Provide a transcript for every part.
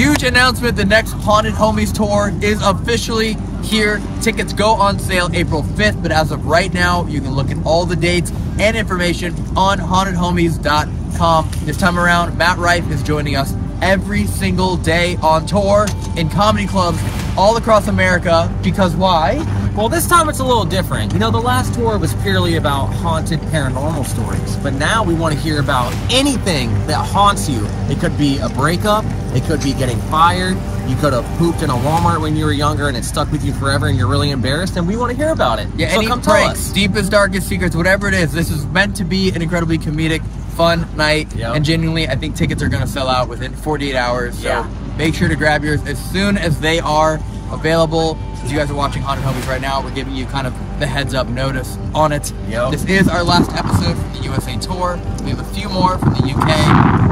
Huge announcement the next Haunted Homies tour is officially here. Tickets go on sale April 5th, but as of right now, you can look at all the dates and information on hauntedhomies.com. This time around, Matt Rife is joining us every single day on tour in comedy clubs all across America. Because why? Well, this time it's a little different. You know, the last tour was purely about haunted paranormal stories, but now we want to hear about anything that haunts you. It could be a breakup, it could be getting fired, you could have pooped in a Walmart when you were younger and it stuck with you forever and you're really embarrassed, and we want to hear about it. Yeah, so any come tell pranks, us. deepest, darkest secrets, whatever it is. This is meant to be an incredibly comedic, fun night. Yep. And genuinely, I think tickets are going to sell out within 48 hours. So Yeah. make sure to grab yours as soon as they are available. Since you guys are watching Haunted Homies right now, we're giving you kind of the heads up notice on it. Yep. This is our last episode from the USA tour. We have a few more from the UK.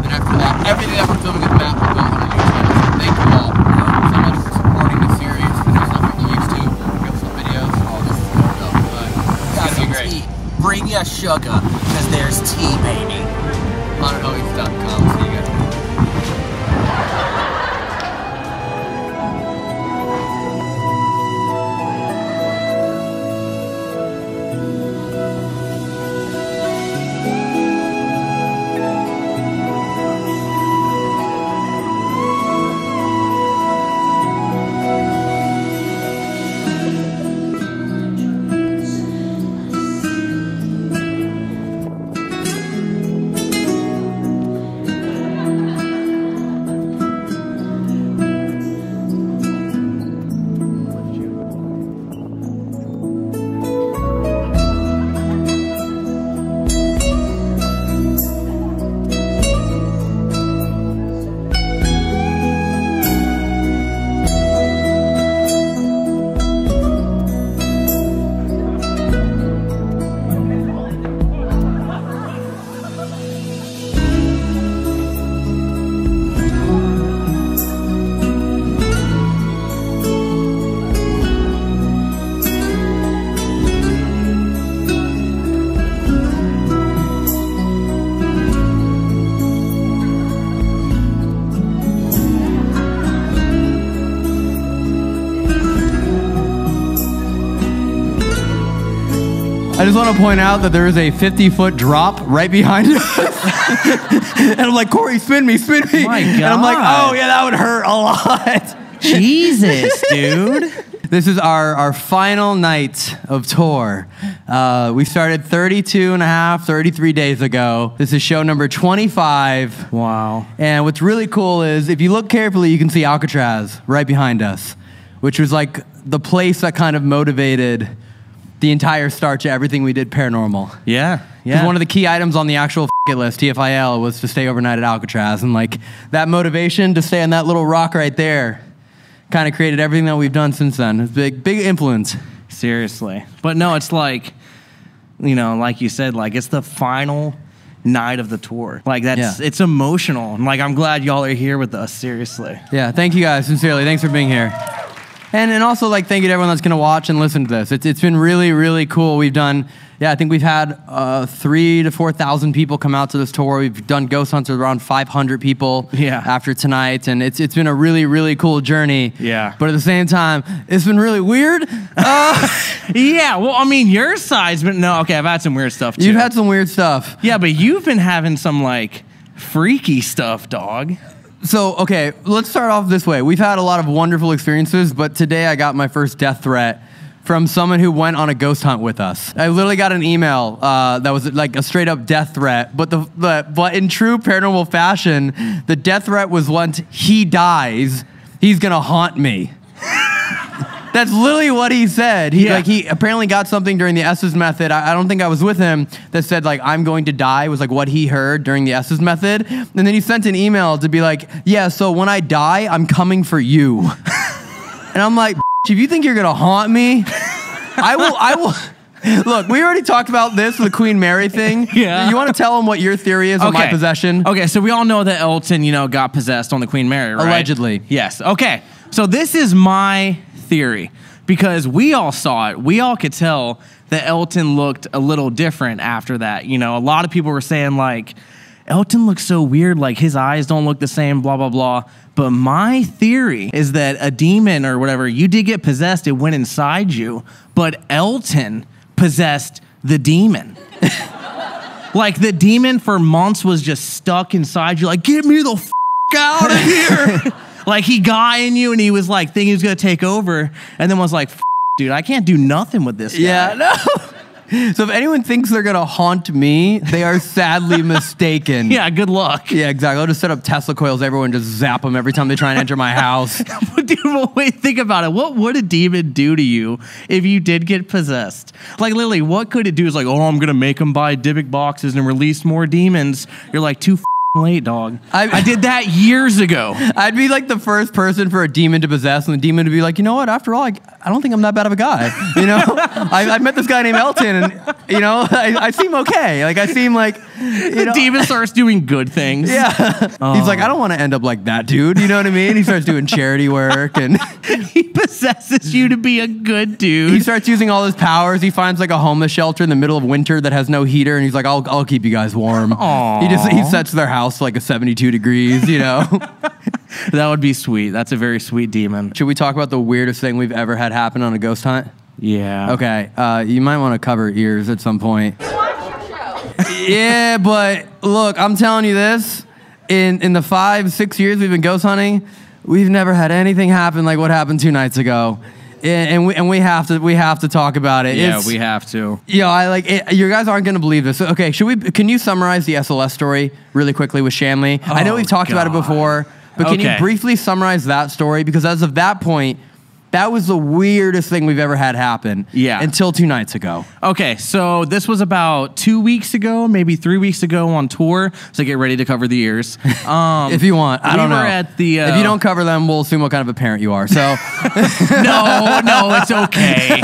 Then after that, everything that we're filming with Matt will go on the new channel. So thank you all so much for supporting the series. This is stuff used to. We have some videos, all this stuff. But it's gonna be great. Bring ya sugar, because there's tea, baby. HauntedHomies.com. See you guys. Want to point out that there is a 50 foot drop right behind us. and I'm like, Corey, spin me, spin me. My And I'm like, oh, yeah, that would hurt a lot. Jesus, dude. This is our, our final night of tour. Uh, we started 32 and a half, 33 days ago. This is show number 25. Wow. And what's really cool is if you look carefully, you can see Alcatraz right behind us, which was like the place that kind of motivated the entire start to everything we did paranormal. Yeah. Because Yeah. one of the key items on the actual f- it list, TFIL, was to stay overnight at Alcatraz. And like that motivation to stay on that little rock right there kind of created everything that we've done since then. It's big, big influence. Seriously. But no, it's like, you know, like you said, like it's the final night of the tour. Like that's Yeah. it's emotional. And like I'm glad y'all are here with us, seriously. Yeah, thank you guys, sincerely. Thanks for being here. And, and also, like, thank you to everyone that's going to watch and listen to this. It's, it's been really, really cool. We've done, yeah, I think we've had uh, three to 4,000 people come out to this tour. We've done ghost hunts with around 500 people Yeah. after tonight. And it's, it's been a really, really cool journey. Yeah. But at the same time, it's been really weird. Yeah, well, I mean, your side's no, okay, I've had some weird stuff too. You've had some weird stuff. Yeah, but you've been having some like freaky stuff, dog. So, okay, let's start off this way. We've had a lot of wonderful experiences, but today I got my first death threat from someone who went on a ghost hunt with us. I literally got an email uh, that was like a straight up death threat, but the, the but in true paranormal fashion, the death threat was once he dies, he's gonna haunt me. That's literally what he said. He Yeah. like he apparently got something during the Estes method. I, I don't think I was with him that said like I'm going to die was like what he heard during the Estes method. And then he sent an email to be like, yeah, so when I die, I'm coming for you. and I'm like, if you think you're gonna haunt me, I will. I will. Look, we already talked about this, the Queen Mary thing. Yeah. You want to tell him what your theory is on my possession? Okay, so we all know that Elton, you know, got possessed on the Queen Mary, right? Allegedly. Yes. Okay. So this is my theory because we all saw it. We all could tell that Elton looked a little different after that. You know, a lot of people were saying like Elton looks so weird. Like his eyes don't look the same, blah, blah, blah. But my theory is that a demon or whatever, you did get possessed, it went inside you, but Elton possessed the demon. like the demon for months was just stuck inside you, like, get me the f- out of here. like he got in you and he was like, thinking he was gonna take over, and then was like, dude, I can't do nothing with this. guy." Yeah, no. So if anyone thinks they're gonna haunt me, they are sadly mistaken. Yeah, good luck. Yeah, exactly. I'll just set up Tesla coils Everyone just zap them every time they try and enter my house. Dude, wait, think about it. What would a demon do to you if you did get possessed? Like, literally, what could it do? Is like, oh, I'm gonna make them buy Dybbuk boxes and release more demons. You're like, too late, dog. I- I, did that years ago. I'd be like the first person for a demon to possess, and the demon to be like, you know what? After all, I, I don't think I'm that bad of a guy. You know, I, I met this guy named Elton, and you know, I, I seem okay. Like I seem like, you The know, demon starts doing good things. yeah. He's like, oh. I don't want to end up like that dude. You know what I mean? He starts doing charity work, and he possesses you to be a good dude. he starts using all his powers. He finds like a homeless shelter in the middle of winter that has no heater, and he's like, I'll, I'll keep you guys warm. Aw. He just he sets their house to like a 72 degrees. You know. that would be sweet. That's a very sweet demon. Should we talk about the weirdest thing we've ever had happen on a ghost hunt? Yeah. Okay, uh, you might want to cover ears at some point. yeah, but look, I'm telling you this. In in the five six years we've been ghost hunting, we've never had anything happen like what happened two nights ago, and, and we and we have to we have to talk about it. Yeah, It's- we have to. Yo, I like it, you guys aren't gonna believe this. Okay, should we? Can you summarize the SLS story really quickly with Shanley? I know Oh, we've talked about it before, but can you briefly summarize that story? Because as of that point, that was the weirdest thing we've ever had happen. Yeah. Until two nights ago. Okay, so this was about two weeks ago, maybe three weeks ago on tour. So get ready to cover the ears. Um, If you want, I we don't know. at the, uh, if you don't cover them, we'll assume what kind of a parent you are. So no, no, it's okay.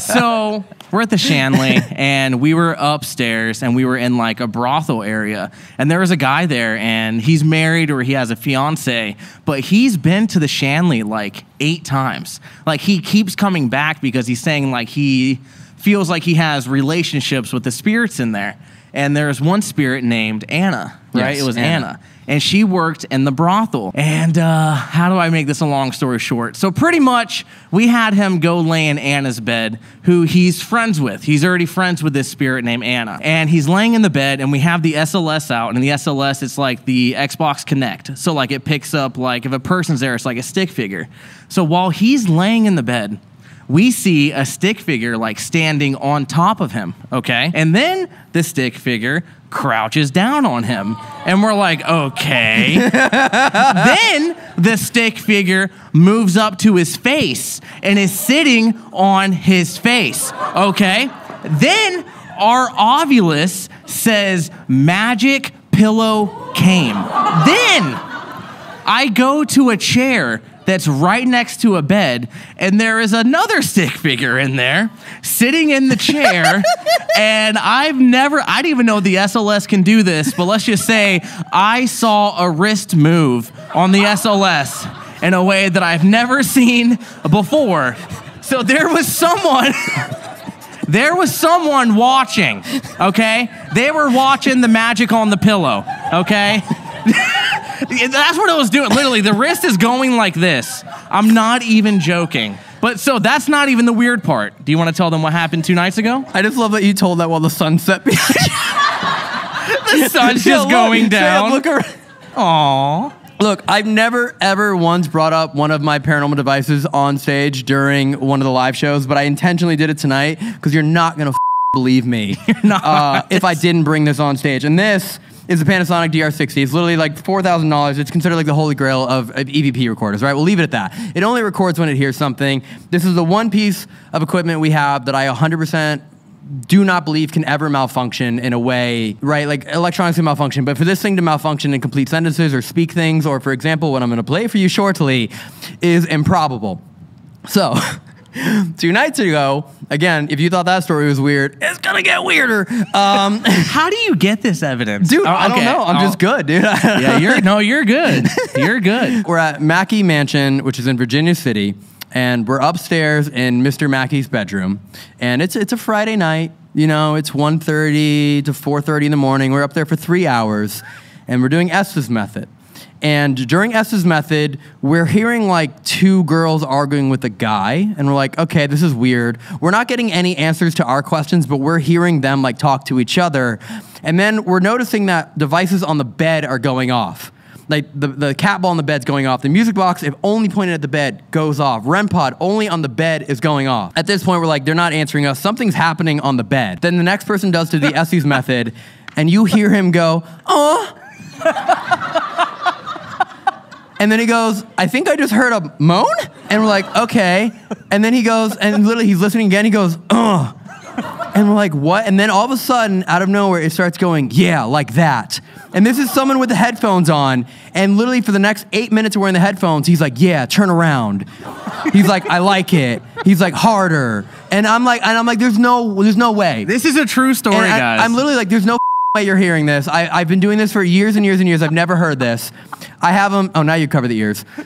so we're at the Shanley, and we were upstairs, and we were in like a brothel area, and there was a guy there, and he's married or he has a fiance, but he's been to the Shanley like eight times. Like he keeps coming back because he's saying like he feels like he has relationships with the spirits in there. And there's one spirit named Anna, right? Yes, it was Anna. Anna and she worked in the brothel. And uh, how do I make this a long story short? So, pretty much, we had him go lay in Anna's bed, who he's friends with. He's already friends with this spirit named Anna. And he's laying in the bed, and we have the SLS out. And the SLS, it's like the Xbox Kinect. So, like, it picks up, like, if a person's there, it's like a stick figure. So, while he's laying in the bed, we see a stick figure like standing on top of him, okay? And then the stick figure crouches down on him. And we're like, okay. then the stick figure moves up to his face and is sitting on his face, okay? Then our Ovilus says, magic pillow came. Then I go to a chair that's right next to a bed, and there is another stick figure in there sitting in the chair. and I've never, I didn't even know the SLS can do this, but let's just say I saw a wrist move on the SLS in a way that I've never seen before. So there was someone. There was someone watching, okay? They were watching the magic on the pillow, okay? That's what it was doing. Literally, the wrist is going like this. I'm not even joking. But so that's not even the weird part. Do you want to tell them what happened two nights ago? I just love that you told that while the sun set behind you. The sun's Yeah, just look, going down. Look around. Aww. Look, I've never ever once brought up one of my paranormal devices on stage during one of the live shows, but I intentionally did it tonight because you're not gonna f- believe me not. uh, if I didn't bring this on stage. And this is the Panasonic DR60. It's literally like four thousand dollars. It's considered like the holy grail of, EVP recorders, right? We'll leave it at that. It only records when it hears something. This is the one piece of equipment we have that I 100 percent do not believe can ever malfunction in a way, right? Like electronics can malfunction, but for this thing to malfunction in complete sentences or speak things, or for example, what I'm gonna play for you shortly, is improbable. So, two nights ago, again, if you thought that story was weird, it's gonna get weirder. Um, How do you get this evidence? dude, Oh, I don't know. I'm Oh. just good, dude. Yeah, you're no, you're good. You're good. We're at Mackay Mansion, which is in Virginia City, and we're upstairs in Mr. Mackay's bedroom. And it's it's a Friday night. You know, it's 1.30 to 4.30 in the morning. We're up there for three hours, and we're doing Estes method. And during Estes method, we're hearing like two girls arguing with a guy, and we're like, okay, this is weird. We're not getting any answers to our questions, but we're hearing them like talk to each other. And then we're noticing that devices on the bed are going off. Like the, the cat ball on the bed's going off. The music box, if only pointed at the bed, goes off. REM pod only on the bed is going off. At this point, we're like, they're not answering us. Something's happening on the bed. Then the next person does to the Estes method, and you hear him go, oh. And then he goes, I think I just heard a moan. And we're like, okay. And then he goes, and literally he's listening again. He goes, ugh. And we're like, what? And then all of a sudden, out of nowhere, it starts going, yeah, like that. And this is someone with the headphones on. And literally for the next eight minutes of wearing the headphones, he's like, yeah, turn around. He's like, I like it. He's like, harder. And I'm like, and I'm like, there's no, there's no way. This is a true story, And I, guys. I'm literally like, there's no way you're hearing this. I, I've been doing this for years and years and years. I've never heard this. I have them. Oh, now you cover the ears.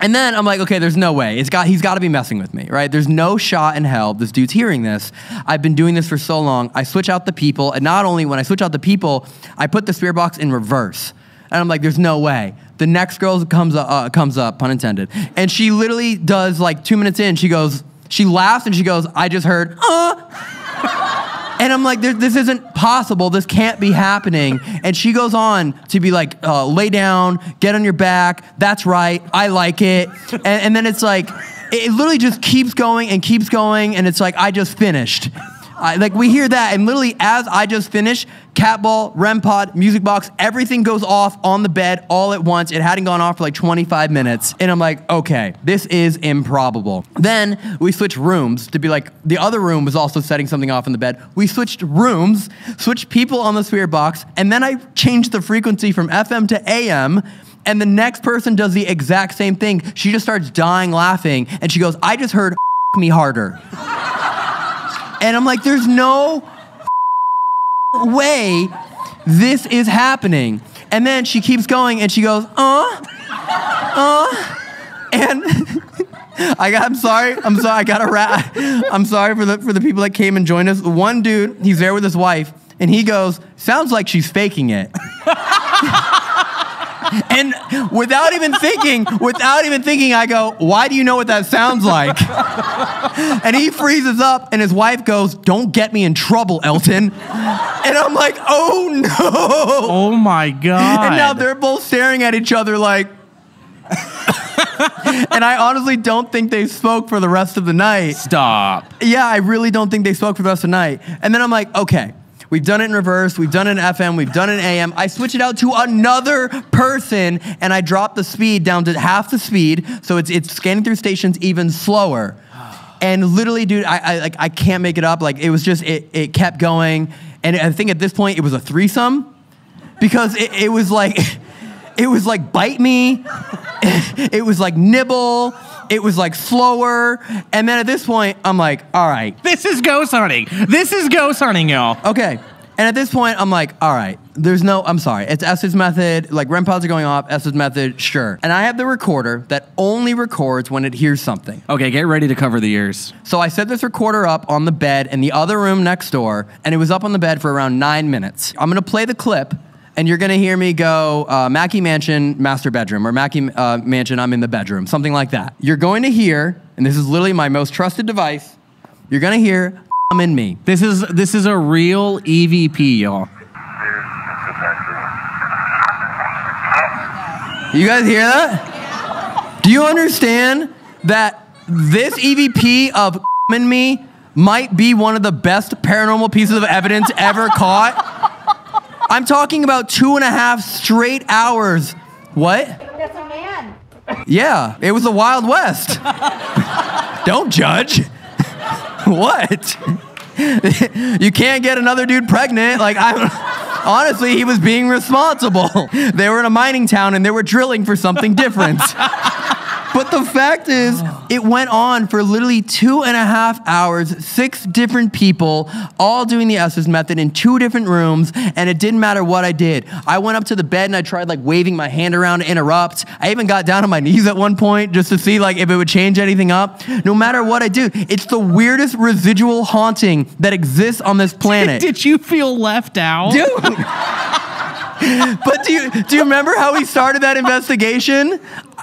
and then I'm like, okay, there's no way. It's got, he's got to be messing with me, right? There's no shot in hell this dude's hearing this. I've been doing this for so long. I switch out the people, and not only when I switch out the people, I put the spirit box in reverse. And I'm like, there's no way. The next girl comes up, uh, comes up, pun intended, and she literally does like two minutes in. She goes, she laughs and she goes, I just heard, uh. And I'm like, this, this isn't possible. This can't be happening. And she goes on to be like, uh, lay down, get on your back. That's right. I like it. And, and then it's like, it literally just keeps going and keeps going. And it's like, I just finished. I, like we hear that, and literally as I just finished, cat ball, REM pod, music box, everything goes off on the bed all at once. It hadn't gone off for like 25 minutes, and I'm like, okay, this is improbable. Then we switched rooms to be like the other room was also setting something off in the bed. We switched rooms, switched people on the spirit box, and then I changed the frequency from FM to AM. And the next person does the exact same thing. She just starts dying laughing, and she goes, I just heard me harder. And I'm like, there's no way this is happening. And then she keeps going and she goes, uh, uh, and I got, I'm sorry, I'm sorry, I got to rat. I'm sorry for the, for the people that came and joined us. One dude, he's there with his wife, and he goes, sounds like she's faking it. And without even thinking, without even thinking, I go, why do you know what that sounds like? and he freezes up, and his wife goes, don't get me in trouble, Elton. And I'm like, oh no. oh my God. And now they're both staring at each other like, and I honestly don't think they spoke for the rest of the night. Stop. Yeah, I really don't think they spoke for the rest of the night. And then I'm like, okay, we've done it in reverse, we've done it in FM, we've done it in AM. I switch it out to another person and I drop the speed down to half the speed, so it's it's scanning through stations even slower. And literally, dude, I, I like I can't make it up. Like it was just it it kept going, and I think at this point it was a threesome because it, it was like it was like bite me it was like nibble it was like slower and then at this point i'm like all right This is ghost hunting. This is ghost hunting, y'all. okay and at this point i'm like all right there's no i'm sorry it's Estes method like rem pods are going off Estes method sure and i have the recorder that only records when it hears something Okay, get ready to cover the ears. so i set this recorder up on the bed in the other room next door and it was up on the bed for around nine minutes i'm going to play the clip and you're going to hear me go uh, Mackay Mansion master bedroom or Mackay uh, Mansion I'm in the bedroom, something like that. You're going to hear, and this is literally my most trusted device. You're going to hear I'm in me. This is this is a real EVP, y'all. You guys hear that? Do you understand that this EVP of in me might be one of the best paranormal pieces of evidence ever caught? I'm talking about two and a half straight hours. What? That's a man. Yeah, it was the Wild West. Don't judge. what? you can't get another dude pregnant. Like I honestly, he was being responsible. They were in a mining town and they were drilling for something different. But the fact is, oh. it went on for literally two and a half hours, six different people, all doing the Estes method in two different rooms, and it didn't matter what I did. I went up to the bed and I tried like waving my hand around to interrupt. I even got down on my knees at one point just to see like if it would change anything up. No matter what I do, it's the weirdest residual haunting that exists on this planet. Did you feel left out? Dude. but do you do you remember how we started that investigation?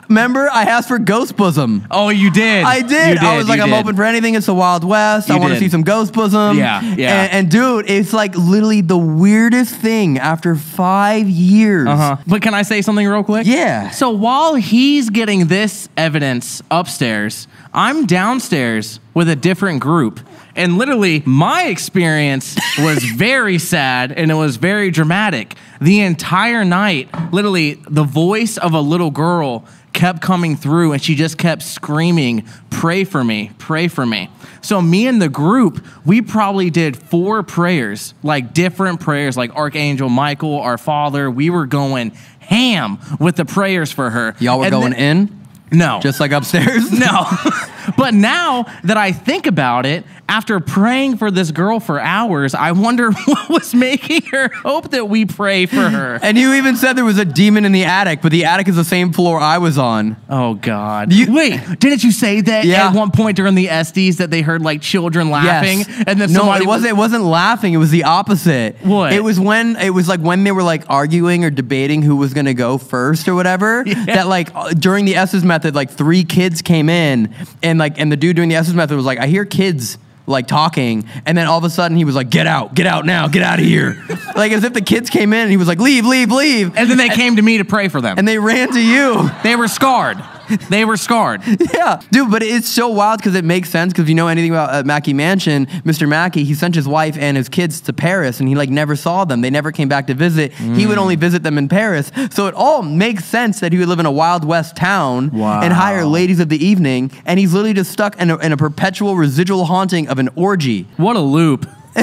Remember, I asked for ghost bosom. Oh, you did. I did. You I was you like, I'm did. open for anything. It's the Wild West. I want to see some ghost bosom. Yeah, yeah. And, and dude, it's like literally the weirdest thing after five years. Uh-huh. But can I say something real quick? Yeah. So while he's getting this evidence upstairs, I'm downstairs with a different group. And literally, my experience was very sad and it was very dramatic. The entire night, literally, the voice of a little girl kept coming through and she just kept screaming, Pray for me, pray for me. So, me and the group, we probably did four prayers, like different prayers, like Archangel Michael, our Father. We were going ham with the prayers for her. Y'all were And going in, No. just like upstairs. no. but now that I think about it, after praying for this girl for hours, I wonder what was making her hope that we pray for her. And you even said there was a demon in the attic, but the attic is the same floor I was on. Oh God! You- Wait, didn't you say that Yeah. at one point during the Estes that they heard like children laughing, Yes. and then no, it wasn't. It wasn't laughing. It was the opposite. What? It was when it was like when they were like arguing or debating who was gonna go first or whatever. That like uh, during the Estes method, like three kids came in, and like and the dude doing the Estes method was like, I hear kids like talking, and then all of a sudden he was like, Get out, get out now, get out of here, like as if the kids came in and he was like, Leave, leave, leave, And then they came to me to pray for them. and they ran to you. they were scarred. They were scarred. Yeah, dude, but it's so wild because it makes sense because if you know anything about uh, Mackay Mansion, Mr. Mackay, he sent his wife and his kids to Paris and he like never saw them. They never came back to visit. He would only visit them in Paris. So it all makes sense that he would live in a Wild West town Wow. and hire ladies of the evening. And he's literally just stuck in a, in a perpetual residual haunting of an orgy. What a loop.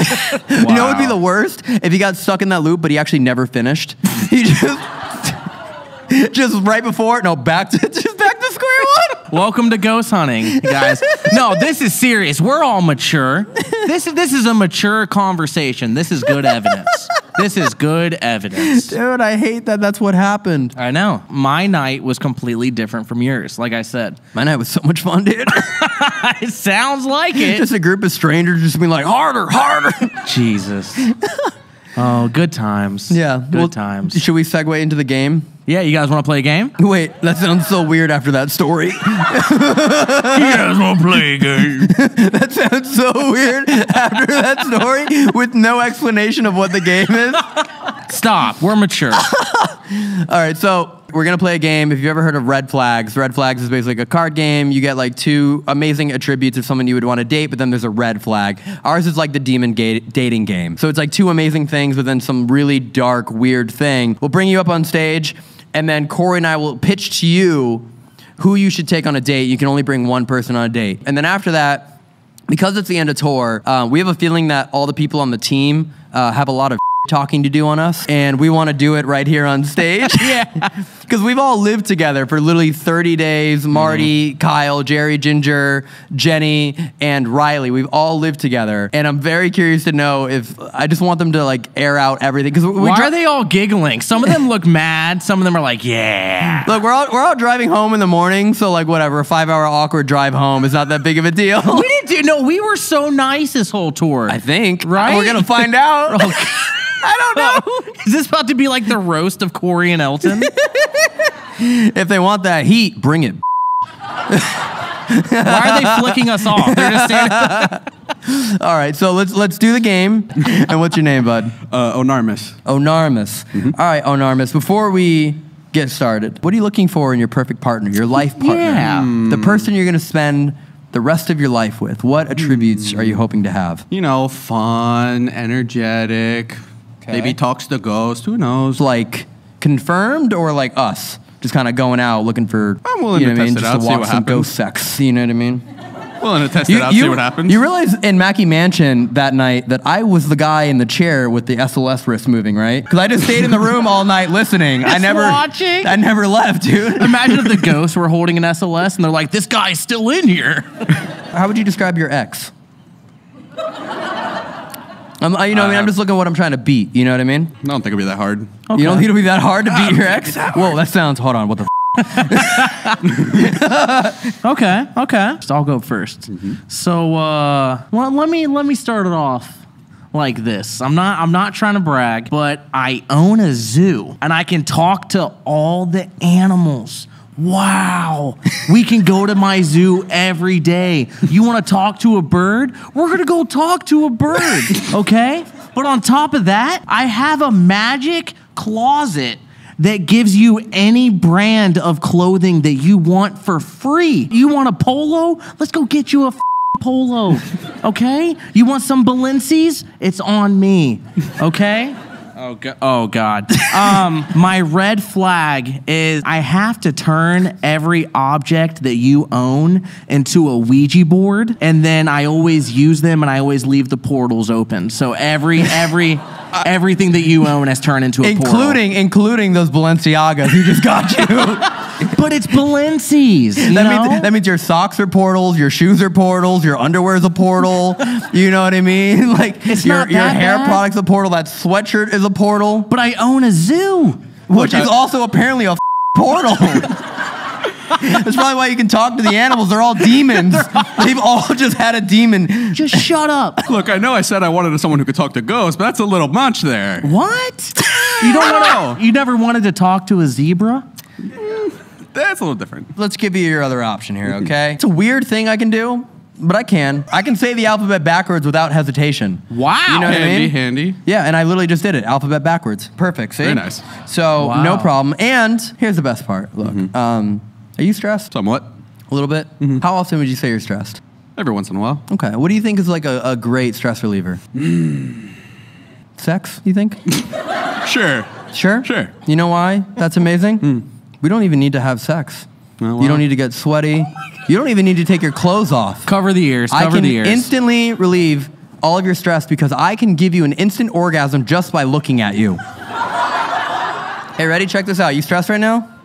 You know what would be the worst? If he got stuck in that loop, but he actually never finished. He just. Just right before, no, back to just back to square one. Welcome to ghost hunting, guys. No, this is serious. We're all mature. This is this is a mature conversation. This is good evidence. This is good evidence. Dude, I hate that that's what happened. I know. My night was completely different from yours. Like I said, My night was so much fun, dude. it sounds like it. just a group of strangers just being like, harder, harder. Jesus. Oh, good times. Yeah. Good well, times. Should we segue into the game? Yeah, you guys want to play a game? Wait, that sounds so weird after that story. you guys want to play a game? that sounds so weird after that story with no explanation of what the game is. Stop. We're mature. All right, so we're gonna play a game. If you've ever heard of Red Flags, Red Flags is basically like a card game. You get like two amazing attributes of someone you would want to date, but then there's a red flag. Ours is like the demon dating game. So it's like two amazing things, but then some really dark, weird thing. We'll bring you up on stage, and then Corey and I will pitch to you who you should take on a date. You can only bring one person on a date, and then after that, because it's the end of tour, uh, we have a feeling that all the people on the team uh, have a lot of talking to do on us, and we want to do it right here on stage. yeah. Because we've all lived together for literally 30 days. Mm-hmm. Marty, Kyle, Jerry, Ginger, Jenny, and Riley. We've all lived together. And I'm very curious to know if I just want them to like air out everything. Because Why are they all giggling? Some of them look mad. Some of them are like, yeah. Look, we're all, we're all driving home in the morning, so like whatever, a five hour awkward drive home is not that big of a deal. We didn't do, no, we were so nice this whole tour. I think. Right? We're going to find out. I don't know. Is this about to be like the roast of Corey and Elton? If they want that heat, bring it. Why are they flicking us off? They're just standing. All right, so let's let's do the game. And what's your name, bud? Uh, Onarmus. Onarmus. Mm-hmm. All right, Onarmus. Before we get started, what are you looking for in your perfect partner, your life partner? Yeah. The person you're going to spend the rest of your life with. What attributes are you hoping to have? You know, fun, energetic. Okay. Maybe talks to ghosts. Who knows? Like confirmed or like us? Just kind of going out looking for I'm willing you know to what I mean? test it Just out, to see walk what some happens. ghost sex. You know what I mean? Willing to test it out, see what happens. You realize in Mackay Mansion that night that I was the guy in the chair with the SLS wrist moving, right? Because I just stayed in the room all night listening. I never, watching. I never left, dude. Imagine if the ghosts were holding an SLS and they're like, this guy's still in here. How would you describe your ex? I'm, I- you know, I mean, I'm just looking at what I'm trying to beat. You know what I mean? I don't think it'd be that hard. You don't think it'll be that hard to beat your ex? Whoa, that sounds. Hold on. What the? F- Okay, okay. So I'll go 1st So uh, well, let me let me start it off like this. I'm not I'm not trying to brag, but I own a zoo and I can talk to all the animals. Wow. We can go to my zoo every day. You want to talk to a bird? We're going to go talk to a bird, okay? But on top of that, I have a magic closet that gives you any brand of clothing that you want for free. You want a polo? Let's go get you a polo. Okay? You want some Balenci's? It's on me. Okay? Oh god. Oh god. Um my red flag is I have to turn every object that you own into a Ouija board and then I always use them and I always leave the portals open. So every every everything that you own has turned into a portal. including, including those Balenciagas he just got you. But it's Balenci's. That know? means that means your socks are portals, your shoes are portals, your underwear is a portal. you know what I mean? Like It's your your hair bad. product's a portal. That sweatshirt is a portal, but I own a zoo. which is also apparently a portal. That's probably why you can talk to the animals. They're all demons. They've all just had a demon. Just shut up. Look, I know I said I wanted someone who could talk to ghosts, but that's a little much there. What? You don't want to? You never wanted to talk to a zebra? That's a little different. Let's give you your other option here, okay? It's a weird thing I can do, but I can. I can say the alphabet backwards without hesitation. Wow. You know what I Handy, mean? handy. Yeah, and I literally just did it, alphabet backwards. Perfect. See? Very nice. So Wow. no problem. And here's the best part. Look, um, are you stressed? Somewhat. A little bit. Mm-hmm. How often would you say you're stressed? Every once in a while. Okay. What do you think is like a, a great stress reliever? Hmm. Sex? You think? Sure. Sure. Sure. You know why? That's amazing. Hmm. We don't even need to have sex. Oh, You don't need to get sweaty. Oh you don't even need to take your clothes off. Cover the ears. I Cover can the ears. instantly relieve all of your stress because I can give you an instant orgasm just by looking at you. hey, ready? Check this out. You stressed right now?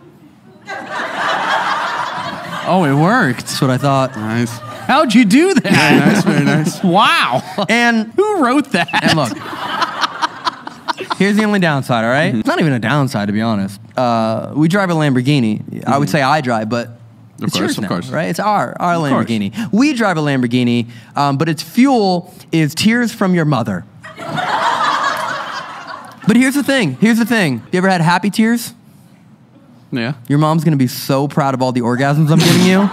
Oh, it worked. That's what I thought. Nice. How'd you do that? Very nice, very nice. wow. And Who wrote that? and look, here's the only downside. All right? it's not even a downside to be honest. Uh, we drive a Lamborghini. I would say I drive, but. Of it's course, yours of now, course. right? It's our our course. Lamborghini. We drive a Lamborghini, um, but its fuel is tears from your mother. but here's the thing. Here's the thing. You ever had happy tears? Yeah. Your mom's gonna be so proud of all the orgasms I'm giving you.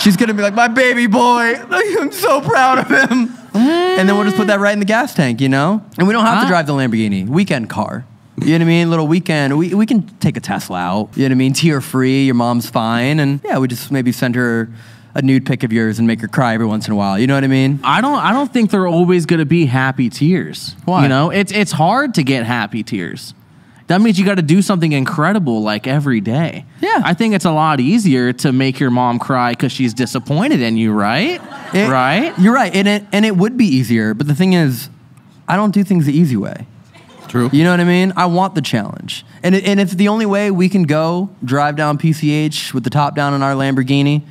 She's gonna be like, my baby boy, I'm so proud of him. And then we'll just put that right in the gas tank, you know? And we don't have to drive the Lamborghini. Weekend car. You know what I mean? Little weekend. We, we can take a Tesla out. You know what I mean? Tear free. Your mom's fine. And yeah, we just maybe send her a nude pic of yours and make her cry every once in a while. You know what I mean? I don't. I don't think they're always going to be happy tears. Why? You know, it's it's hard to get happy tears. That means you got to do something incredible like every day. Yeah. I think it's a lot easier to make your mom cry because she's disappointed in you, right? It- right. You're right. And it, and it would be easier. But the thing is, I don't do things the easy way. True. You know what I mean? I want the challenge. And, it, and if the only way we can go drive down PCH with the top down in our Lamborghini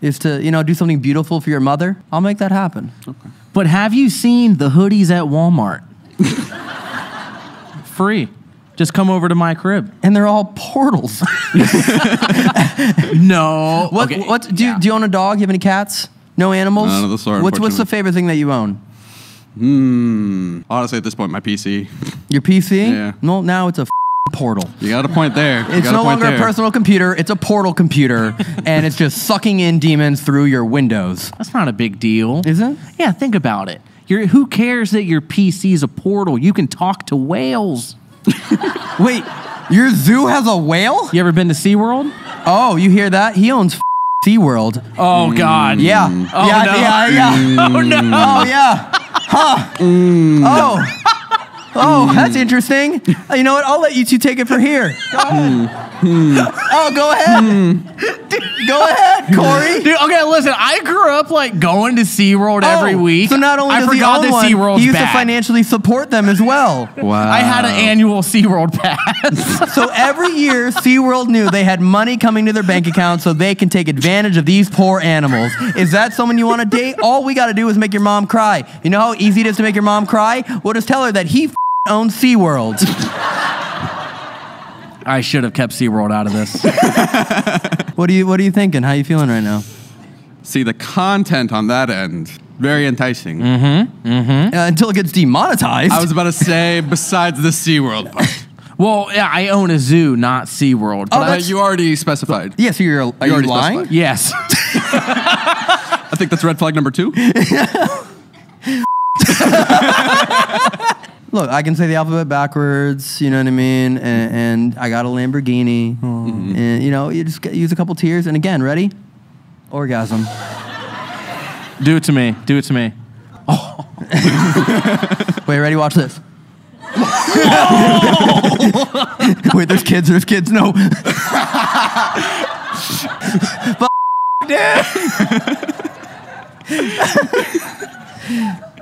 is to, you know, do something beautiful for your mother, I'll make that happen. Okay. But have you seen the hoodies at Walmart? Free. Just come over to my crib. And they're all portals. No. what, Okay, what, do, you, yeah. do you own a dog? You have any cats? No animals? None of the sort, What's, what's the favorite thing that you own? Hmm. Honestly, at this point, my PC. Your PC? Yeah. No, now it's a portal. You got a point there. You It's got no a point longer there. a personal computer, it's a portal computer, and it's just sucking in demons through your windows. That's not a big deal. Is it? Yeah, think about it. You're, who cares that your PC's a portal? You can talk to whales. Wait, your zoo has a whale? You ever been to SeaWorld? Oh, you hear that? He owns SeaWorld. Oh, mm. God. Yeah. Oh, yeah, no. yeah, yeah. Oh, no. Oh, yeah. Huh. Mm. Oh. Oh, hmm. that's interesting. Uh, You know what? I'll let you two take it from here. Go hmm. ahead. Hmm. Oh, go ahead. Go ahead. Corey? Dude, okay, listen. I grew up like going to SeaWorld every Oh, week. So not only I does forgot he own that one, he used to financially support them as well. Wow. I had an annual SeaWorld pass. so every year, SeaWorld knew they had money coming to their bank account so they can take advantage of these poor animals. Is that someone you want to date? All we got to do is make your mom cry. You know how easy it is to make your mom cry? We'll just tell her that he f- owns SeaWorld. I should have kept SeaWorld out of this. what are you What are you thinking? How are you feeling right now? See the content on that end. Very enticing. Mm-hmm. Mm-hmm. Uh, until it gets demonetized. I was about to say, besides the SeaWorld part. well, yeah, I own a zoo, not SeaWorld. But Oh, I- that's- you already specified. yeah, so you're, are you already lying? specified. yes. I think that's red flag number two. Look, I can say the alphabet backwards, you know what I mean? And, and I got a Lamborghini. Mm-hmm. And, you know, you just get, use a couple tears. And again, ready? Orgasm. Do it to me. Do it to me. Wait, ready? Watch this. Wait, there's kids. There's kids. No. Fuck, dude.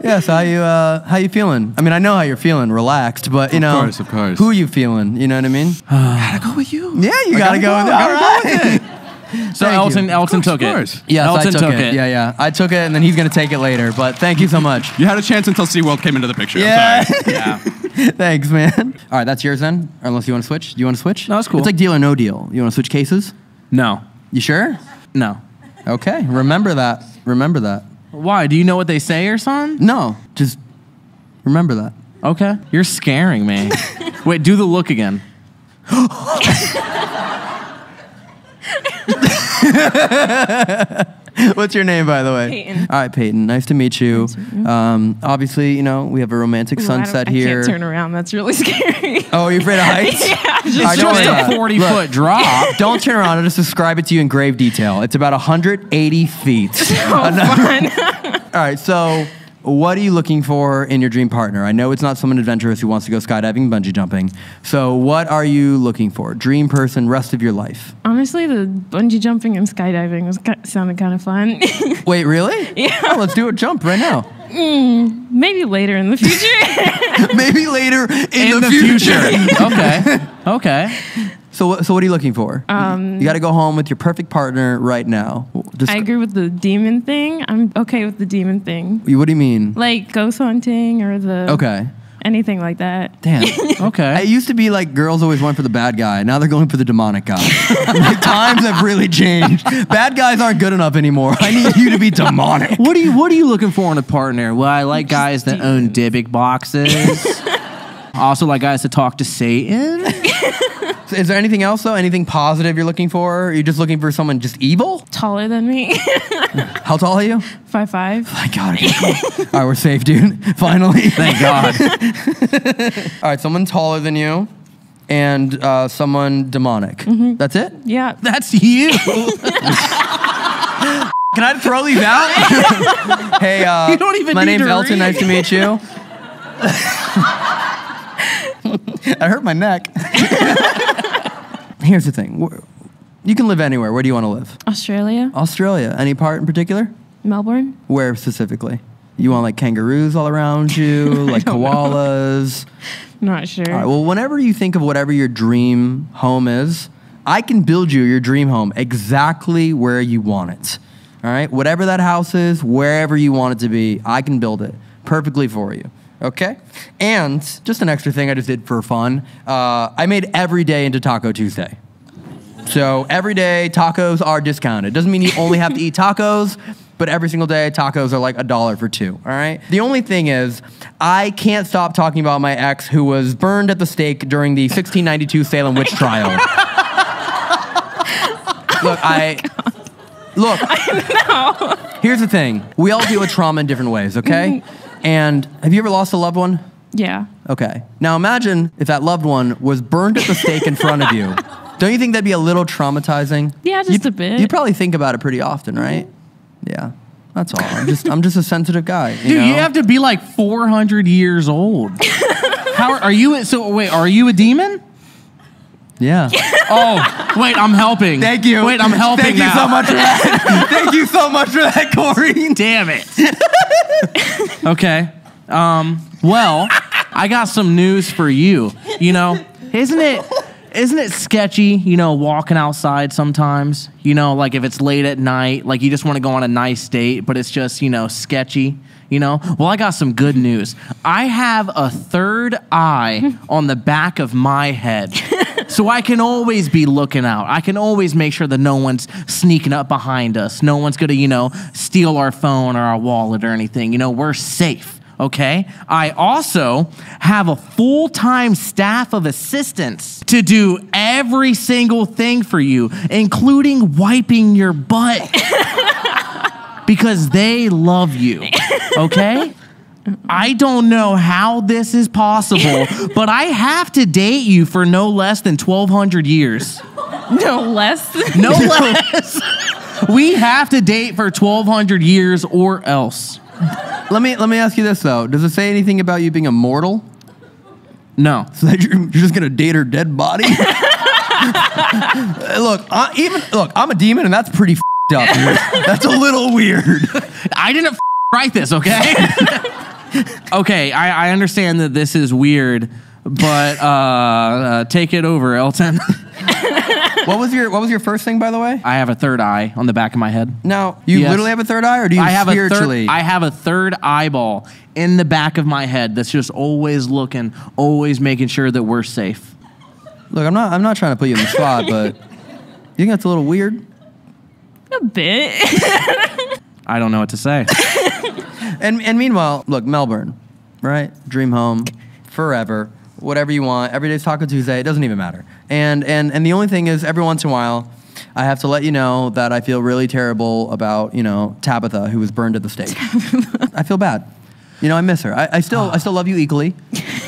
Yes. How you? Uh, how you feeling? I mean, I know how you're feeling. Relaxed, but you Of know, course, of course. Who are you feeling? You know what I mean? Gotta go with you. Yeah, you I gotta, go. I with it. gotta All go with it. So Thank Elton, you. Elton Of course, took of it. course. Yes, Elton I took, it. Yeah, yeah. I took it, and then he's gonna take it later. But thank you so much. You had a chance until SeaWorld came into the picture. Yeah. I'm sorry. Yeah. Thanks, man. All right, that's yours then. Unless you want to switch. Do you want to switch? No, that's cool. It's like deal or no deal. You want to switch cases? No. You sure? No. Okay. Remember that. Remember that. Why? Do you know what they say or something? No, just remember that. Okay. You're scaring me. Wait, do the look again. What's your name, by the way? Peyton. All right, Peyton. Nice to meet you. Um, obviously, you know we have a romantic Ooh, I don't- sunset I here. can't turn around. That's really scary. oh, you're afraid of heights? yeah, All right, just, don't Just a 40 Look, foot drop. Don't turn around. I'll just describe it to you in grave detail. It's about 180 feet. fun. All right, so what are you looking for in your dream partner? I know it's not someone adventurous who wants to go skydiving, bungee jumping. So what are you looking for? Dream person, rest of your life. Honestly, the bungee jumping and skydiving was ki- sounded kind of fun. Wait, really? Yeah. Oh, let's do a jump right now. Hmm, maybe later in the future. Maybe later in, In the future. okay. Okay. So, what- so what are you looking for? Um, you got to go home with your perfect partner right now. Just, I agree with the demon thing. I'm okay with the demon thing, What do you mean? like ghost hunting or the Okay. anything like that. Damn. Okay. It used to be like girls always went for the bad guy. Now they're going for the demonic guy. like times have really changed. Bad guys aren't good enough anymore. I need you to be demonic. What are you What are you looking for in a partner? Well, I like guys that own Dybbuk boxes. also, like guys that talk to Satan. Is there anything else though? Anything positive you're looking for? Are you just looking for someone just evil? Taller than me, How tall are you? five five. My God. All right, we're safe, dude. Finally. Thank God. All right, someone taller than you, and uh, someone demonic. That's it. Yeah, That's you. Can I throw these out? hey, uh, You don't even my need name's Elton. read. Nice to meet you. I hurt my neck. Here's the thing. You can live anywhere. Where do you want to live? Australia, Australia. Any part in particular? Melbourne. Where specifically? You want like kangaroos all around you, like koalas? Not sure. All right, well, whenever you think of whatever your dream home is, I can build you your dream home exactly where you want it. All right? Whatever that house is, wherever you want it to be, I can build it perfectly for you. Okay? And just an extra thing I just did for fun uh, I made every day into Taco Tuesday. So every day tacos are discounted. Doesn't mean you only have to eat tacos, but every single day tacos are like a dollar for two. All right. The only thing is, I can't stop talking about my ex who was burned at the stake during the 1692 Salem witch trial. look, I look. I know. Here's the thing: we all deal with trauma in different ways. Okay. And have you ever lost a loved one? yeah, Okay. Now imagine if that loved one was burned at the stake in front of you. Don't you think that'd be a little traumatizing? Yeah, just You'd- a bit. You'd probably think about it pretty often, right? Yeah. That's all. I'm just I'm just a sensitive guy. You Dude, know? you have to be like 400 years old. How are you? So wait, are you a demon? Yeah. Oh, wait, I'm helping. Thank you. Wait, I'm helping Thank now. you so much for that. Thank you so much for that, Corey. Damn it. okay. Um, well, I got some news for you. You know, isn't it isn't it sketchy, you know, walking outside sometimes? You know, like if it's late at night, like you just want to go on a nice date, but it's just, you know, sketchy. You know, well, I got some good news. I have a third eye on the back of my head. So I can always be looking out. I can always make sure that no one's sneaking up behind us. No one's gonna, you know, steal our phone or our wallet or anything. You know, we're safe. Okay. I also have a full time staff of assistants to do every single thing for you, including wiping your butt. because they love you. Okay? I don't know how this is possible, but I have to date you for no less than 1,200 years. No less. No less. We have to date for 1,200 years or else. Let me let me ask you this though. Does it say anything about you being immortal? No. So that you're, you're just gonna date her dead body? look, I, even look, I'm a demon, and that's pretty fed up. That's a little weird. I didn't f- write this, okay? okay, I, I understand that this is weird, but uh, uh, take it over, Elton. What was your What was your first thing, by the way? I have a third eye on the back of my head. Now you Yes. literally have a third eye, or do you I have spiritually? a third. I have a third eyeball in the back of my head that's just always looking, always making sure that we're safe. look, I'm not I'm not trying to put you in the spot, but you think that's a little weird? A bit. I don't know what to say. And and meanwhile, look, Melbourne, right? Dream home, forever, whatever you want. Every day's Taco Tuesday. It doesn't even matter. And and and the only thing is, every once in a while, I have to let you know that I feel really terrible about you know Tabitha, who was burned at the stake. I feel bad. You know, I miss her. I, I still I still love you equally.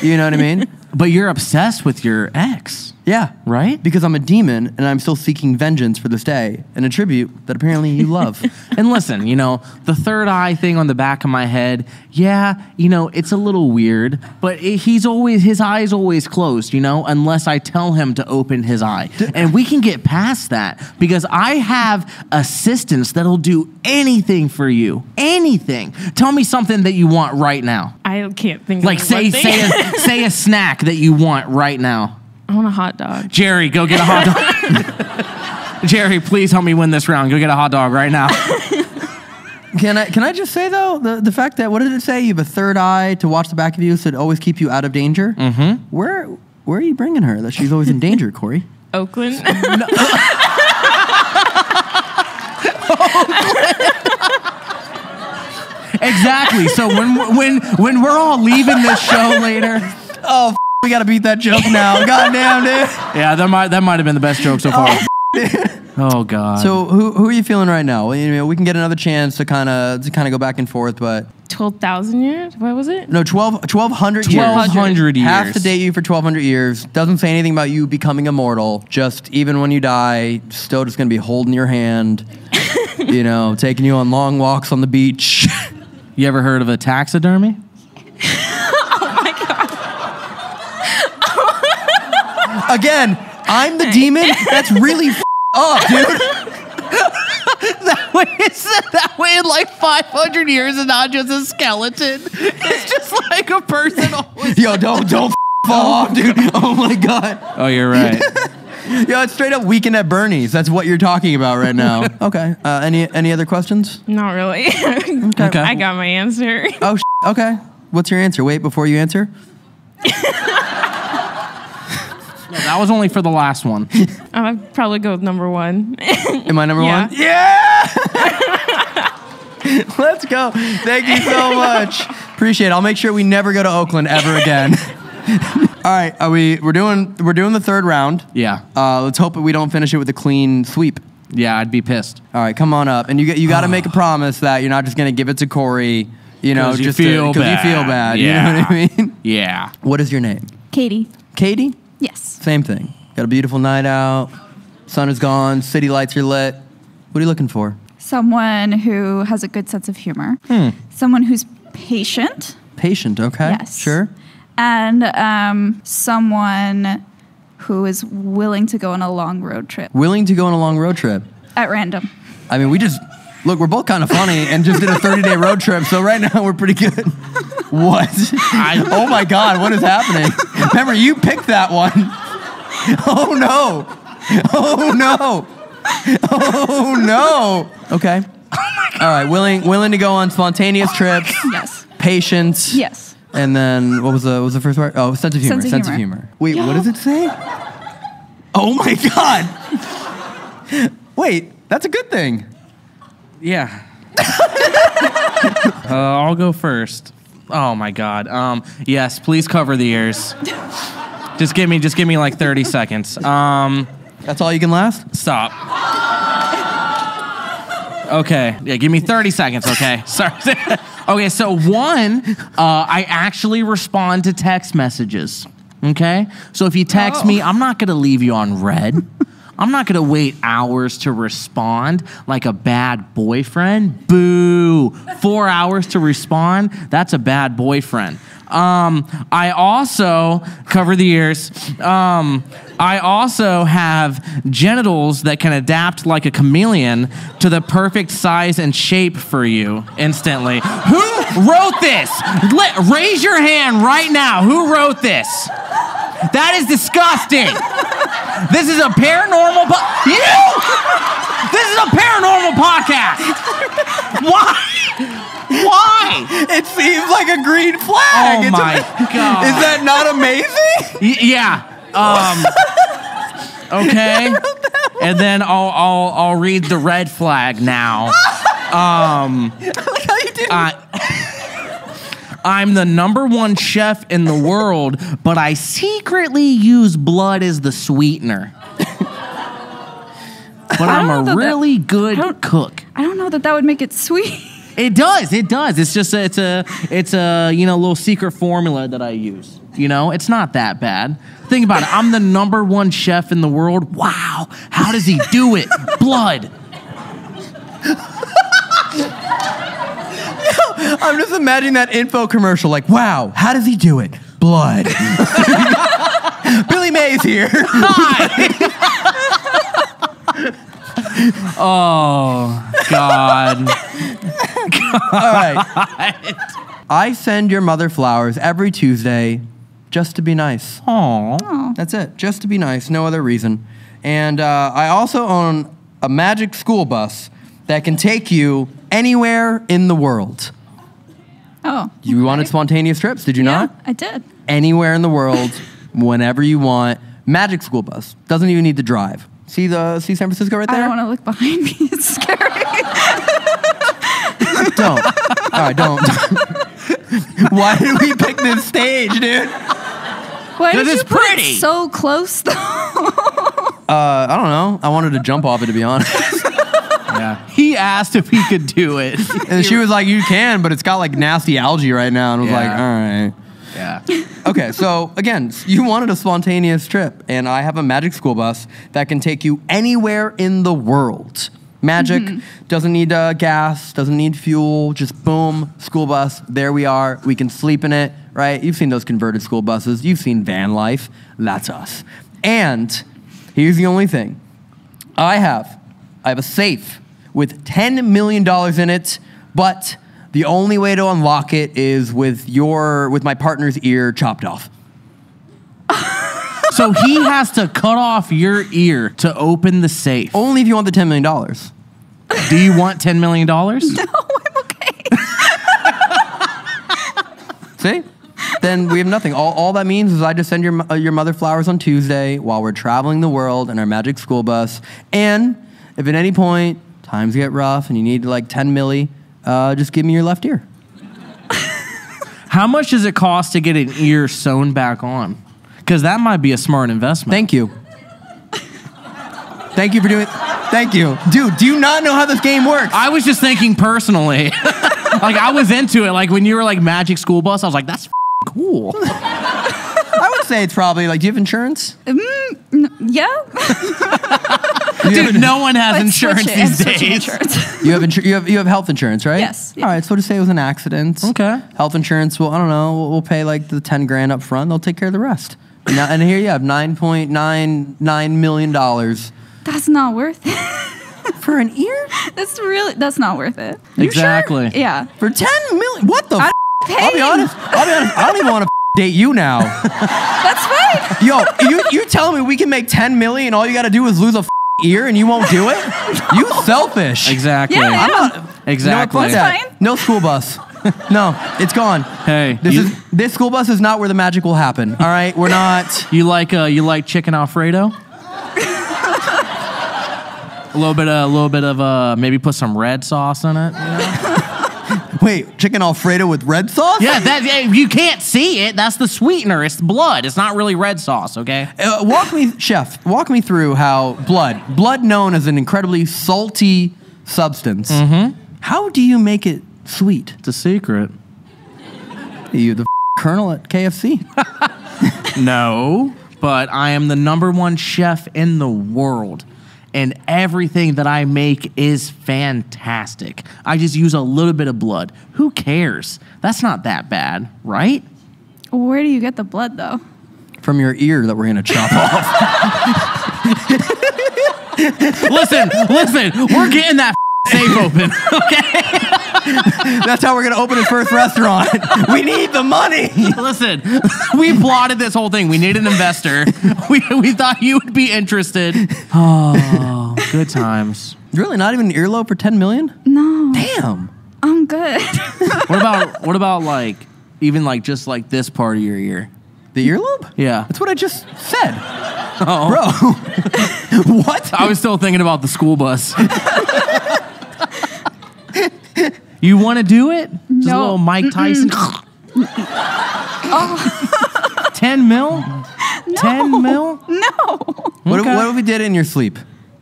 You know what I mean? But you're obsessed with your ex. Yeah. Right? Because I'm a demon and I'm still seeking vengeance for this day and a tribute that apparently you love. And listen, you know, the third eye thing on the back of my head, yeah, you know, it's a little weird, but it, he's always, his eye's always closed, you know, unless I tell him to open his eye. And we can get past that because I have assistants that'll do anything for you. Anything. Tell me something that you want right now. I can't think. Like of say say a, say a snack that you want right now. I want a hot dog. Jerry, go get a hot dog. Jerry, please help me win this round. Go get a hot dog right now. Can I can I just say though the the fact that what did it say? You have a third eye to watch the back of you, so it always keep you out of danger. Mm-hmm. Where where are you bringing her? That she's always in danger, Corey. Oakland. Exactly. So when when when we're all leaving this show later, Oh, f- we gotta beat that joke now. Goddamn, dude. yeah, that might that might have been the best joke so far. Oh, oh God. So who who are you feeling right now? Well, you know, we can get another chance to kind of to kind of go back and forth, but Twelve thousand years. What was it? no, 12, 1200 years. 1200 years. Have to date you for 1200 years. Doesn't say anything about you becoming immortal. Just even when you die, still just gonna be holding your hand. you know, taking you on long walks on the beach. You ever heard of a taxidermy? Again, I'm the demon. That's really f- up, dude. that way, it's, that way in like 500 years is not just a skeleton. It's just like a person. always- Yo, don't don't f- fall off, dude. Oh my god. Oh, you're right. Yo, it's straight up weekend at Bernie's. That's what you're talking about right now. okay. Uh, any any other questions? Not really. Okay. I got my answer. Oh, sh- okay. What's your answer? Wait before you answer. That was only for the last one. I'd probably go with number one. Am I number Yeah. one? Yeah. Let's go. Thank you so much. Appreciate it. I'll make sure we never go to Oakland ever again. All right, are we? We're doing we're doing the third round. Yeah. Uh, let's hope that we don't finish it with a clean sweep. Yeah, I'd be pissed. All right, come on up, and you get you got to make a promise that you're not just gonna give it to Corey. You know, 'Cause you just feel because you feel bad. bad. You know what I mean? Yeah. What is your name? Katie. Katie. Yes. Same thing. Got a beautiful night out. Sun is gone. City lights are lit. What are you looking for? Someone who has a good sense of humor. Hmm. Someone who's patient. Patient. Okay. Yes. Sure. And um, someone who is willing to go on a long road trip Willing to go on a long road trip. at random. I mean, we just look. We're both kind of funny, and just did a 30 day road trip. So right now we're pretty good. What? oh my God! What is happening? Remember, you picked that one. Oh no! Oh no! Oh no! Okay. All right. Willing, willing to go on spontaneous trips. Yes. Patience. Yes. And then what was the what was the first word? Oh, sense of humor. Sense of humor. humor. Wait, what does it say? Oh my God! Wait, that's a good thing. Yeah. uh, I'll go first. Oh my god. Um, yes, please cover the ears. Just give me, just give me like 30 seconds. Um, That's all you can last. stop. Okay. Yeah, give me 30 seconds. Okay. Sorry. okay. So one, uh, I actually respond to text messages. Okay. So if you text me, I'm not gonna leave you on read. I'm not gonna wait hours to respond like a bad boyfriend. Boo! Four hours to respond. That's a bad boyfriend. Um, I also cover the ears. Um, I also have genitals that can adapt like a chameleon to the perfect size and shape for you instantly. Who wrote this? Let, raise your hand right now. Who wrote this? That is disgusting. This is a paranormal po- You! This is a paranormal podcast. Why? Why? It seems like a green flag. Oh It's my God. Is that not amazing? Y- yeah. Um, okay. And then I'll, I'll I'll read the red flag now. Um, like how you did. I, I'm the number one chef in the world, but I secretly use blood as the sweetener. But I'm a that that- really good I cook. I don't know that that would make it sweet. It does. It does. It's just a, it's a it's a you know little secret formula that I use. You know, it's not that bad. Think about it. I'm the number one chef in the world. Wow. How does he do it? Blood. I'm just imagining that info commercial. Like, wow, how does he do it? Blood. Billy Mays here. Oh God. All right. I send your mother flowers every Tuesday just to be nice. Aw. That's it. Just to be nice. No other reason. And uh, I also own a magic school bus that can take you anywhere in the world. Oh. You okay. wanted spontaneous trips, did you Yeah, not? I did. Anywhere in the world, whenever you want. Magic school bus. Doesn't even need to drive. See the see San Francisco right there? I don't want to look behind me. It's scary. Don't. All right, don't. Why did we pick this stage, dude? Why did it's you put pretty. it so close though? Uh, I don't know. I wanted to jump off it, to be honest. Yeah. He asked if he could do it. And she was like, "You can, but it's got like nasty algae right now." And I was like, "All right." Yeah. Okay, so again, you wanted a spontaneous trip, and I have a magic school bus that can take you anywhere in the world. Magic doesn't need uh, gas, doesn't need fuel, just boom, school bus. There we are. We can sleep in it, right? You've seen those converted school buses. You've seen van life. That's us. And here's the only thing I have I have a safe with $10 million in it, but the only way to unlock it is with your with my partner's ear chopped off. So he has to cut off your ear to open the safe. Only if you want the $10 million. Do you want $10 million? no, I'm okay. See? Then we have nothing. All, all that means is I just send your, uh, your mother flowers on Tuesday while we're traveling the world in our magic school bus. And if at any point times get rough and you need like 10 milli, uh, just give me your left ear. How much does it cost to get an ear sewn back on? Because that might be a smart investment. Thank you. Thank you for doing. Thank you, dude. Do you not know how this game works? I was just thinking personally. like I was into it. Like when you were like Magic School Bus, I was like, that's f***ing cool. I would say it's probably like, do you have insurance? Yeah. Dude, no one has Let's insurance switch it. I'm these switching days. insurance. You have, insur- you have you have health insurance, right? Yes. All right. So to say it was an accident. Okay. Health insurance will I don't know. We'll, we'll pay like the ten grand up front. They'll take care of the rest. Now, and here you have nine point nine nine million dollars That's not worth it. for an ear That's really. That's not worth it. exactly. Yeah. for ten million. What the? I F- don't I'll be honest. I'll be honest. I don't even want to date you now. That's fine. Yo, you you telling me we can make ten million? All you got to do is lose a f- ear, and you won't do it? You selfish. Exactly. Yeah, yeah. I'm not. You know Exactly. fuck. That's fine. No school bus. no, it's gone. Hey, This you, is this school bus is not where the magic will happen. All right, we're not. you like uh, you like chicken alfredo? a little bit, of, a little bit of uh, maybe put some red sauce in it. Wait, chicken alfredo with red sauce? Yeah, that you can't see it. That's the sweetener. It's blood. It's not really red sauce. Okay. Uh, walk me, chef. Walk me through how blood, blood known as an incredibly salty substance. Mm-hmm. How do you make it sweet? It's a secret. You the f- colonel at KFC? No, but I am the number one chef in the world. And everything that I make is fantastic. I just use a little bit of blood. Who cares? That's not that bad, right? Where do you get the blood though? From your ear that we're gonna chop off. listen, listen, we're getting that safe open, okay? That's how we're gonna open his first restaurant. we need the money. Listen, we plotted this whole thing. We need an investor. We, we thought you would be interested. Oh, good times. really, not even an earlobe for ten million? No, Damn. I'm good. What about what about like even like just like this part of your ear? The earlobe? Yeah. That's what I just said, Oh. bro. what? I was still thinking about the school bus. You want to do it? Just a No. little Mike Tyson. Oh. Ten mil? No. Ten mil? no, What, if, what if we did it in your sleep?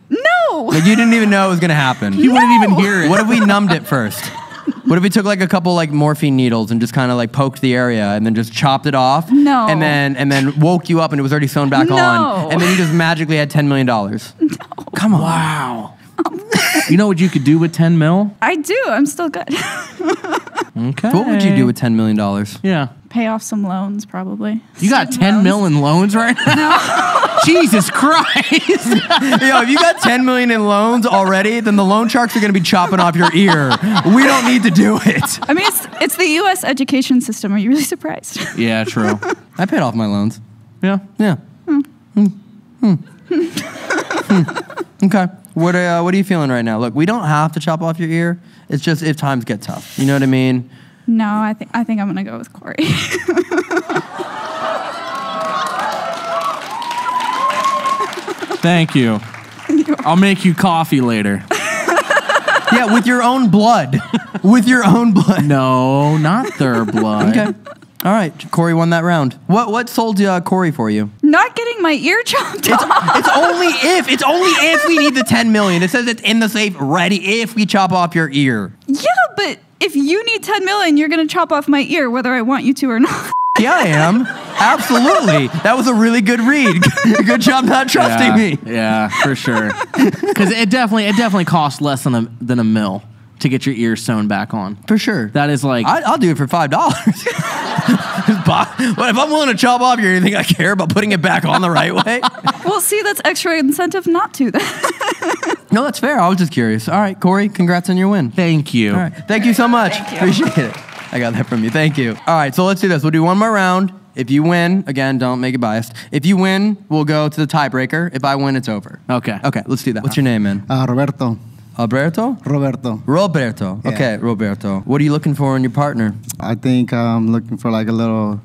no. Like you didn't even know it was gonna happen. You wouldn't even hear it. What if we numbed it first? What if we took like a couple like morphine needles and just kind of like poked the area and then just chopped it off? No. And then and then woke you up and it was already sewn back No. on. And then you just magically had ten million dollars. No. Come on. Wow. You know what you could do with ten mil? I do. I'm still good. Okay. What would you do with ten million dollars? Yeah. Pay off some loans, probably. You got Student 10 loans. mil in loans right now? Jesus Christ. Yo, if you got ten million in loans already, then the loan sharks are gonna be chopping off your ear. We don't need to do it. I mean, it's it's the U.S. education system. Are you really surprised? yeah, true. I paid off my loans. Yeah. Yeah. Hmm. Hmm. Hmm. Okay. What uh, what are you feeling right now? Look, we don't have to chop off your ear. It's just if times get tough. You know what I mean? no, I think I think I'm gonna go with Corey. Thank you. I'll make you coffee later. Yeah, with your own blood. with your own blood. No, not their blood. Okay. All right. Corey won that round. What what sold uh, Corey for you? Not getting my ear chopped It's, off. it's only if. It's only if we need the 10 million. It says it's in the safe ready if we chop off your ear. Yeah, but if you need 10 million, you're gonna chop off my ear, whether I want you to or not. Yeah, I am. Absolutely. That was a really good read. good job not trusting yeah, me. Yeah, for sure. Because it definitely it definitely costs less than a than a mill to get your ears sewn back on. For sure. That is like I, I'll do it for five dollars. but if I'm willing to chop off your, you think I care about putting it back on the right way? well, see, that's extra incentive not to then. No, that's fair. I was just curious. All right, Corey, congrats on your win. thank you. All right, thank you so much. Thank you. Appreciate it. I got that from you. Thank you. All right, so let's do this. We'll do one more round. If you win, again, don't make it biased. If you win, we'll go to the tiebreaker. If I win, it's over. Okay. Okay, let's do that. What's your name, man? Uh, Roberto. Alberto? Roberto. Roberto. Yeah. Okay, Roberto. What are you looking for in your partner? I think I'm looking for like a little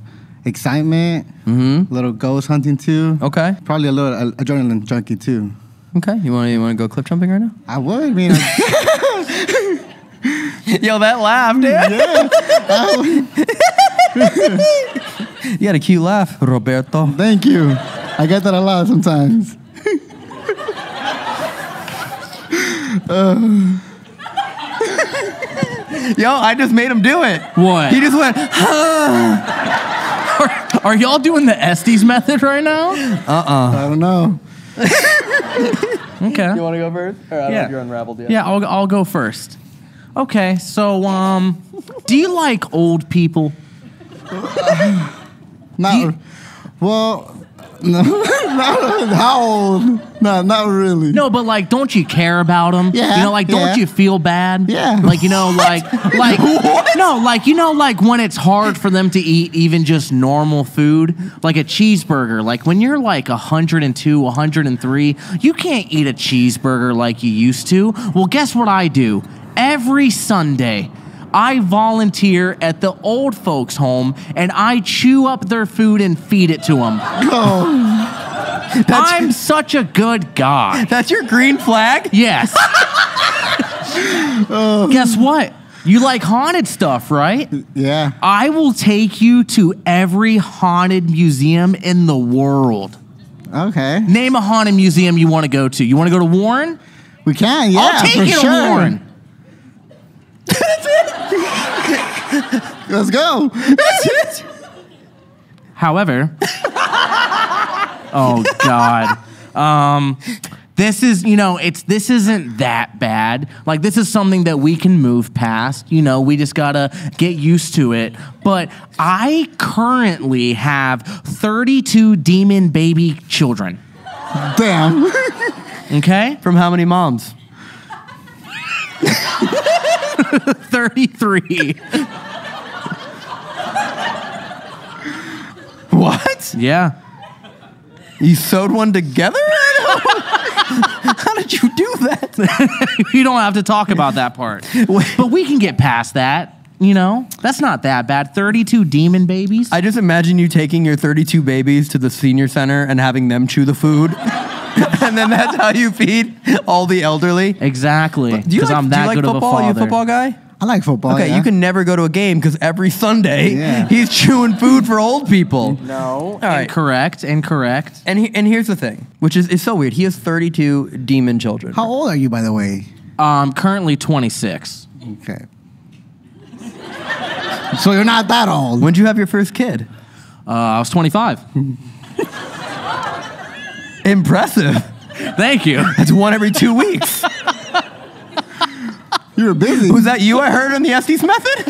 excitement, Mm-hmm. a little ghost hunting too. Okay. Probably a little adrenaline junkie too. Okay. You want to you want to go cliff jumping right now? I would. I mean, Yo, that laugh, dude. you got a cute laugh, Roberto. thank you. I get that a lot sometimes. Yo, I just made him do it. What? He just went. huh. Are y'all doing the Estes method right now? Uh-uh. I don't know. Okay. You want to go first? Or I don't Yeah. you're unraveled yet. Yeah, I'll, I'll go first. Okay, so um, do you like old people? Not. well, No, not, how old? No, not really. No, but like, don't you care about them? Yeah, You know, like, don't yeah. you feel bad? Yeah. Like, you know, like, like, no, like, you know, like when it's hard for them to eat even just normal food, like a cheeseburger. Like when you're like 102, 103, you can't eat a cheeseburger like you used to. Well, guess what I do? Every Sunday, I volunteer at the old folks' home and I chew up their food and feed it to them. Oh. I'm such a good guy. That's your green flag? Yes. Oh. Guess what? You like haunted stuff, right? Yeah. I will take you to every haunted museum in the world. Okay. Name a haunted museum you want to go to. You want to go to Warren? We can. Yeah. I'll take for you to sure. Warren. Let's go. However, oh god, um, this is you know it's this isn't that bad. Like this is something that we can move past. You know, we just gotta get used to it. But I currently have 32 demon baby children. Damn. Okay, From how many moms? 33. What? yeah. You sewed one together? How did you do that? you don't have to talk about that part. but we can get past that. You know, that's not that bad. 32 demon babies. I just imagine you taking your 32 babies to the senior center and having them chew the food. and then that's how you feed all the elderly. exactly. Do you Because like, I'm do that you like good football? of a you a football guy? I like football. Okay, yeah. you can never go to a game because every Sunday Yeah. he's chewing food for old people. No. All right. Incorrect. Incorrect. And he, and here's the thing, which is, is so weird. He has 32 demon children. How old are you, by the way? Um, currently 26. Okay. so you're not that old. When did you have your first kid? Uh, I was 25. Impressive. Thank you. That's one every two weeks. You were busy. Was that you I heard on the Estes method?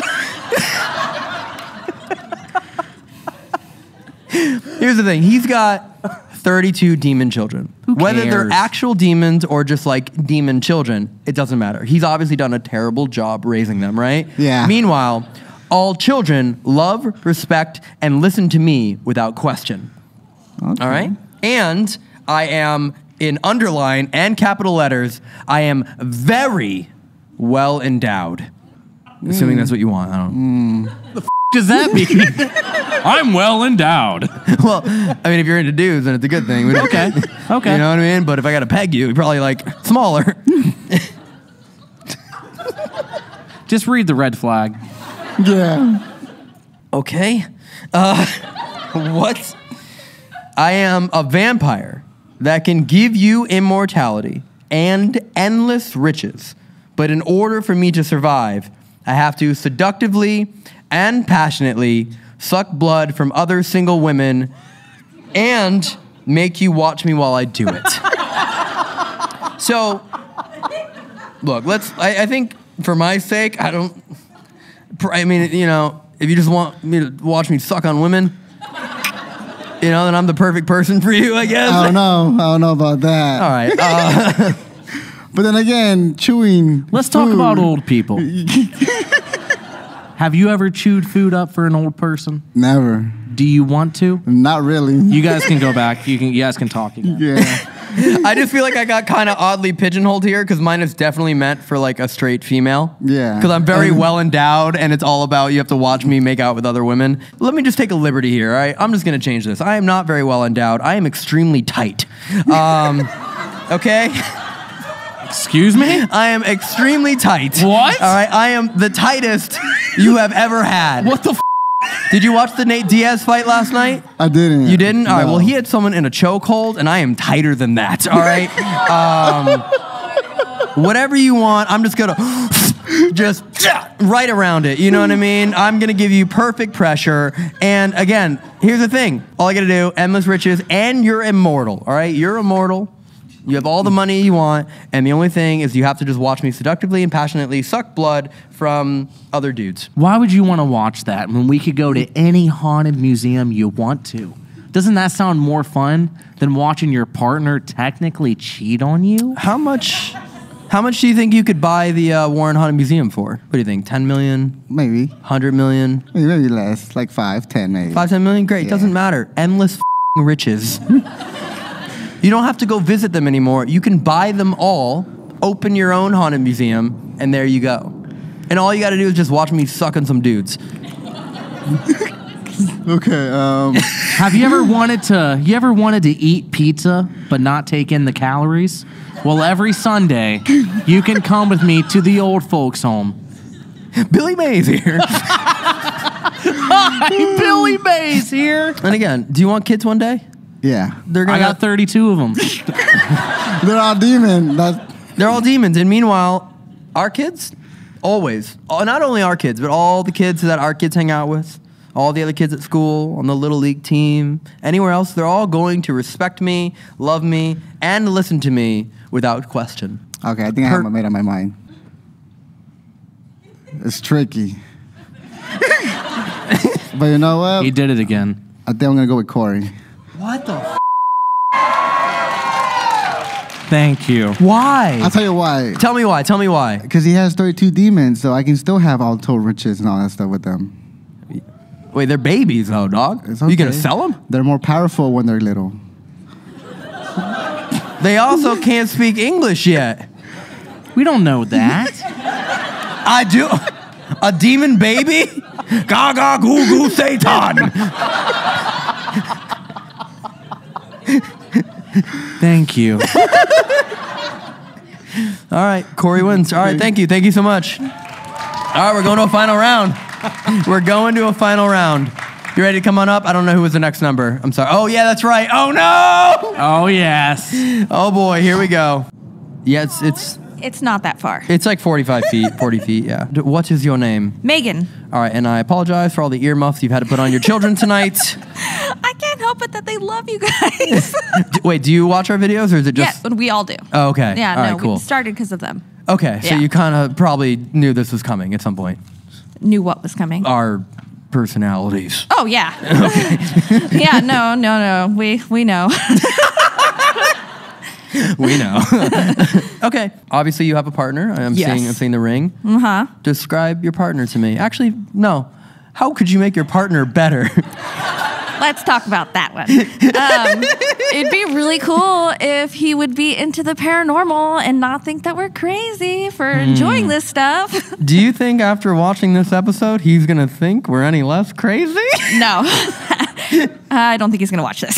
Here's the thing. He's got 32 demon children. Whether they're actual demons or just like demon children, it doesn't matter. He's obviously done a terrible job raising them, right? Yeah. Meanwhile, all children love, respect, and listen to me without question. Okay. All right? And I am in underline and capital letters, I am very well endowed. Assuming that's what you want. I don't Does that mean? I'm well endowed. Well, I mean, if you're into dudes, then it's a good thing. Okay. Okay. You know what I mean? But if I got to peg you, you're probably like smaller. Just read the red flag. yeah. okay. Uh, what? I am a vampire that can give you immortality and endless riches. But in order for me to survive, I have to seductively and passionately suck blood from other single women and make you watch me while I do it. so, look, let's, I, I think for my sake, I don't, I mean, you know, if you just want me to watch me suck on women, you know, then I'm the perfect person for you, I guess. I don't know. I don't know about that. All right. Uh, But then again, chewing. Let's talk food- about old people. Have you ever chewed food up for an old person? Never. Do you want to? Not really. You guys can go back. You can. You guys can talk again. yeah. I just feel like I got kind of oddly pigeonholed here because mine is definitely meant for like a straight female. Yeah. Because I'm very And- well endowed and it's all about you have to watch me make out with other women. Let me just take a liberty here, all right? I'm just going to change this. I am not very well endowed. I am extremely tight. Um, okay? Excuse me. I am extremely tight. What? All right? I am the tightest you have ever had. What the? F- Did you watch the Nate Diaz fight last night? I didn't. You didn't? All right. No. Well, he had someone in a chokehold, and I am tighter than that. All right. um, whatever you want, I'm just gonna just right around it. You know what I mean? I'm gonna give you perfect pressure. And again, here's the thing: all I gotta do, endless riches, and you're immortal. All right, you're immortal. You have all the money you want, and the only thing is you have to just watch me seductively and passionately suck blood from other dudes. Why would you want to watch that when we could go to any haunted museum you want to? Doesn't that sound more fun than watching your partner technically cheat on you? How much? How much do you think you could buy the uh, Warren Hunter Museum for? What do you think? 10 million? Maybe. 100 million? Maybe, maybe less, like five, ten, maybe. Five, 10 million? Great. Yeah. Doesn't matter. Endless f***ing riches. you don't have to go visit them anymore. You can buy them all, open your own haunted museum, and there you go. And all you got to do is just watch me sucking some dudes. Okay. Um, Have you ever wanted to you ever wanted to eat pizza but not take in the calories? Well, every Sunday you can come with me to the old folks home. Billy Mays here. Hi, Billy Mays here. and again, do you want kids one day? Yeah. They're I gonna. got 32 of them. They're all demon. That, they're all demons. And meanwhile, our kids, always, uh, not only our kids, but all the kids that our kids hang out with, all the other kids at school, on the little league team, anywhere else, they're all going to respect me, love me, and listen to me without question. okay, I think I Per- have made up my mind. It's tricky. but you know what? he did it again. I think I'm gonna go with Corey. What the? F- Thank you. why? I'll tell you why. Tell me why. Tell me why. Because he has 32 demons, so I can still have all total riches and all that stuff with them. Wait, they're babies though, dog. It's You gonna sell them? They're more powerful when they're little. They also can't speak English yet. We don't know that. I do. A demon baby? Gaga goo goo Satan. Thank you. All right, Corey wins. All right, thank you. Thank you so much. All right, we're going to a final round. We're going to a final round. You ready to come on up? I don't know who was the next number. I'm sorry. Oh, yeah, that's right. Oh, no. Oh yes. Oh, boy, here we go. Yeah, it's, it's, It's not that far. it's like 45 feet, 40 feet, yeah. What is your name? Megan, All right, and I apologize for all the earmuffs you've had to put on your children tonight. I can't help it that they love you guys. Wait, do you watch our videos or is it just. yeah, we all do. Oh, okay. Yeah, All no, right, cool. we started because of them. Okay, so Yeah. you kind of probably knew this was coming at some point. Knew what was coming. Our personalities. Oh yeah. yeah, no, no, no. We we know. We know. okay. Obviously, you have a partner. I'm Yes. seeing. I'm seeing the ring. uh huh. Describe your partner to me. Actually, no. How could you make your partner better? Let's talk about that one. Um, it'd be really cool if he would be into the paranormal and not think that we're crazy for Hmm. enjoying this stuff. Do you think after watching this episode, he's gonna think we're any less crazy? no, I don't think he's gonna watch this.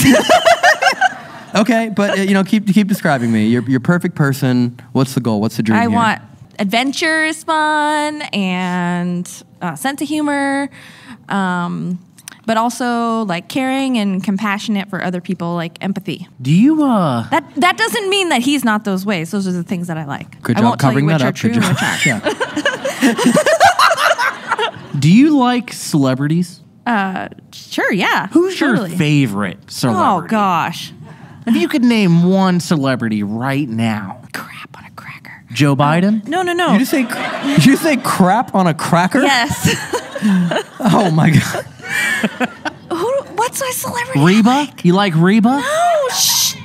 okay, but uh, you know, keep keep describing me. You're you're a perfect person. What's the goal? What's the dream? I here? want adventure is fun and uh, sense of humor, um, but also like caring and compassionate for other people, like empathy. Do you uh That that doesn't mean that he's not those ways. Those are the things that I like. Good I job won't tell you covering that up. Good job. Yeah. do you like celebrities? Uh, sure, yeah. Who's totally. your favorite celebrity? Oh gosh, If you could name one celebrity right now, crap on a cracker. Joe Biden. No, no, no. You just say you say crap on a cracker? yes. Oh my god. Who? What's my celebrity? Reba? You like Reba? Oh, shh.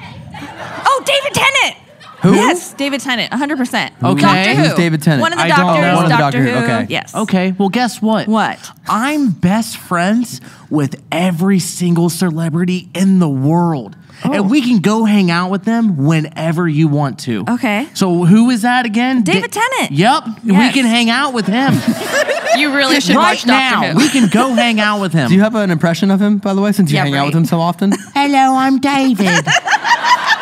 Oh, David Tennant. Who? Yes, David Tennant, 100%. Okay. Doctor Who. Who's David Tennant? One of the I don't doctors, know. One of the Doctor Doctor Who. Who, okay. Yes. Okay, well, guess what? What? I'm best friends with every single celebrity in the world. And oh. we can go hang out with them whenever you want to. Okay. So who is that again? David Da- Tennant. Yep. We can hang out with him. You really should right watch Doctor now. Who. We can go hang out with him. Do you have an impression of him, by the way, since you Yeah, hang out with him so often? Hello, I'm David.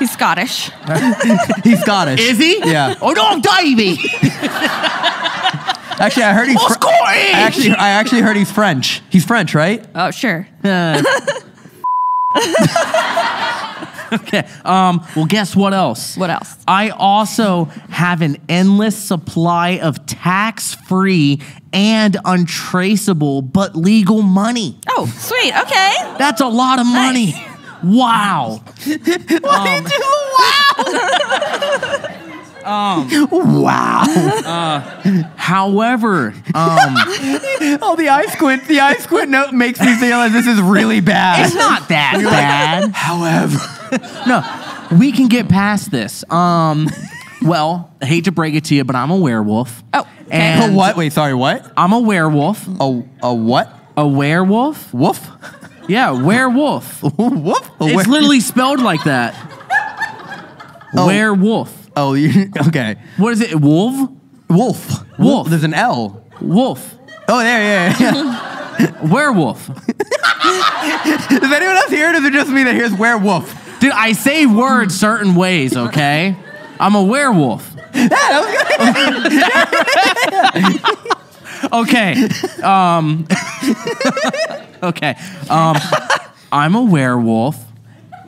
He's Scottish. He's Scottish. is he? Yeah. Oh no, I'm Davy. Actually, I heard he's. Fr- I actually, I actually heard he's French. He's French, right? Oh, sure. Uh, okay. Um. Well, guess what else? What else? I also have an endless supply of tax-free and untraceable but legal money. Oh, sweet. Okay. That's a lot of money. Wow. Um, wow. However, um, oh, the eye squint. The eye squint note makes me feel like this is really bad. it's not that bad. However, No, we can get past this. Um, well, I hate to break it to you, but I'm a werewolf. Oh, okay. And a what? Wait, sorry. What? I'm a werewolf. A a what? A werewolf? Woof. Yeah, werewolf. A It's literally spelled like that. Oh. Werewolf. Oh, you okay? What is it? Wolf? Wolf. Wolf. There's an L. Wolf. Oh, there. Yeah. yeah. Werewolf. Does anyone else hear it? Or is it just me that hears werewolf? Dude, I say words certain ways, okay? I'm a werewolf. Okay. Um, okay. Um, I'm a werewolf.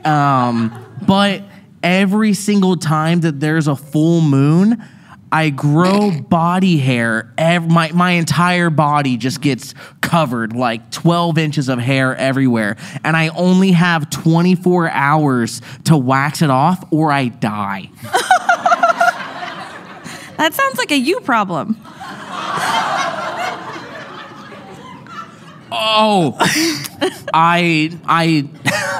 Um, but every single time that there's a full moon, I grow body hair. Ev- my, my entire body just gets covered like 12 inches of hair everywhere. And I only have 24 hours to wax it off or I die. That sounds like a you problem. Oh, I I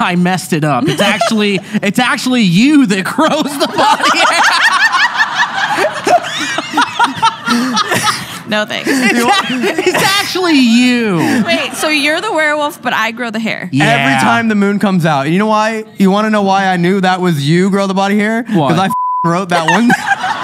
I messed it up. It's actually it's actually you that grows the body hair. No thanks. It's, it's actually you. Wait, so you're the werewolf, but I grow the hair. Yeah. Every time the moon comes out. You know why? You want to know why I knew that was you, grow the body hair? Because I f- wrote that one.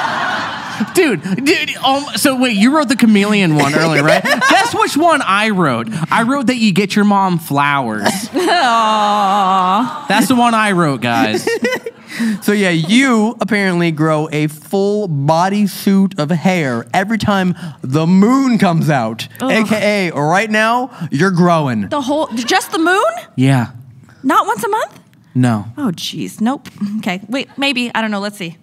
dude, dude. Um, so wait, you wrote the chameleon one earlier, right? Guess which one I wrote? I wrote that you get your mom flowers. Aww. That's the one I wrote, guys. so yeah, you apparently grow a full body suit of hair every time the moon comes out. AKA, right now, you're growing. The whole, just the moon? Yeah. Not once a month? No. Oh, jeez. Nope. Okay. Wait, maybe. I don't know. Let's see.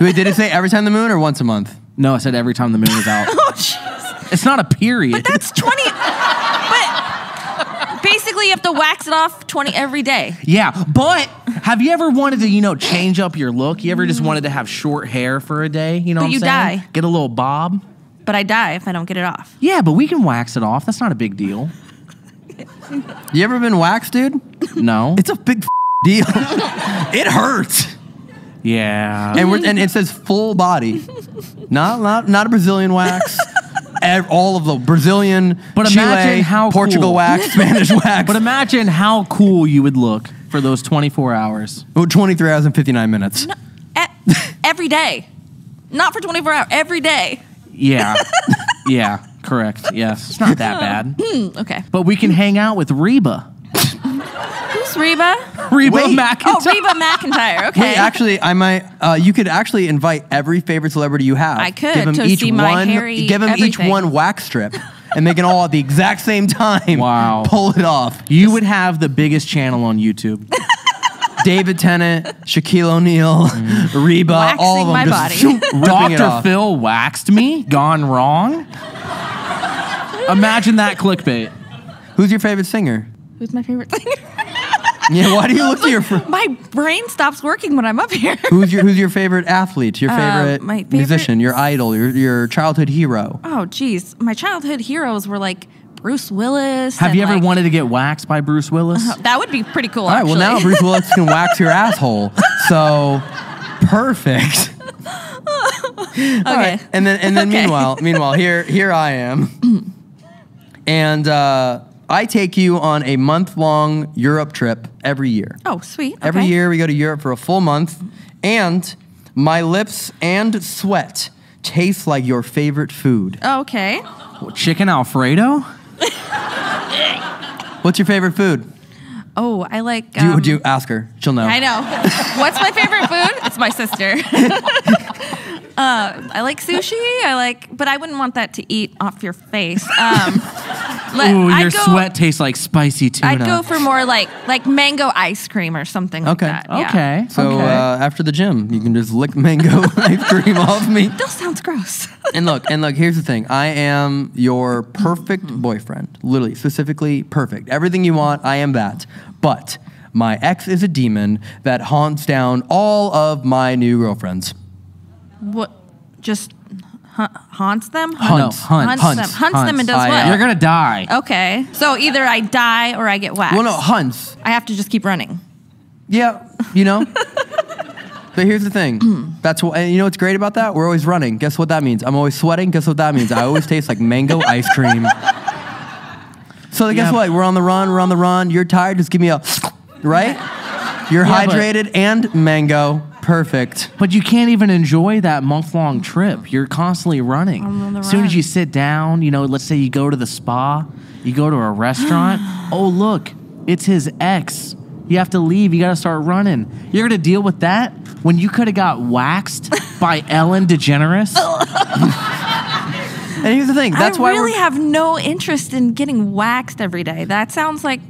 Wait, did it say every time the moon or once a month? No, I said every time the moon is out. Oh, jeez. It's not a period. But that's 20. but basically, you have to wax it off 20 every day. Yeah, but have you ever wanted to, you know, change up your look? You ever just wanted to have short hair for a day? You know But what I'm you saying? die. Get a little bob. But I die if I don't get it off. Yeah, but we can wax it off. That's not a big deal. You ever been waxed, dude? No. It's a big f- deal. it hurts. Yeah. And, we're, and it says full body, not not not a Brazilian wax. Ev- All of the Brazilian, But Chile, imagine how Portugal cool. wax, Spanish wax. but imagine how cool you would look for those 24 hours. Oh, 23 hours and 59 minutes. E- every day. Not for 24 hours. Every day. Yeah. yeah, correct. Yes. It's not that bad. Hmm, okay. But we can hang out with Reba. Who's Reba? Reba Wait. McEntire. Oh, Reba McEntire. Okay. Wait, actually, I might. Uh, you could actually invite every favorite celebrity you have. I could give them to each see my one. hairy give them each one wax strip, and they can all at the exact same time. Wow. Pull it off. You would have the biggest channel on YouTube. David Tennant, Shaquille O'Neal, Reba, Waxing all of them my just body. ripping it Dr. off. Phil waxed me, gone wrong. Imagine that clickbait. Who's your favorite singer? Who's my favorite singer? Yeah, why do you look to your? My brain stops working when I'm up here. who's your Who's your favorite athlete? Your Um, favorite, my favorite- musician? Your idol? Your your childhood hero? Oh, geez. My childhood heroes were like Bruce Willis. Have you ever like- wanted to get waxed by Bruce Willis? That would be pretty cool. All right, actually. well now Bruce Willis can wax your asshole. So perfect. okay. All right, And then and then Okay. meanwhile, meanwhile, here here I am. And uh, I take you on a month long Europe trip every year. Oh, sweet. Every Okay. year we go to Europe for a full month, and my lips and sweat taste like your favorite food. Okay. Chicken Alfredo? What's your favorite food? Oh, I like. Do you, um, do you ask her? She'll know. I know. What's my favorite food? It's my sister. uh, I like sushi. I like, but I wouldn't want that to eat off your face. Um, let- Ooh, your go- sweat tastes like spicy tuna. I'd go for more like like mango ice cream or something like Okay. Yeah. Okay. So okay. uh, after the gym, you can just lick mango ice cream off me. Still sounds gross. And look, and look, here's the thing. I am your perfect boyfriend. Literally, specifically perfect. Everything you want, I am that. But my ex is a demon that haunts down all of my new girlfriends. What? Just haunts them? Hunts, No, hunts, hunts, hunts, them. Hunts, them and does I, what? You're gonna die. okay. So either I die or I get whacked. Well, no, hunts. I have to just keep running. Yeah, you know. but here's the thing. That's what and you know what's great about that? We're always running. Guess what that means? I'm always sweating. Guess what that means? I always taste like mango ice cream. So guess Yeah. what? We're on the run. We're on the run. You're tired. Just give me a right. You're Yeah, but- hydrated and mango. Perfect. But you can't even enjoy that month long trip. You're constantly running. I'm on the as soon as you sit down, you know, let's say you go to the spa, you go to a restaurant. oh, look, it's his ex. You have to leave. You got to start running. You're going to deal with that when you could have got waxed by Ellen DeGeneres? And here's the thing. That's I why really we're, have no interest in getting waxed every day. That sounds like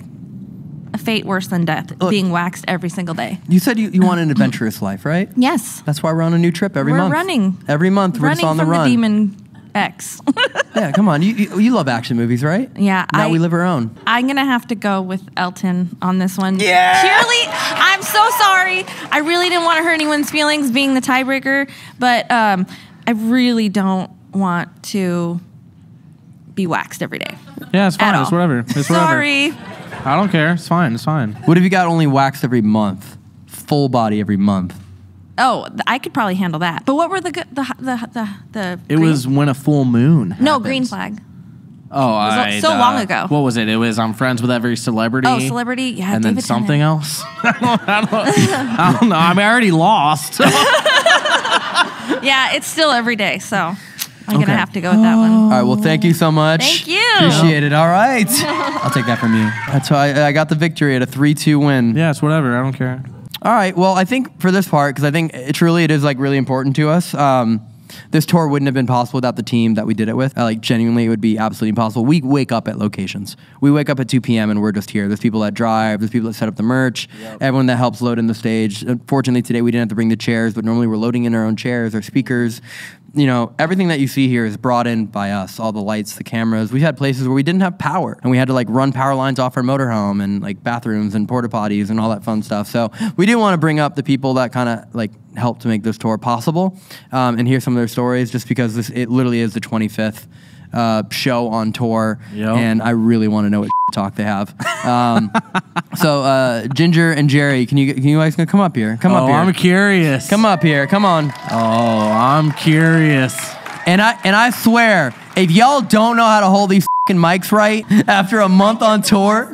a fate worse than death, being waxed every single day. You said you, you want an adventurous life, right? Yes. That's why we're on a new trip every month. We're running. Every month we're running just on the from run. the demon X. Yeah, come on. You, you, you love action movies, right? Yeah, Now I- we live our own. I'm gonna have to go with Elton on this one. Yeah. Purely, I'm so sorry. I really didn't want to hurt anyone's feelings being the tiebreaker, but um, I really don't want to be waxed every day. yeah, it's fine. It's whatever. It's whatever. Sorry. I don't care. It's fine. It's fine. What if you got only waxed every month? Full body every month. Oh, th- I could probably handle that. But what were the g- the the the, the It green- was when a full moon. no happens. green flag. Oh, was I, so uh, long ago. What was it? It was I'm friends with every celebrity. Oh, celebrity. Yeah, and then David something Tennant. else. I, don't, I, don't, I don't know. I'm already lost. Yeah, it's still every day. So I'm Okay. gonna have to go with that one. All right. Well, thank you so much. Thank you. Appreciate it. All right. I'll take that from you. That's why I, I got the victory at a 3 2 win. yeah, it's whatever. I don't care. All right. Well, I think for this part, because I think it truly it is like really important to us. Um, this tour wouldn't have been possible without the team that we did it with. Uh, like genuinely, it would be absolutely impossible. We wake up at locations. We wake up at 2 p.m. and we're just here. There's people that drive. There's people that set up the merch. Everyone that helps load in the stage. Unfortunately, today we didn't have to bring the chairs, but normally we're loading in our own chairs, our speakers. You know, everything that you see here is brought in by us. All the lights, the cameras. We've had places where we didn't have power, and we had to like run power lines off our motorhome and like bathrooms and porta potties and all that fun stuff. So we do want to bring up the people that kind of like helped to make this tour possible, um, and hear some of their stories. Just because this it literally is the 25th uh, show on tour, Yep. and I really want to know what talk they have. Um, so uh, Ginger and Jerry, can you can you guys come up here? Come up oh, here. I'm curious. Come up here. Come on. Oh, I'm curious. And I and I swear, if y'all don't know how to hold these fing mics right after a month on tour,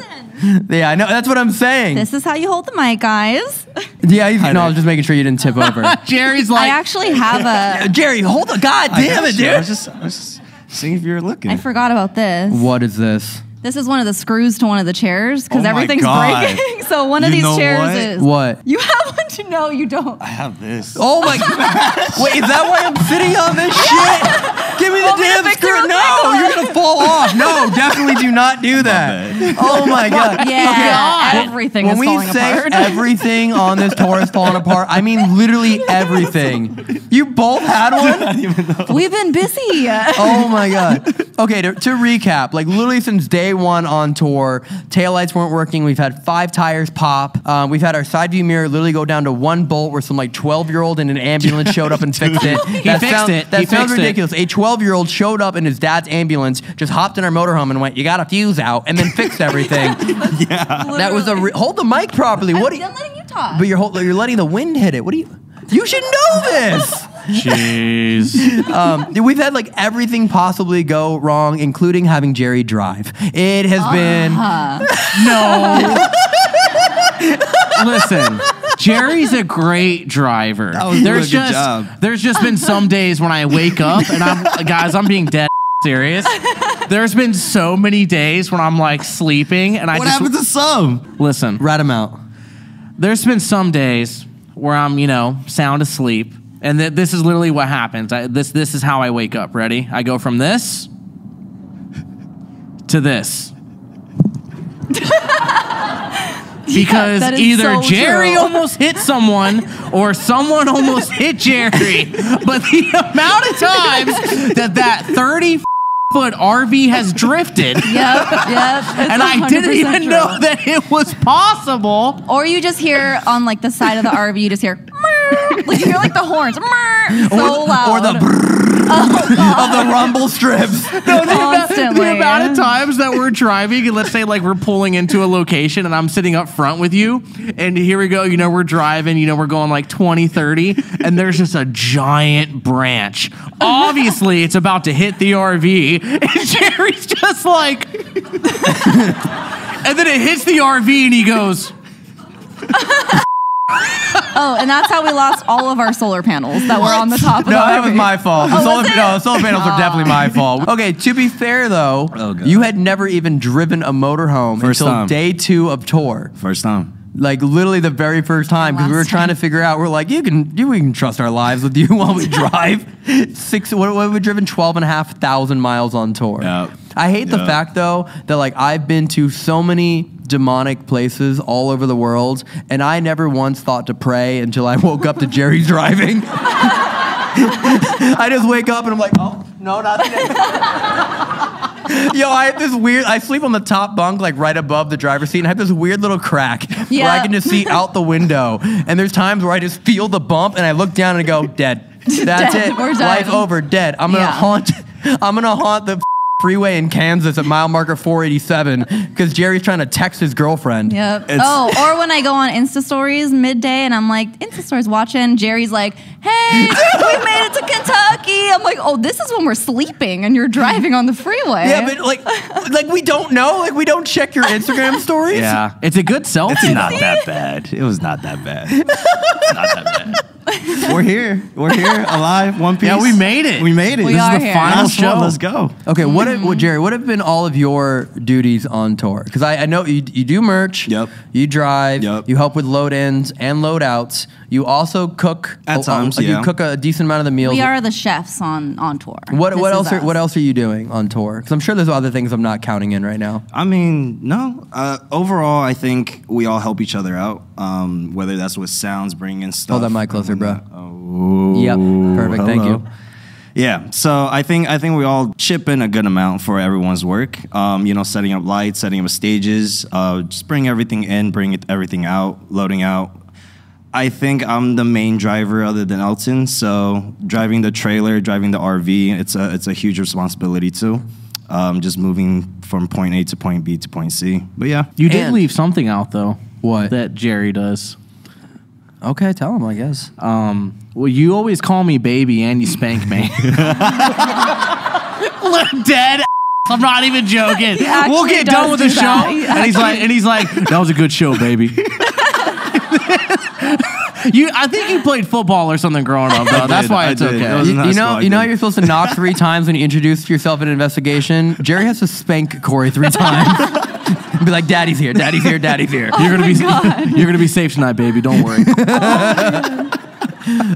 yeah, I know that's what I'm saying. This is how you hold the mic, guys. yeah, he's, no, I was just making sure you didn't tip over. Jerry's like, I actually have a. Jerry, hold the god damn it, I dude. was just, I was just seeing if you were looking. I forgot about this. What is this? This is one of the screws to one of the chairs because Oh everything's God. breaking. So one of these chairs what? is. What? You have one to know you don't. I have this. Oh my god! Wait, is that why I'm sitting on this shit? Give me the Want damn fix it screw! No, quick? you're gonna fall off. No, definitely do not do that. bad. Oh my god! Yeah, everything when is we falling say apart. everything on this tour is falling apart, I mean literally everything. You both had one. We've been busy. Oh my god. Okay, to, to recap, like literally since day one on tour, taillights weren't working. We've had five tires pop. Um, we've had our side view mirror literally go down to one bolt where some like 12 year old in an ambulance showed up and fixed it. He fixed it. That He sounds fixed it. ridiculous. A 12 year old showed up in his dad's ambulance, just hopped in our motorhome and went, "You got a fuse out," and then fixed everything. yeah, That was a re- hold the mic properly. What? do you, I'm letting you talk. but you're hold, you're letting the wind hit it. What do you? You should know this. jeez. Um, we've had like everything possibly go wrong, including having Jerry drive. It has been. no. Listen, Jerry's a great driver. was there's a good just job. there's just been some days when I wake up and I'm guys, I'm being dead serious. There's been so many days when I'm like sleeping and I What just happened to some? listen. Rat him out. There's been some days where I'm, you know, sound asleep, and th- this is literally what happens. I, this this is how I wake up. Ready? I go from this to this. Because is either so Jerry true. almost hit someone or someone almost hit Jerry. But the amount of times that that 30 foot RV has drifted, Yep, yep. and I didn't even know that it was possible. Or you just hear on like the side of the RV, you just hear. "Meow." like you hear like the horns, "Mrr," so or, loud. or the oh, brrrr of the rumble strips. constantly. The amount of times that we're driving, and let's say like we're pulling into a location and I'm sitting up front with you, and here we go, you know, we're driving, you know, we're going like 20, 30, and there's just a giant branch. Obviously, it's about to hit the RV, and Jerry's just like, and then it hits the RV, and he goes, oh, and that's how we lost all of our solar panels that were on the top of No, the that was my fault. The Oh, solar, was it? no, the solar panels are definitely my ah. fault. Okay, to be fair though, Oh, God. you had never even driven a motorhome First until time. day two of tour. First time. Like literally the very first time because we were Last trying to figure out. We're like, you can, you, we can trust our lives with you while we drive. Six, what, what have we driven? 12 and a half thousand miles on tour. Yep. I hate the fact though that like I've been to so many demonic places all over the world, and I never once thought to pray until I woke up to Jerry driving. I just wake up and I'm like, oh no, not today. Yo, I have this weird. I sleep on the top bunk, like right above the driver's seat, and I have this weird little crack where I can just see out the window. And there's times where I just feel the bump, and I look down and I go, dead. That's Dead. it. We're. Life over. Dead. I'm gonna Yeah. haunt. I'm gonna haunt the freeway in Kansas at mile marker 487 because Jerry's trying to text his girlfriend. Yep. It's- oh, or when I go on Insta stories midday and I'm like, Insta stories watching, Jerry's like, hey, we made it to Kentucky. I'm like, oh, this is when we're sleeping and you're driving on the freeway. Yeah, but like, like we don't know. Like we don't check your Instagram stories. yeah, it's a good selfie. It's not that bad. It was not that bad. not that bad. We're here. We're here, alive, one piece. Yeah, we made it. We made it. We this are is the here. final Last show. one. Let's go. Okay, what, have, what Jerry? What have been all of your duties on tour? Because I, I know you, you do merch. Yep. You drive. Yep. You help with load ins and load outs. You also cook. At oh, times, You yeah. cook a decent amount of the meals. we are the chefs on, on tour. What, This what is else? Are, us. what else are you doing on tour? Because I'm sure there's other things I'm not counting in right now. I mean, no. Uh, overall, I think we all help each other out. Um, whether that's with sounds, bringing stuff. Hold that mic closer, bro. Oh, Yep. Perfect. Thank you. Yeah, so I think I think we all chip in a good amount for everyone's work. Um, you know, setting up lights, setting up stages, uh, just bring everything in, bring it, everything out, loading out. I think I'm the main driver other than Elton, so driving the trailer, driving the RV, it's a it's a huge responsibility too. Um, just moving from point A to point B to point C. But yeah, You did And- leave something out though. What? That Jerry does. Okay, tell him. I guess. Um, well, you always call me baby and you spank me. Look, Dead. I'm not even joking. We'll get done does with the do show. He and he's like, and he's like, that was a good show, baby. you, I think you played football or something growing up, though. That's why I it's did. okay. That You, in you know, you know, how you're supposed to knock three times when you introduce yourself in an investigation. Jerry has to spank Corey three times. And be like, "Daddy's here, Daddy's here, Daddy's here." Oh you're gonna be, you're gonna be safe tonight, baby. Don't worry.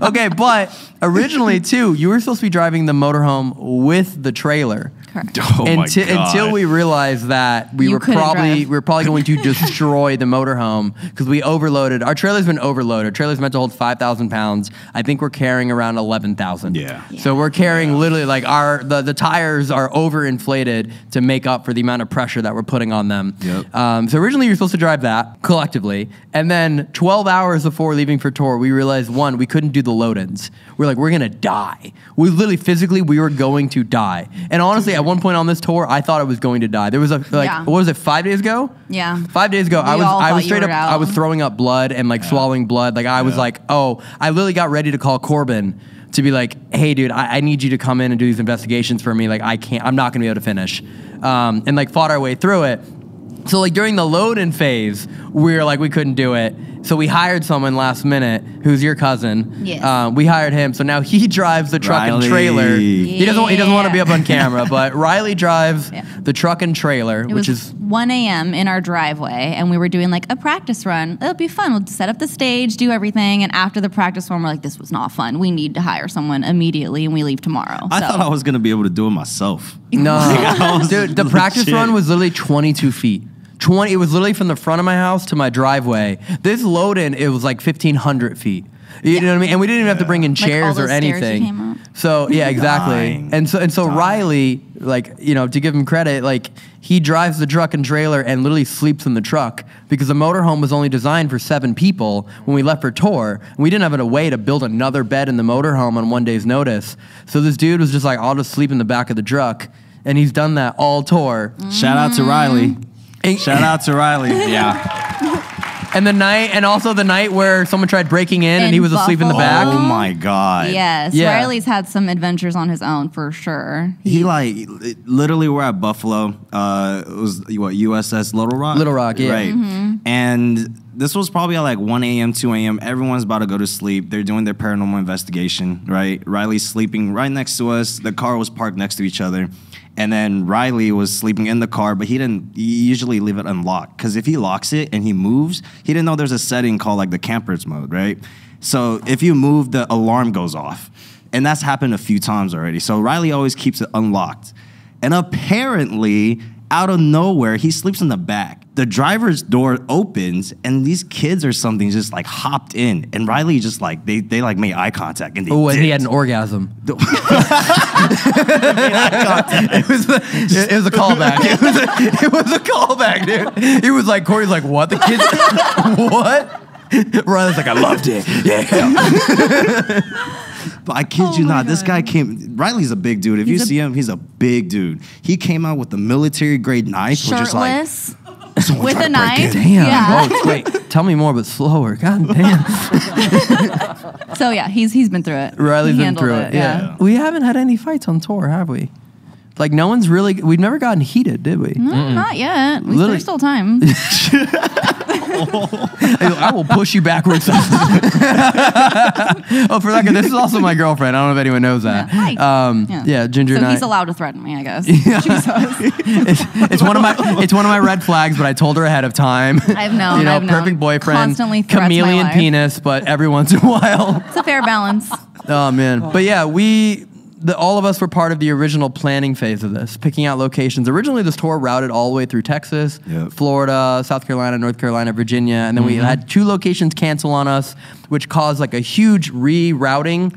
okay, but originally too, you were supposed to be driving the motorhome with the trailer. Correct. Oh my until, God. until we realized that we You were couldn't probably drive. we were probably going to destroy the motorhome because we overloaded. Our trailer's been overloaded. Our Trailer's meant to hold five thousand pounds. I think we're carrying around eleven thousand. Yeah. So we're carrying literally like our the, the tires are overinflated to make up for the amount of pressure that we're putting on them. Yep. Um, so originally you were supposed to drive that collectively, and then twelve hours before leaving for tour, we realized one we couldn't do the load-ins. We're like we're gonna die. We literally physically we were going to die. And honestly, at one point on this tour, I thought I was going to die. There was a like Yeah. what was it? Five days ago. Yeah. Five days ago, I was I was straight up out. I was throwing up blood and like swallowing blood. Like I was like, oh, I literally got ready to call Corbin to be like, hey, dude, I, I need you to come in and do these investigations for me. Like I can't, I'm not gonna be able to finish. Um, and like fought our way through it. So like during the load-in phase, we were like we couldn't do it. So we hired someone last minute, who's your cousin. Yes. Um, we hired him. So now he drives the truck and Riley. trailer. He doesn't. He doesn't want to be up on camera, but Riley drives Yeah. the truck and trailer, It which was is 1 a.m. in our driveway, and we were doing like a practice run. It'll be fun. We'll set up the stage, do everything, and after the practice run, we're like, "This was not fun. We need to hire someone immediately, and we leave tomorrow." I So- thought I was gonna be able to do it myself. No, I dude, the practice run was literally 22 feet. 20. It was literally from the front of my house to my driveway. This load in, it was like 1,500 feet. You know what I mean? And we didn't even have to bring in Like all chairs or those stairs you anything. came up. So yeah, exactly. Dying. And so and so Riley like you know, to give him credit, like he drives the truck and trailer and literally sleeps in the truck because the motorhome was only designed for seven people when we left for tour. We didn't have a way to build another bed in the motorhome on one day's notice. So this dude was just like, I'll just sleep in the back of the truck, and he's done that all tour. Mm. Shout out to Riley. Shout out to Riley. Yeah. And the night, and also the night where someone tried breaking in and he was asleep in the back. Oh my god. Yes, Yeah. Riley's had some adventures on his own for sure. He like literally we're at Buffalo. Uh, it was what USS Little Rock. Little Rock, yeah. Right. Mm-hmm. And this was probably at like 1 a.m., 2 a.m. Everyone's about to go to sleep. They're doing their paranormal investigation. Right. Riley's sleeping right next to us. The car was parked next to each other. And then Riley was sleeping in the car, but he didn't usually leave it unlocked because if he locks it and he moves, he didn't know there's a setting called like the campers mode, right? So if you move, the alarm goes off. And that's happened a few times already. So Riley always keeps it unlocked. And apparently, out of nowhere, he sleeps in the back. The driver's door opens, and these kids or something just like hopped in. And Riley just like, they, they like made eye contact. And they Oh, and he had an orgasm. it, was a, it, it was a callback. It was a, it was a callback, dude. He was like, Corey's like, what? The kids, what? Riley's like, I loved it. Yeah. But I kid oh you not, this guy came. Riley's a big dude. If you He's a- see him, he's a big dude. He came out with a military grade knife, which is like Shirtless someone with a knife. Damn. Yeah. Oh, wait, tell me more, but slower. God damn. So yeah, he's he's been through it. Riley's He been through it. Yeah. We haven't had any fights on tour, have we? Like, no one's really, we've never gotten heated, did we? No, not yet. We, there's still time. I will push you backwards. oh, for that, this is also my girlfriend. I don't know if anyone knows that. Yeah. Hi. Um, Yeah. yeah. Ginger so and I. he's allowed to threaten me, I guess. it's, it's one of my it's one of my red flags, but I told her ahead of time. I've known, you know, I've known. perfect boyfriend, Constantly chameleon penis, but every once in a while. It's a fair balance. Oh man, but yeah, we. The, all of us were part of the original planning phase of this, picking out locations. Originally, this tour routed all the way through Texas, Yep. Florida, South Carolina, North Carolina, Virginia, and then we Mm-hmm. had two locations cancel on us, which caused like a huge rerouting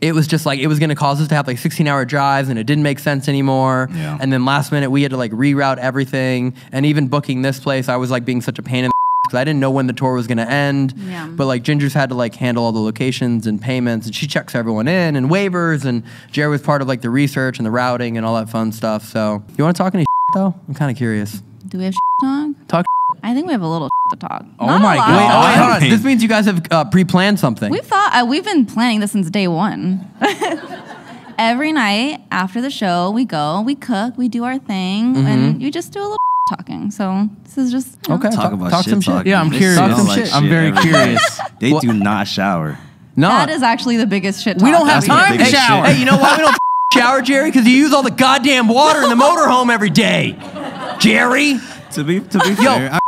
it was just like it was going to cause us to have like 16 hour drives and it didn't make sense anymore Yeah. and then last minute we had to like reroute everything and even booking this place i was like being such a pain in the because i didn't know when the tour was going to end Yeah. but like ginger's had to like handle all the locations and payments and she checks everyone in and waivers and jerry was part of like the research and the routing and all that fun stuff so you want to talk any though i'm kind of curious Do we have talk? talk I think we have a little to talk. Oh Not my lot. wait oh, God. wait, hold on. this means you guys have uh, pre-planned something We've thought uh, we've been planning this since day one. Every night after the show, we go, we cook, we do our thing, and you just do a little talking. So this is just you know, okay Talk about talk shit some shit talking. Yeah, I'm They curious. Talk some like shit. I'm very curious. They What- do not shower. no That is actually the biggest shit. We talk don't have time to biggest shower. Hey, you know why we don't shower, Jerry? Because you use all the goddamn water in the motorhome every day. Jerry, To be to be Yo. fair, I-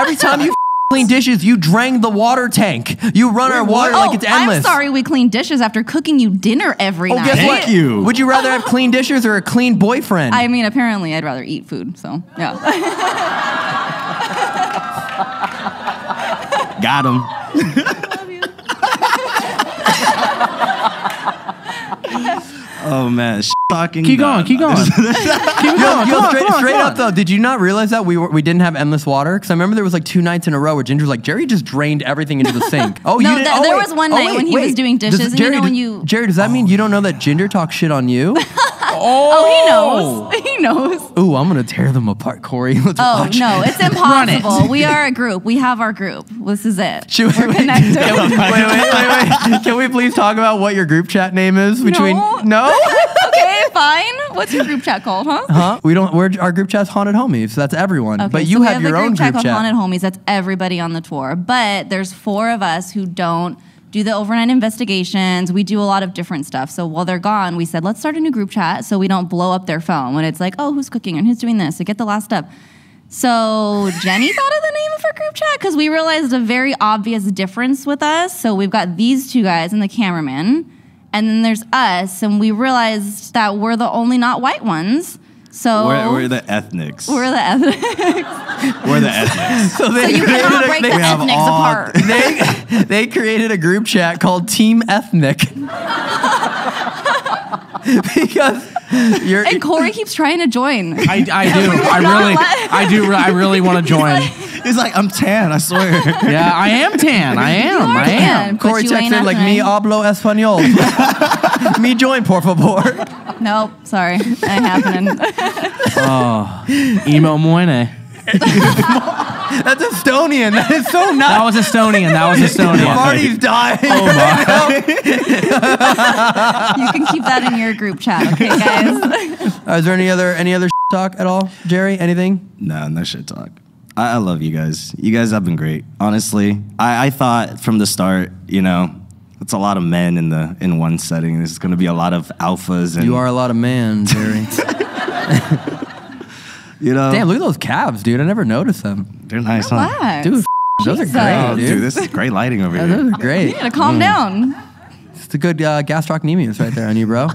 every time you clean dishes, you drain the water tank. You run our water Oh, like it's oh, endless. I'm sorry we clean dishes after cooking you dinner every Oh, night. guess what? You. Would you rather have clean dishes or a clean boyfriend? I mean, apparently I'd rather eat food, so yeah. got him. oh man, shit talking. Keep going, keep going. keep going. Yo, come yo, on, straight, come on, straight come up though, did you not realize that we were, we didn't have endless water? Because I remember there was like two nights in a row where Ginger was like, Jerry just drained everything into the sink. Oh, No, you didn't? th- oh, there wait. was one Oh, night wait, when he was wait. doing Does- dishes, and you Jerry, know when does- you- Jerry, does that mean you don't know that Ginger talks shit on you? Oh, he oh. knows. He knows. Ooh, I'm gonna tear them apart, Corey. Let's Oh watch. no, it's impossible. we are a group. We have our group. This is it. Should we, We're wait, connected. Can we- wait, wait, wait, wait. Can we please talk about what your group chat name is between? No. No? okay, fine. What's your group chat called, huh? Huh? We don't. We're our group chat's haunted homies. So that's everyone. Okay, but so you we have, a your own chat group called chat. Haunted Homies. That's everybody on the tour. But there's four of us who don't do the overnight investigations. We do a lot of different stuff. So while they're gone, we said let's start a new group chat so we don't blow up their phone when it's like, oh, who's cooking and who's doing this? So get the last step. So Jenny thought of the name of her group chat because we realized a very obvious difference with us. So we've got these two guys and the cameraman, and then there's us, and we realized that we're the only not white ones. So We're, we're the ethnics. we're the ethnics. We're the ethnics. So they So you cannot break they- the ethnics all- apart. they they created a group chat called Team Ethnic because You're, And Corey keeps trying to join. I, I do. I really, I do. I really want to join. He's like, I'm tan. I swear. Yeah, I am tan. I am. You are I am. tan, but Corey you texted like me hablo español. me join por favor. Nope, sorry, ain't happening. Oh, emo moine. That's Estonian. That is so nice. That was Estonian. That was Estonian. Marty's dying. you can keep that in your group chat, okay, guys? Uh, is there any other any other talk at all, Jerry? Anything? No, no shit talk. I, I love you guys. You guys have been great. Honestly, I, I thought from the start, you know, it's a lot of men in the in one setting. There's going to be a lot of alphas and You are a lot of man, Jerry. You know, Damn, look at those calves, dude. I never noticed them. they're nice, huh? Relax. Dude, those are Jesus. great, Oh, dude. dude, this is great lighting over Yeah, here. those are great. You gotta calm down. It's a good uh, gastrocnemius right there on you, bro.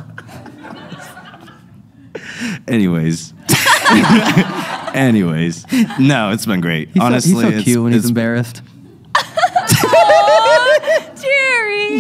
Anyways. Anyways. No, it's been great. He's so, Honestly, he's so it's- cute when he's it's- embarrassed.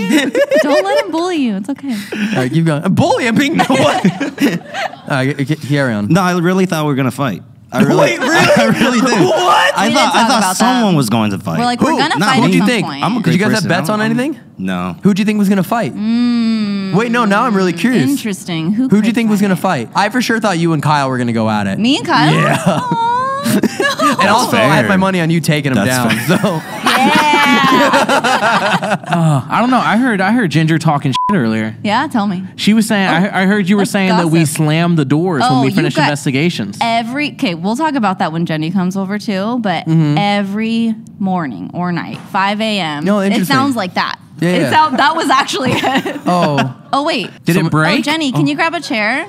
Jerry, don't let him bully you. It's okay. All right, keep going. Bully, I'm being no what? All right, g- g- carry on. No, I really thought we were gonna fight. I really, Wait, really? I really did. What? I We thought didn't I talk thought about someone that. was going to fight. We're like, we're gonna Nah, fight who'd at What'd you some think? point. I'm a Did great you guys have person. bets on I'm- anything? No. Who'd you think was gonna fight? Mm. Wait, no. Now I'm really curious. Interesting. Who? Who'd you could think was fight? gonna fight? I for sure thought you and Kyle were gonna go at it. Me and Kyle. Yeah. Aw. And also, I had my money on you taking them down. fair. So I don't know. I heard. I heard Ginger talking shit earlier. yeah, tell me. She was saying. I, I heard you were let's saying that we slammed the doors Oh, when we you finished investigations. Every okay, we'll talk about that when Jenny comes over too. But Mm-hmm. every morning or night, 5 a.m. No, it sounds like that. Yeah, it yeah. sound, that was actually it. oh, oh wait, Did it Oh, break? Jenny, can you grab a chair?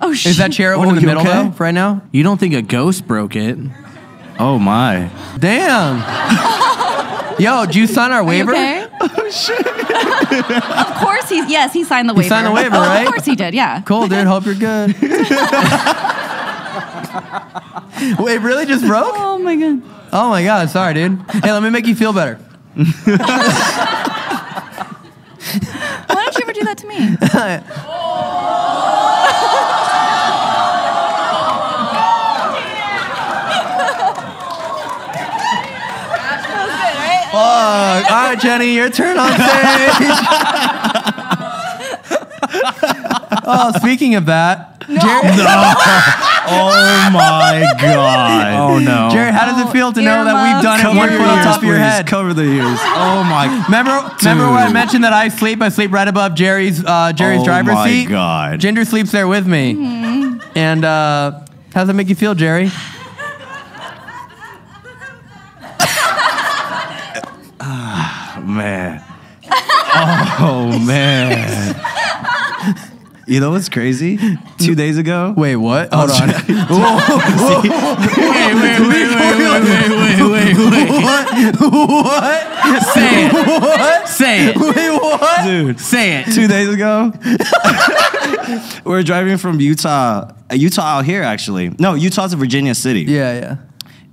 Oh shit. is that chair open Oh, in the oh, you middle okay? though? Right now? You don't think a ghost broke it? Oh my. Damn. Yo, did you sign our Are you waiver? okay? Oh shit. of course he's yes, he signed the waiver. signed the waiver, Oh, right? Of course he did, yeah. Cool, dude. Hope you're good. Wait, really just broke? Oh my god. Oh my god, sorry, dude. Hey, let me make you feel better. Why don't you ever do that to me? Fuck. All right, Jenny, your turn on stage. oh, speaking of that, Jared, Oh my god. Oh no. Jared, how does it feel to know that we've done it Cover one foot on ears, top of your head? Cover the ears. Oh my. Remember, remember when I mentioned that I sleep? I sleep right above Jerry's uh, Jerry's Oh driver's my seat. God. Ginger sleeps there with me. And uh, how does that make you feel, Jerry? Man. Oh man. You know what's crazy? Two days ago. Wait, what? Hold on. wait, wait, wait, wait, wait, wait, wait, wait. what? What? Say it. What? Say it. Wait, what? Dude, Say it. two days ago, we were driving from Utah, uh, Utah out here actually. No, Utah to Virginia City. Yeah, yeah.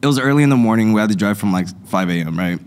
It was early in the morning. We had to drive from like 5 a.m., right?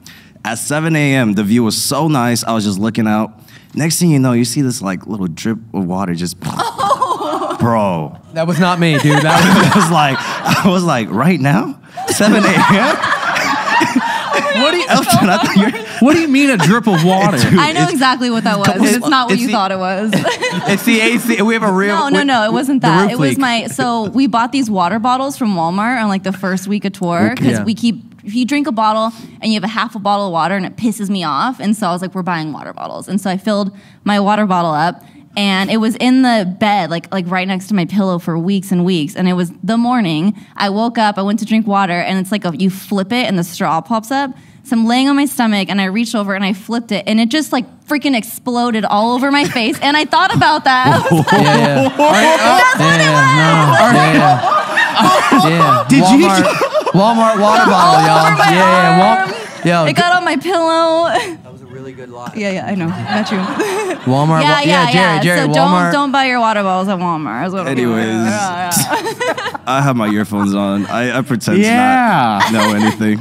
At 7 a.m., the view was so nice. I was just looking out. Next thing you know, you see this like little drip of water just. Bro. That was not me, dude. That was, I was like, I was like, right now? 7 a.m.? Oh what do you, Elton, I thought you're. What do you mean a drip of water? I know exactly what that was. It's- It's, not what it's you the- thought it was. it's the AC. We have a real. No, no, no, it wasn't the that. roof It was leak. my so we bought these water bottles from Walmart on like the first week of tour because Yeah. we keep if you drink a bottle and you have a half a bottle of water and it pisses me off, and so I was like, we're buying water bottles, and so I filled my water bottle up. And it was in the bed, like like right next to my pillow for weeks and weeks. And it was the morning. I woke up, I went to drink water, and it's like a, you flip it and the straw pops up. So I'm laying on my stomach and I reached over and I flipped it and it just like freaking exploded all over my face. And I thought about that. I was like, Yeah, yeah. yeah, yeah, no, yeah, yeah. yeah. Did you Walmart, Walmart water bottle, all y'all. over my yeah, yeah. arm. Wal- yo, It got on my pillow. That was a really good lie. Yeah, yeah, I know. Got you. Walmart. yeah, wa- yeah, Jerry, yeah. Jerry, so Walmart. don't don't buy your water bottles at Walmart. Is what I'm Anyways. Yeah, yeah. I have my earphones on. I, I pretend Yeah. to not know anything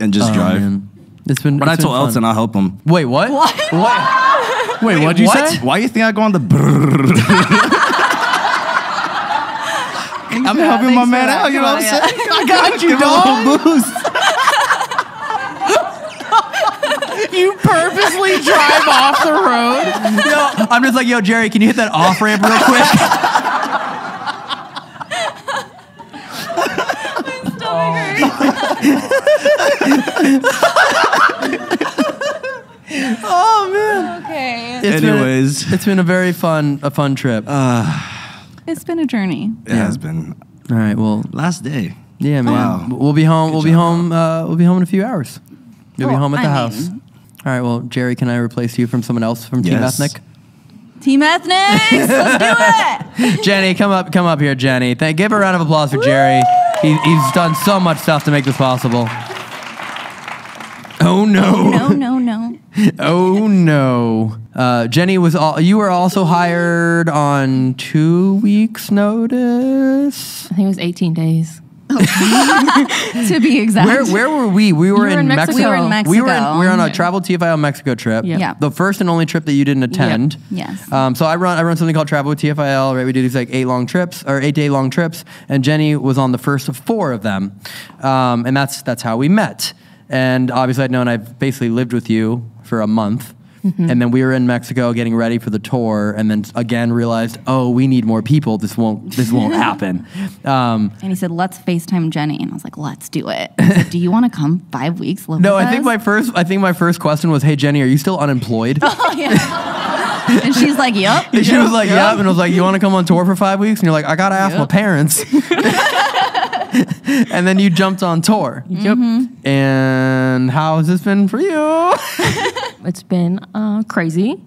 and just Oh, drive. man. It's been. But I told. Elton I'll help him. Wait, what? What? What? Wait, what'd you what? say? Why you think I go on the brrrr? I'm helping my man out. You know what I'm saying? I got you, dog. You purposely drive off the road. Yo, I'm just like, yo, Jerry, can you hit that off ramp real quick? oh man. Okay. It's been- Anyways. it's been a very fun, a fun trip. It's been a journey. It has been All right, well, last day. yeah, man. Wow. We'll be home. we'll be home. Uh, we'll be home in a few hours. You'll be home at the I house. mean- All right. Well, Jerry, can I replace you from someone else from Team Yes. Ethnic? Team Ethnics, let's do it. Jenny, come up, come up here, Jenny. Thank, give a round of applause for Jerry. He, he's done so much stuff to make this possible. Oh no! No, no, no. Oh no! Uh, Jenny was all. You were also hired on two weeks' notice. I think it was 18 days. to be exact. Where where were we? We were, were in, in Mexico. Mexico. We were in Mexico. We were, in, we were on a travel TFIL Mexico trip. Yeah. Yeah. The first and only trip that you didn't attend. Yes. Um, so I run I run something called Travel with TFIL. Right, we do these like eight long trips or eight day long trips, and Jenny was on the first of four of them, um, and that's that's how we met. And obviously, I'd known I've basically lived with you for a month. And then we were in Mexico getting ready for the tour, and then again realized, oh, we need more people. This won't, this won't happen. Um, And he said, "Let's Facetime Jenny," and I was like, "Let's do it." Said, do you want to come five weeks? Live no, I think us?" my first, I think my first question was, hey Jenny, are you still unemployed? and she's like, yep. And she was like, "Yep," and I was like, "You want to come on tour for five weeks?" And you're like, "I gotta ask my parents." and then you jumped on tour. Yep. And how has this been for you? It's been uh, crazy.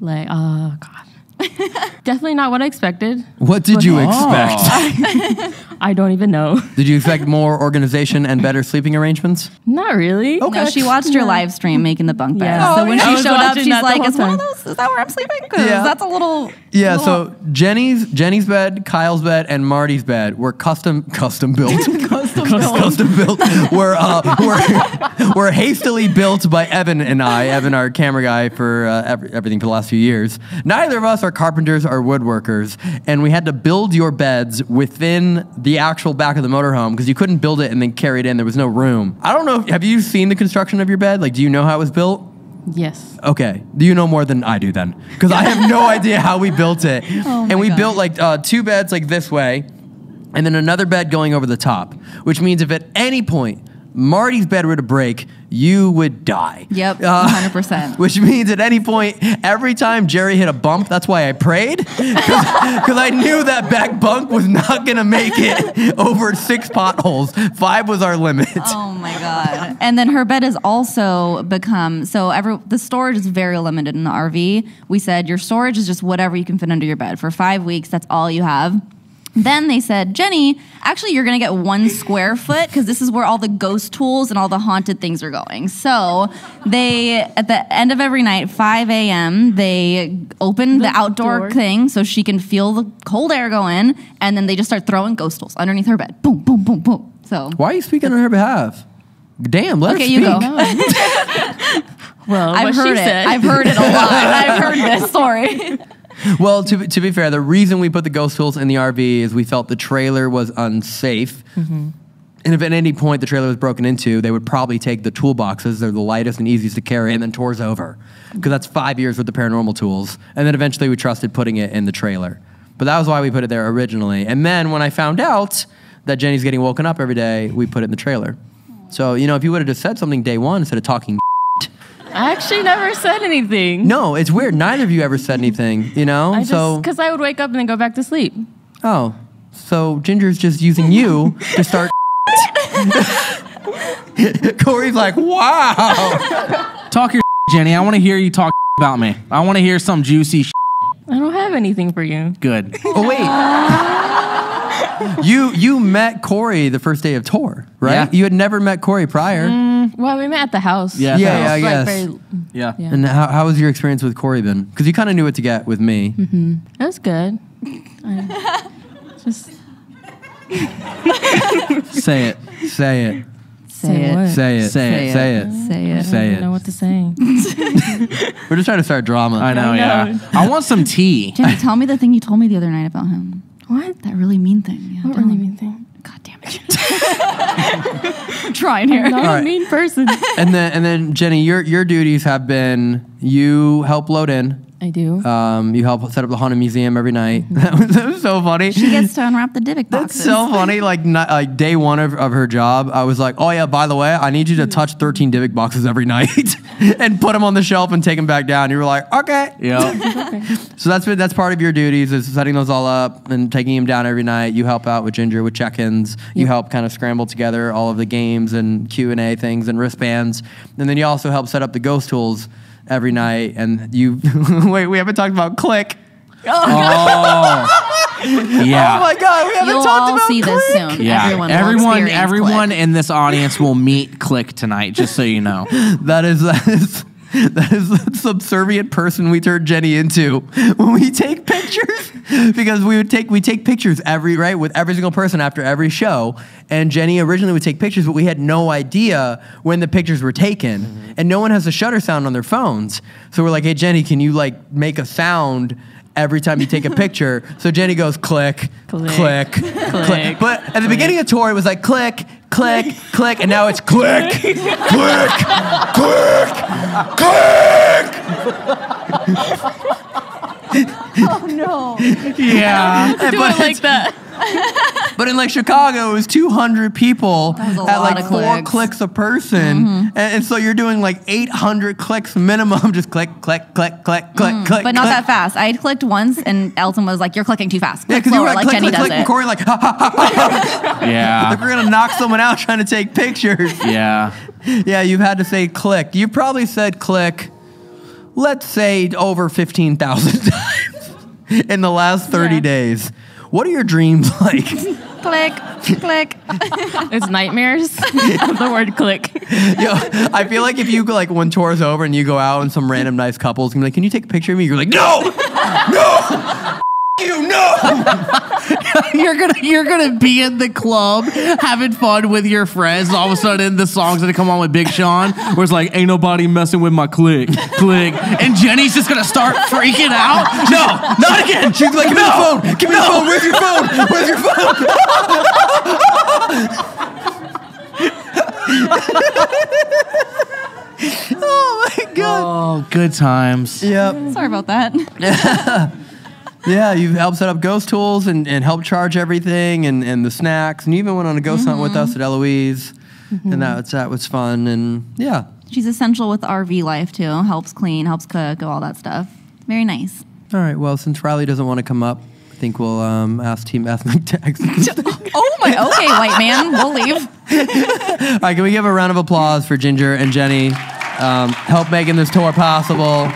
Like, uh, God. Definitely not what I expected. What did you Oh. expect? I don't even know. Did you expect more organization and better sleeping arrangements? Not really. No, she watched your live stream making the bunk bed. Yeah. So Oh, when yeah. I she was showed up, watching she's that the like, whole "Is one of time. those? Is that where I'm sleeping? Because Yeah. that's a little." Yeah, little- so Jenny's Jenny's bed, Kyle's bed, and Marty's bed were custom custom built. custom built. Custom built. Were uh, were were hastily built by Evan and I. Evan, our camera guy for uh, every, everything for the last few years. Neither of us are carpenters or woodworkers, and we had to build your beds within the actual back of the motorhome because you couldn't build it and then carry it in. There was no room. I don't know. If, have you seen the construction of your bed? Like, do you know how it was built? Yes. Okay. Do you know more than I do then? Because I have no idea how we built it. Oh and we God. built like uh, two beds like this way, and then another bed going over the top, which means if at any point Marty's bed were to break, you would die. Yep, Uh, 100%. Which means at any point, every time Jerry hit a bump, that's why I prayed, because I knew that back bunk was not gonna make it over six potholes. Five was our limit. Oh my god! And then her bed has also become so. Every the storage is very limited in the RV. We said your storage is just whatever you can fit under your bed for five weeks. That's all you have. Then they said, Jenny, actually, you're gonna get one square foot because this is where all the ghost tools and all the haunted things are going. So they, at the end of every night, 5 a.m., they open the, The outdoor door. thing so she can feel the cold air go in, and then they just start throwing ghost tools underneath her bed. Boom, boom, boom, boom. So Why are you speaking on her behalf? Damn, let Okay, her you speak. go. Well, I've what heard she it. said. I've heard it a lot. I've heard this story. Well, to, be- to be fair, the reason we put the ghost tools in the RV is we felt the trailer was unsafe. Mm-hmm. And if at any point the trailer was broken into, they would probably take the toolboxes. They're the lightest and easiest to carry, and then tours over. Because that's five years with the paranormal tools. And then eventually we trusted putting it in the trailer. But that was why we put it there originally. And then when I found out that Jenny's getting woken up every day, we put it in the trailer. So, you know, if you would have just said something day one instead of talking I actually never said anything. no, it's weird. Neither of you ever said anything, you know? I so because I would wake up and then go back to sleep. Oh, so Ginger's just using you to start. Corey's like, wow. Talk your Jenny. I want to hear you talk about me. I want to hear some juicy I don't have anything for you. good. Oh wait, you you met Corey the first day of tour, right? Yeah. You had never met Corey prior. Mm, well, we met at the house. Yeah, Yeah, that yeah, was- Like, very- yeah. Yeah. And how, how was your experience with Corey been? Because you kind of knew what to get with me. Mm-hmm. it was good. I- just Say it. Say it. Say it. Say it. Say it. Say it. Say it. it. I don't know what to say. We're just trying to start drama. I know. I know. Yeah. I want some tea. Jenny, tell me the thing you told me the other night about him. What? That really mean thing. Yeah, What really mean thing? God damn it. I'm trying here. I'm not All right. a mean person. and then and then Jenny, your your duties have been you help load in. I do. Um, you help set up the haunted museum every night. That, was, that was so funny. She gets to unwrap the Dybbuk That's boxes. so funny. Like, not, like day one of, of her job, I was like, "Oh yeah, by the way, I need you to touch 13 Dybbuk boxes every night and put them on the shelf and take them back down." You were like, "Okay." Yeah. So that's that's part of your duties is setting those all up and taking them down every night. You help out with Ginger with check-ins. You help kind of scramble together all of the games and Q and A things and wristbands, and then you also help set up the ghost tools every night. And you wait, we haven't talked about Click. Oh, oh. Yeah. Oh my God, we haven't You'll talked all about see this Click. soon. Yeah, Everyone, will everyone, experience everyone Click. in this audience will meet Click tonight. Just so you know. That is that is that is the subservient person we turned Jenny into when we take pictures. Because we would take we take pictures every right with every single person after every show. And Jenny originally would take pictures but we had no idea when the pictures were taken. Mm-hmm. And no one has a shutter sound on their phones. So we're like hey Jenny can you like make a sound every time you take a picture so Jenny goes click click click, Click. but at the beginning of tour it was like click click click and now it's click click click click. oh no! Yeah. And do but it like that. But in like Chicago, it was 200 people was at like four clicks. clicks a person. Mm-hmm. And, and so you're doing like 800 clicks minimum, just click, click, click, click, mm, click, click. But not click. that fast. I had clicked once, and Elton was like, "You're clicking too fast. Yeah, Click because you were slower, like, like click, Jenny click, does click, and. Corey like, ha, ha, ha, ha, ha. Yeah. like we're gonna knock someone out trying to take pictures. Yeah. yeah, you've had to say click. You probably said click, let's say over 15,000 times in the last 30 Yeah. days. What are your dreams like? click, click. It's nightmares. the word click. Yo, I feel like if you go like when tour's over and you go out and some random nice couple's gonna be like, "Can you take a picture of me?" You're like, "No, no, you no." you're gonna you're gonna be in the club having fun with your friends. All of a sudden, the song's gonna come on with Big Sean, where it's like, "Ain't nobody messing with my click, click," and Jenny's just gonna start freaking out. No, not again. She's like, "Give me the phone. Give me the phone. Where's your phone? Where's your phone?" oh my god. Oh, good times. Yep. Sorry about that. Yeah, you've helped set up ghost tools and, and helped charge everything and, and the snacks. And you even went on a ghost hunt with us at Eloise. And that was, that was fun. And yeah. She's essential with RV life too. Helps clean, helps cook, all that stuff. Very nice. All right. Well, since Riley doesn't want to come up, I think we'll um, ask Team Ethnic Tax. Oh my. Okay, white man, we'll leave. All right. Can we give a round of applause for Ginger and Jenny? Um, help making this tour possible.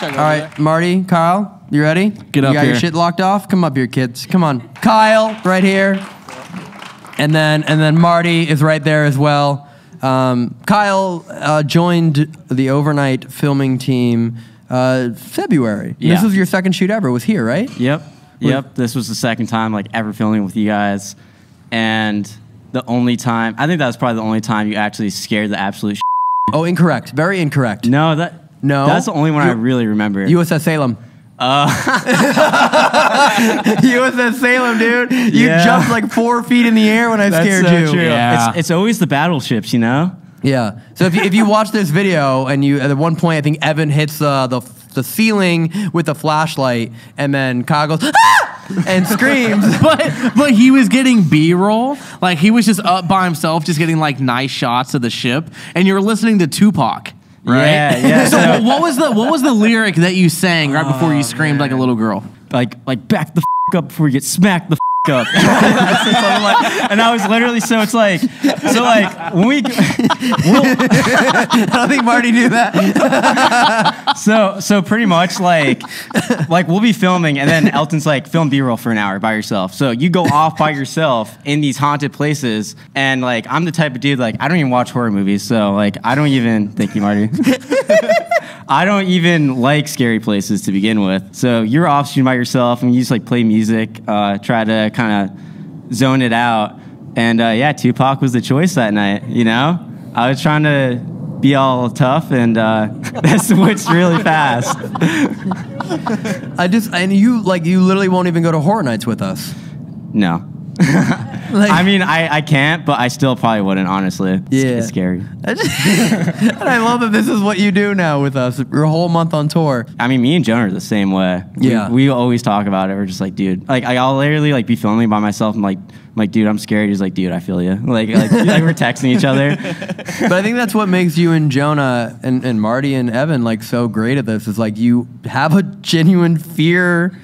All right, Marty, Kyle, you ready? Get you up got your shit locked off? Come up here, kids. Come on, Kyle, right here. And then and then Marty is right there as well. Um, Kyle uh, joined the overnight filming team uh, February. This was your second shoot ever. Was here, right? Yep. Yep. This was the second time like ever filming with you guys, and the only time I think that was probably the only time you actually scared the absolute. Oh, incorrect. Very incorrect. no, that No. That's the only one I really remember. USS Salem. USS Salem, dude. You Yeah. jumped like four feet in the air when I That's scared so you. true. Yeah. It's, it's always the battleships, you know. Yeah. So if you, if you watch this video and you at one point I think Evan hits uh, the the ceiling with the flashlight and then Kyle goes ah! and screams. But but he was getting B roll, like he was just up by himself, just getting like nice shots of the ship, and you're listening to Tupac. Right? Yeah, yeah. So what was the what was the lyric that you sang right before Oh, you screamed like a little girl? Like like back the f- up before you get smacked the f- up. Like- and I was literally so it's like so like when we I don't think Marty knew that. so so pretty much like like we'll be filming and then Elton's like film B-roll for an hour by yourself. So you go off by yourself in these haunted places and like I'm the type of dude like I don't even watch horror movies. So like I don't even thank you Marty. I don't even like scary places to begin with. So you're off shooting by yourself and you just like play music, uh, try to kind of zone it out. And uh, yeah, Tupac was the choice that night. You know, I was trying to be all tough and uh, that switched really fast. I just and you like you literally won't even go to horror nights with us. No. Like, I mean, I, I can't, but I still probably wouldn't, honestly. Yeah. it's scary. I and I love that this is what you do now with us. You're a whole month on tour. I mean, me and Jonah are the same way. Yeah. We, always talk about it. We're just like, dude, like I- I'll literally like be filming by myself. I'm like, I'm like, dude, I'm scared. He's like, dude, I feel you. Like, like, like we're texting each other. but I think that's what makes you and Jonah and, and Marty and Evan like so great at this is like you have a genuine fear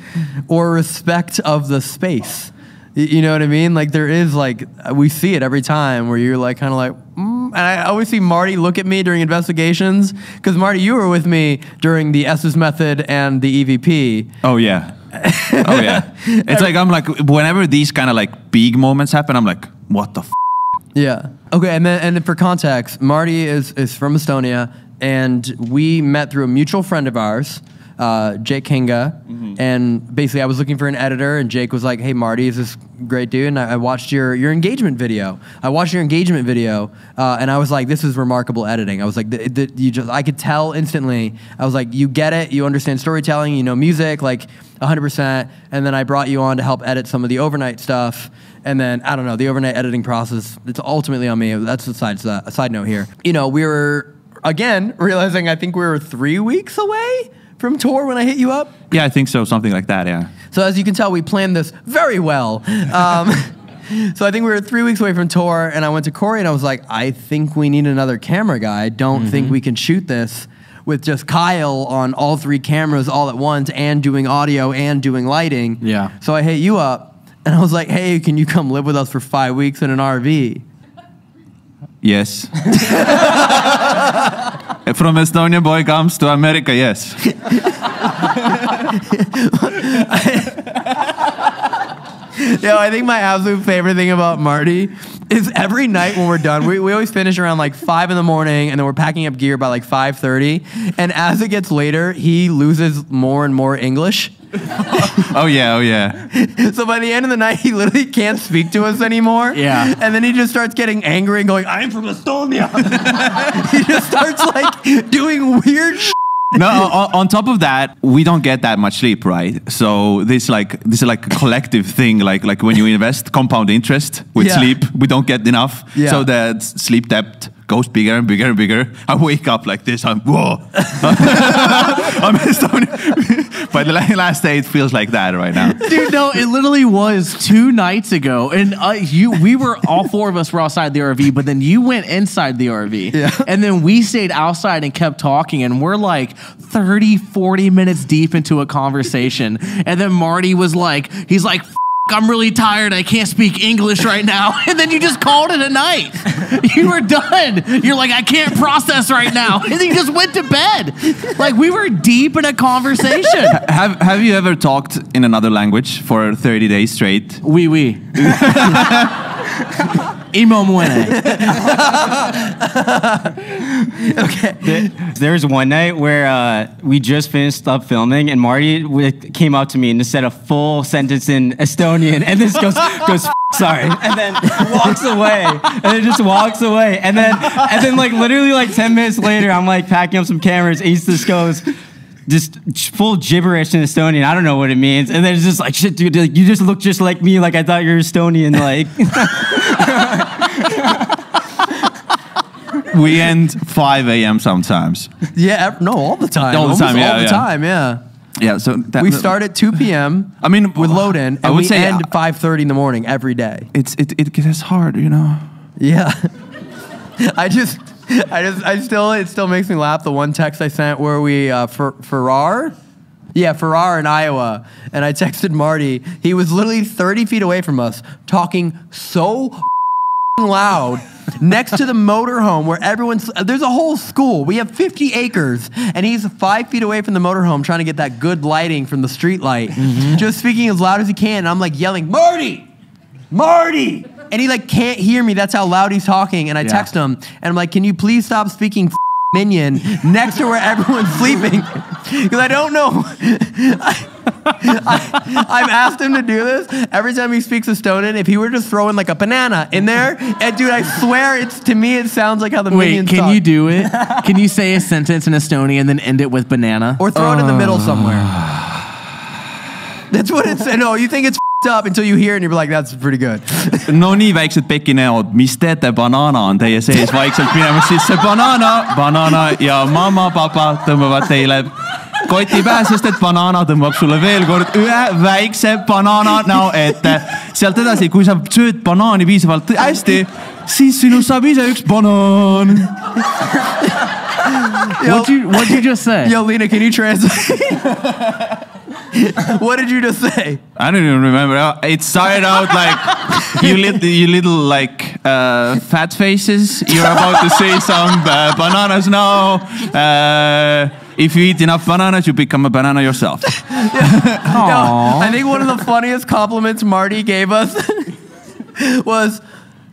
or respect of the space. You know what I mean? Like there is like we see it every time where you're like kind of like, mm. and I always see Marty look at me during investigations because Marty, you were with me during the Estes method and the EVP. Oh yeah. oh yeah. It's like I'm like whenever these kind of like big moments happen, I'm like, what the. F-? Yeah. Okay, and then and then for context, Marty is is from Estonia, and we met through a mutual friend of ours, uh, Jake Kinga, and basically I was looking for an editor, and Jake was like, "Hey, Marty is this great dude," and I, I watched your your engagement video. I watched your engagement video, uh, and I was like, "This is remarkable editing." I was like, th- th- "You just," I could tell instantly. I was like, "You get it. You understand storytelling. You know music, like 100%." And then I brought you on to help edit some of the overnight stuff. And then I don't know the overnight editing process. It's ultimately on me. That's a side a side note here. You know, we were again realizing I think we were three weeks away from tour when I hit you up. Yeah, I think so. Something like that. Yeah. So as you can tell, we planned this very well. Um, so I think we were three weeks away from tour, and I went to Corey and I was like, I think we need another camera guy. I don't think we can shoot this with just Kyle on all three cameras all at once and doing audio and doing lighting. Yeah. So I hit you up. And I was like, hey, can you come live with us for five weeks in an RV? Yes. From Estonian boy comes to America. Yes. Yo, I think my absolute favorite thing about Marty is every night when we're done, we, we always finish around like five in the morning, and then we're packing up gear by like five thirty. And as it gets later, he loses more and more English. oh yeah. Oh yeah. So by the end of the night, he literally can't speak to us anymore. Yeah. And then he just starts getting angry and going, "I'm from Estonia." he just starts like doing weird. Sh- no, on, on top of that, we don't get that much sleep, right? So this like this is like a collective thing. Like like when you invest compound interest with Yeah. sleep, we don't get enough. Yeah. So the sleep debt goes bigger and bigger and bigger. I wake up like this. I'm whoa. I'm Estonian. By the last day, it feels like that right now. Dude, no, it literally was two nights ago, and uh, you, we were all four of us were outside the RV, but then you went inside the RV, Yeah. and then we stayed outside and kept talking, and we're like 30, 40 minutes deep into a conversation, and then Marty was like, he's like. "F- I'm really tired. I can't speak English right now. And then you just called it a night. You were done. You're like, I can't process right now. And then you just went to bed. Like we were deep in a conversation. Have Have you ever talked in another language for 30 days straight? Oui, oui. Imo muene. There was one night where uh, we just finished up filming, and Marty w- came up to me and just said a full sentence in Estonian, and this goes goes sorry, and then walks away, and then just walks away, and then and then like literally like ten minutes later, I'm like packing up some cameras, and he just goes. Just full gibberish in Estonian. I don't know what it means. And then it's just like, shit, dude, like, you just look just like me. Like, I thought you were Estonian. Like, We end 5 a.m. sometimes. yeah, no, all the time. All the Almost time, yeah, all the yeah. time. Yeah. Yeah. So that, We start at 2 p.m. I mean, with load in, I and would we say, end uh, at 5:30 in the morning every day. It's it it gets hard, you know. Yeah. I just, I just, I still, it still makes me laugh. The one text I sent where we, uh, Fer- Farrar, yeah, Farrar in Iowa, and I texted Marty. He was literally 30 feet away from us, talking so loud next to the motorhome where everyone's there's a whole school. We have 50 acres. And he's five feet away from the motorhome trying to get that good lighting from the street light. Just speaking as loud as he can. And i'm like yelling marty! Marty and he like can't hear me that's how loud he's talking and i text him and i'm like can you please stop speaking minion next to where everyone's sleeping because i don't know I, I've asked him to do this every time he speaks Estonian. If he were just throwing like a banana in there, and dude, I swear it's to me it sounds like how the Wait, minions can talk. you do it? Can you say a sentence in Estonian and then end it with banana? or throw it in the middle oh. somewhere? That's what it's. No, you think it's up until you hear it and you're like, that's pretty good. no nii väiksed pekinäod, mis teete, banaana on teie sees vaikselt minemas sisse, banaana, banaana ja mamma-papa tõmbavad teile koti pähe, sest et banaana tõmbab sulle veel kord ühe väikse banaana näo ette. sealt edasi, kui sa sööd banaani piisavalt hästi, siis sinust saab ise üks banaan. What'd you What'd you just say? Yo, Lena, can you translate? what did you just say? I don't even remember. It started out like you little, you little like uh, fat faces. You're about to say some uh, bananas now. Uh, if you eat enough bananas, you become a banana yourself. Yo, I think one of the funniest compliments Marty gave us was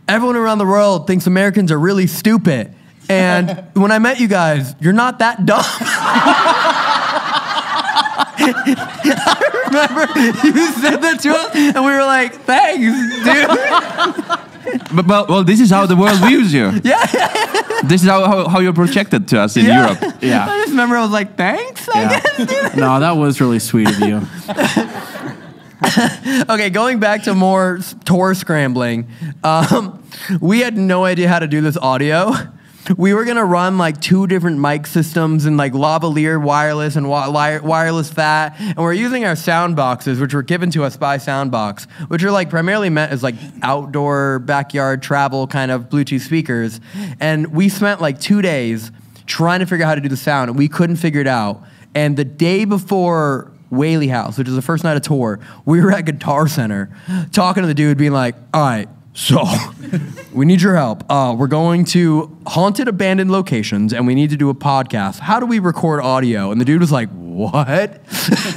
everyone around the world thinks Americans are really stupid. And when I met you guys, you're not that dumb. I remember you said that to us, and we were like, thanks, dude. But well, well, this is how the world views you. Yeah. This is how, how, how you're projected to us in Yeah. Europe. I just remember I was like, thanks, I guess, dude. No, that was really sweet of you. okay, going back to more s- tour scrambling, um, we had no idea how to do this audio. We were gonna run like two different mic systems and like lavalier wireless and wireless fat, and we're using our sound boxes, which were given to us by Soundboks, which are like primarily meant as like outdoor backyard travel kind of Bluetooth speakers. And we spent like two days trying to figure out how to do the sound, and we couldn't figure it out. And the day before Whaley House, which is the first night of tour, we were at Guitar Center talking to the dude, being like, all right, so we need your help. Uh, we're going to haunted abandoned locations and we need to do a podcast. How do we record audio? And the dude was like, what?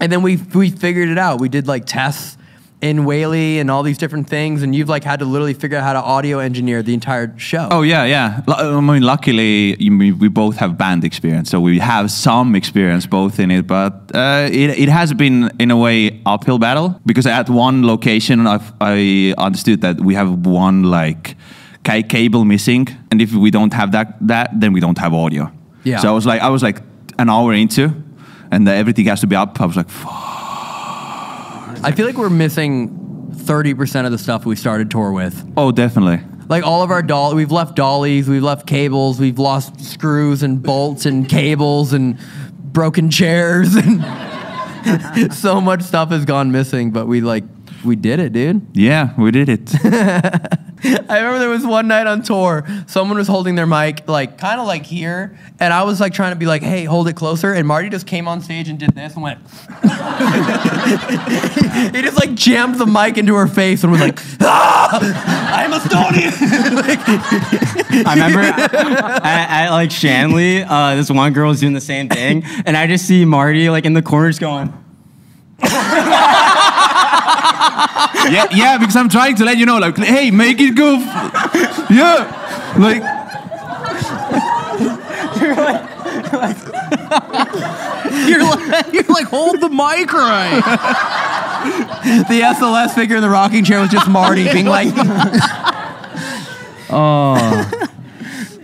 and then we, we figured it out. We did like tests in Whaley and all these different things, and you've like had to literally figure out how to audio engineer the entire show. Oh yeah, yeah. I mean, luckily we both have band experience, so we have some experience both in it. But uh, it it has been in a way uphill battle because at one location I've, I understood that we have one like ca- cable missing, and if we don't have that that then we don't have audio. Yeah. So I was like I was like an hour into, and everything has to be up. I was like, Fuck. I feel like we're missing 30% of the stuff we started tour with. oh definitely. Like all of our doll, we've left dollies, we've left cables, we've lost screws and bolts and cables and broken chairs and so much stuff has gone missing. But we like we did it, dude. Yeah, we did it. I remember there was one night on tour, someone was holding their mic like kind of like here, and I was like trying to be like, "Hey, hold it closer," and Marty just came on stage and did this and went. he just like jammed the mic into her face and was like, ah, "I'm Estonian." I remember at, at like Shanley, uh, this one girl was doing the same thing, and I just see Marty like in the corners going. yeah, yeah, because I'm trying to let you know, like, hey, make it go. yeah, like. You're like, you're like, hold the mic right. the SLS figure in the rocking chair was just Marty being like, Oh.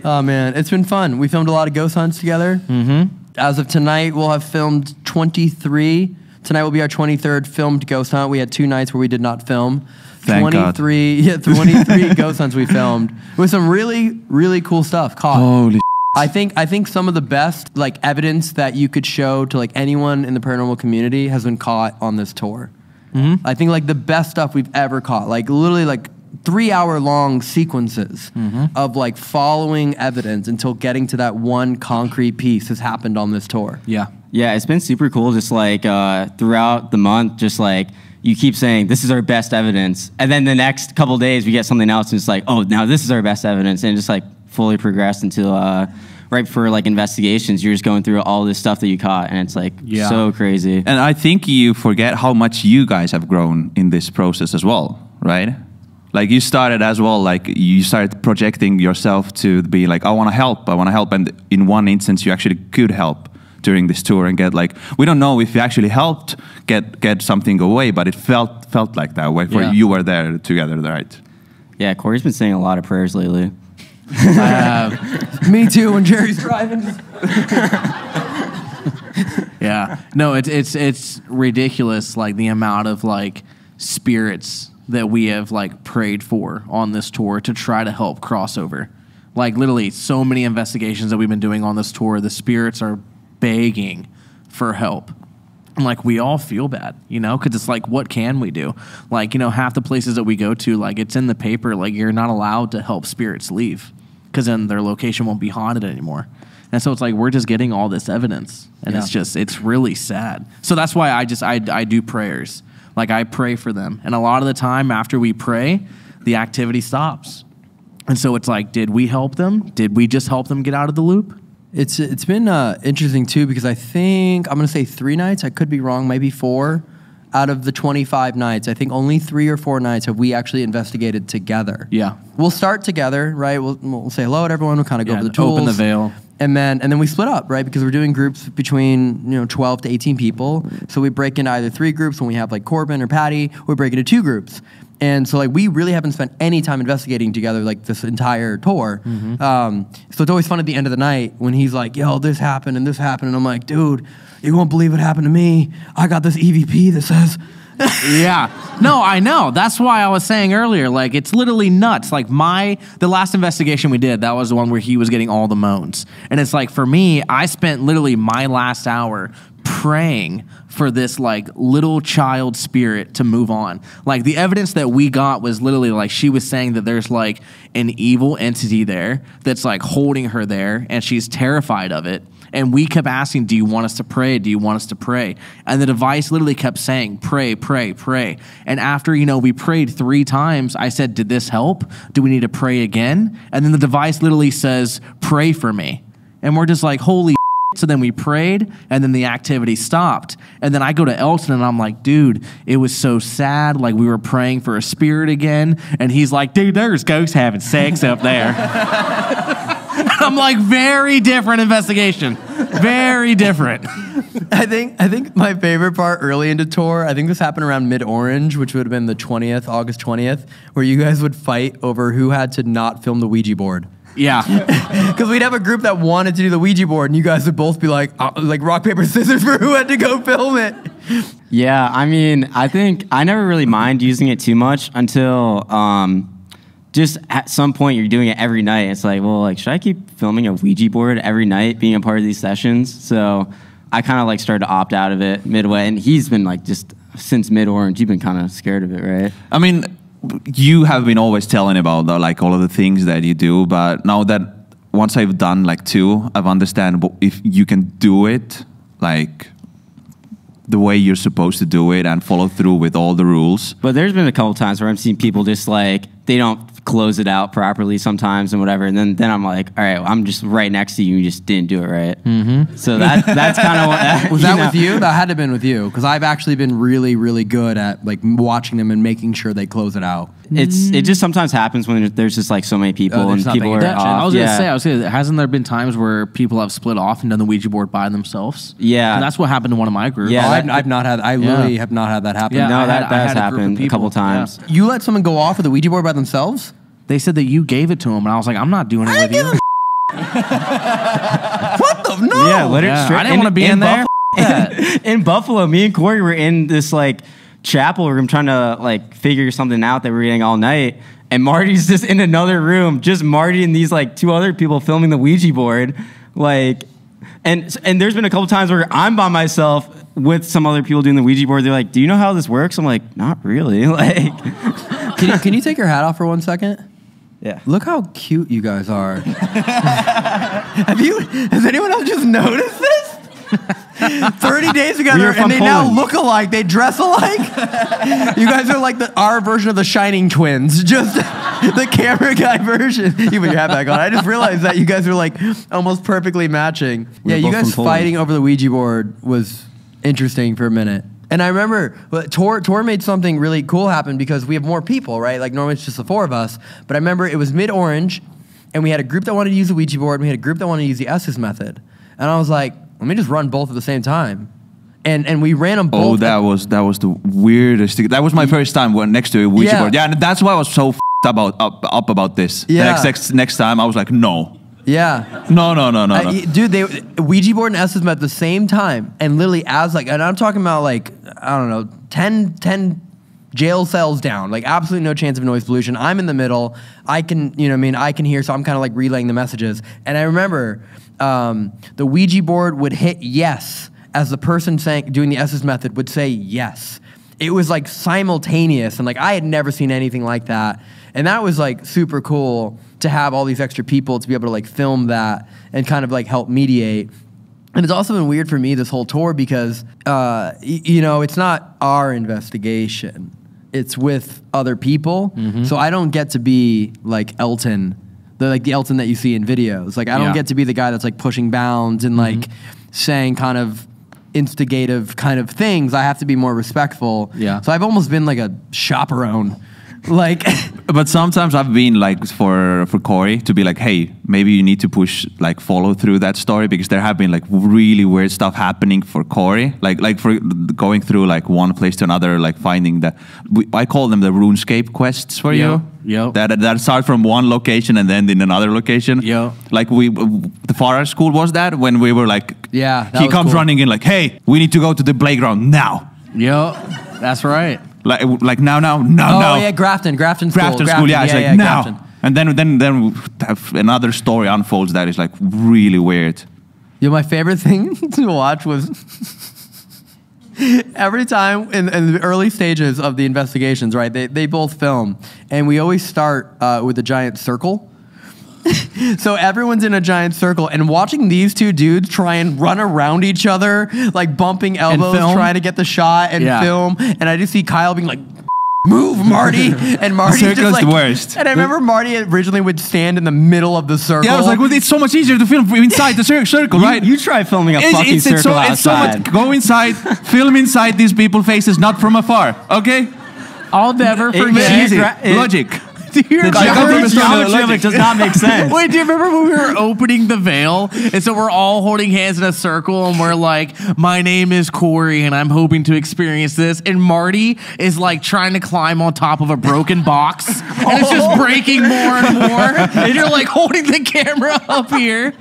oh man, it's been fun. We filmed a lot of ghost hunts together. Mm-hmm. As of tonight, we'll have filmed 23. Tonight will be our 23rd filmed ghost hunt. We had two nights where we did not film. Thank God. 23, yeah, 23 ghost hunts we filmed with some really, really cool stuff caught. Holy I think I think some of the best like evidence that you could show to like anyone in the paranormal community has been caught on this tour. Mm-hmm. I think like the best stuff we've ever caught, like literally like three hour long sequences Mm-hmm. of like following evidence until getting to that one concrete piece has happened on this tour. Yeah. Yeah, it's been super cool. Just like uh, throughout the month, just like you keep saying, "This is our best evidence," and then the next couple days we get something else, and it's like, "Oh, now this is our best evidence," and just like fully progressed until uh, right for like investigations. You're just going through all this stuff that you caught, and it's like Yeah. so crazy. And I think you forget how much you guys have grown in this process as well, right? Like you started as well, like you started projecting yourself to be like, I want to help, I want to help. And in one instance, you actually could help during this tour and get like we don't know if you actually helped get get something away, but it felt felt like that way. For Yeah. you were there together, right? Yeah, Corey's been saying a lot of prayers lately. Uh, me too. When Jerry's driving. yeah. No, it's it's it's ridiculous like the amount of like spirits that we have like prayed for on this tour to try to help crossover. Like literally so many investigations that we've been doing on this tour, the spirits are begging for help. And like we all feel bad, you know, because it's like, what can we do? Like, you know, half the places that we go to, like it's in the paper, like you're not allowed to help spirits leave because then their location won't be haunted anymore. And so it's like we're just getting all this evidence, and it's just it's really sad. So that's why I just I I do prayers. Like I pray for them, and a lot of the time after we pray, the activity stops. And so it's like, did we help them? Did we just help them get out of the loop? It's it's been uh, interesting too because I think I'm gonna say three nights. I could be wrong, maybe four. Out of the 25 nights, I think only three or four nights have we actually investigated together. Yeah. We'll start together, right? We'll, we'll say hello to everyone. We'll kind of go Yeah, over the tools. open the veil. And then and then we split up, right? Because we're doing groups between you know 12 to 18 people. So we break into either three groups when we have like Corbin or Patty. We break into two groups. And so like we really haven't spent any time investigating together like this entire tour. Um, so it's always fun at the end of the night when he's like, "Yo, this happened and this happened," and I'm like, "Dude, you won't believe what happened to me. I got this EVP that says." yeah. No, I know. That's why I was saying earlier, like it's literally nuts. Like my the last investigation we did, that was the one where he was getting all the moans. And it's like for me, I spent literally my last hour praying for this like little child spirit to move on. Like the evidence that we got was literally like she was saying that there's like an evil entity there that's like holding her there and she's terrified of it. And we kept asking, Do you want us to pray? Do you want us to pray? And the device literally kept saying, Pray, pray, pray. And after, you know, we prayed three times, I said, Did this help? Do we need to pray again? And then the device literally says, Pray for me. And we're just like, Holy so then we prayed, and then the activity stopped. And then I go to Elton, and I'm like, dude, it was so sad. Like we were praying for a spirit again. And he's like, dude, there's ghosts having sex up there. I'm like, very different investigation. Very different. I think I think my favorite part early into tour, I think this happened around mid Orange, which would have been the 20th, August 20th, where you guys would fight over who had to not film the Ouija board. Yeah. Because we'd have a group that wanted to do the Ouija board, and you guys would both be like, uh, like rock, paper, scissors for who had to go film it. Yeah, I mean, I think I never really mind using it too much until um, just at some point you're doing it every night. It's like, well, like, should I keep filming a Ouija board every night, being a part of these sessions? So I kind of like started to opt out of it midway, and he's been like just since mid orange, you've been kind of scared of it, right? I mean, you have been always telling about the, like all of the things that you do, but now that once I've done like two, I've understand if you can do it like the way you're supposed to do it and follow through with all the rules. But there's been a couple times where I've seen people just like they don't close it out properly sometimes and whatever, and then then I'm like, all right, I'm just right next to you. You just didn't do it right. Mm-hmm. So that that's kind of what Was you that know. with you? That had to have been with you, because I've actually been really, really good at like watching them and making sure they close it out. It's it just mm. sometimes happens when there's just like so many oh, people Oh, and there's not people paying are attention. off. I was gonna yeah. say, I was gonna, hasn't there been times where people have split off and done the Ouija board by themselves? Yeah. And that's what happened to one of my groups. Yeah, Oh, I've, I've not had. I Yeah. literally have not had that happen. Yeah, no, I that had- I that has had a group of happened a people. couple times. You let someone go off with the Ouija board by themselves? They said that you gave it to them, and I was like, I'm not doing it with you. What the no? Yeah, let it Yeah, straight. I didn't wanna be in there. Buffalo, in Buffalo, me and Corey were in this like chapel room trying to like figure something out that we are getting all night. And Marty's just in another room, just Marty and these like two other people filming the Ouija board. Like, and and there's been a couple times where I'm by myself with some other people doing the Ouija board. They're like, "Do you know how this works?" I'm like, "Not really." Like, Can you, can you take your hat off for one second? yeah. Look how cute you guys are. Have you? Has anyone else just noticed this? 30 days We together from and they now look alike. They dress alike. you guys are like the our version of the Shining twins, just the camera guy version. You put your hat back on. I just realized that you guys are like almost perfectly matching. We're yeah, you guys fighting over the Ouija board was interesting for a minute. And I remember Tor, Tor made something really cool happen because we have more people, right? Like normally it's just the four of us. But I remember it was mid orange and we had a group that wanted to use the Ouija board and we had a group that wanted to use the Estes method. And I was like, let me just run both at the same time. And and we ran them oh, both. Oh, that was that was the weirdest thing. That was my first time when next to a Ouija Yeah. board. Yeah, and that's why I was so f***ed about up, up about this. The Yeah. Next, next next time I was like, no, yeah. no, no, no, no, no. Dude, they Ouija board and Estes met at the same time, and literally as like, and I'm talking about like I don't know, 10, 10 jail cells down, like absolutely no chance of noise pollution. I'm in the middle. I can, you know, what I mean, I can hear, so I'm kind of like relaying the messages. And I remember um, the Ouija board would hit yes as the person saying doing the Estes method would say yes. It was like simultaneous, and like I had never seen anything like that. And that was like super cool to have all these extra people to be able to like film that and kind of like help mediate. And it's also been weird for me this whole tour because, uh, you know, it's not our investigation. It's with other people. So I don't get to be like Elton, the like the Elton that you see in videos. Like I don't Yeah. get to be the guy that's like pushing bounds and like mm-hmm. saying kind of instigative kind of things. I have to be more respectful. Yeah. So I've almost been like a chaperone. Like but sometimes I've been like for for Corey to be like, hey, maybe you need to push like follow through that story because there have been like really weird stuff happening for Corey, like like for going through like one place to another, like finding the we, I call them the RuneScape quests for you. Yeah. That that start from one location and then in another location. Yeah. Like we, the Farrar school was that when we were like, Yeah, he comes cool. running in like, hey, we need to go to the playground now. Yep, that's right. Like like now now now oh now. yeah, Grafton, Grafton School. Grafton School, yeah, it's like yeah, now. Grafton. And then then then have another story unfolds that is like really weird. Yeah, my favorite thing to watch was every time in, in the early stages of the investigations, right? They, they both film, and we always start uh, with a giant circle. so everyone's in a giant circle, and watching these two dudes try and run around each other, like bumping elbows, trying to get the shot and Yeah. film. And I just see Kyle being like, "Move, Marty!" And Marty circle's just like, the worst. And I remember Marty originally would stand in the middle of the circle. Yeah, I was like, well, it's so much easier to film inside the circle, right? you try filming a It's- fucking it's, it's circle so, it's so outside. much. Go inside, film inside these people's faces, not from afar. Okay, I'll never forget. easy. logic. Do you the remember- geometry, Estonia geometry of logic. does not make sense. Wait, do you remember when we were opening the veil? And so we're all holding hands in a circle and we're like, my name is Corey and I'm hoping to experience this. And Marty is like trying to climb on top of a broken box and it's just oh. breaking more and more. And you're like holding the camera up here.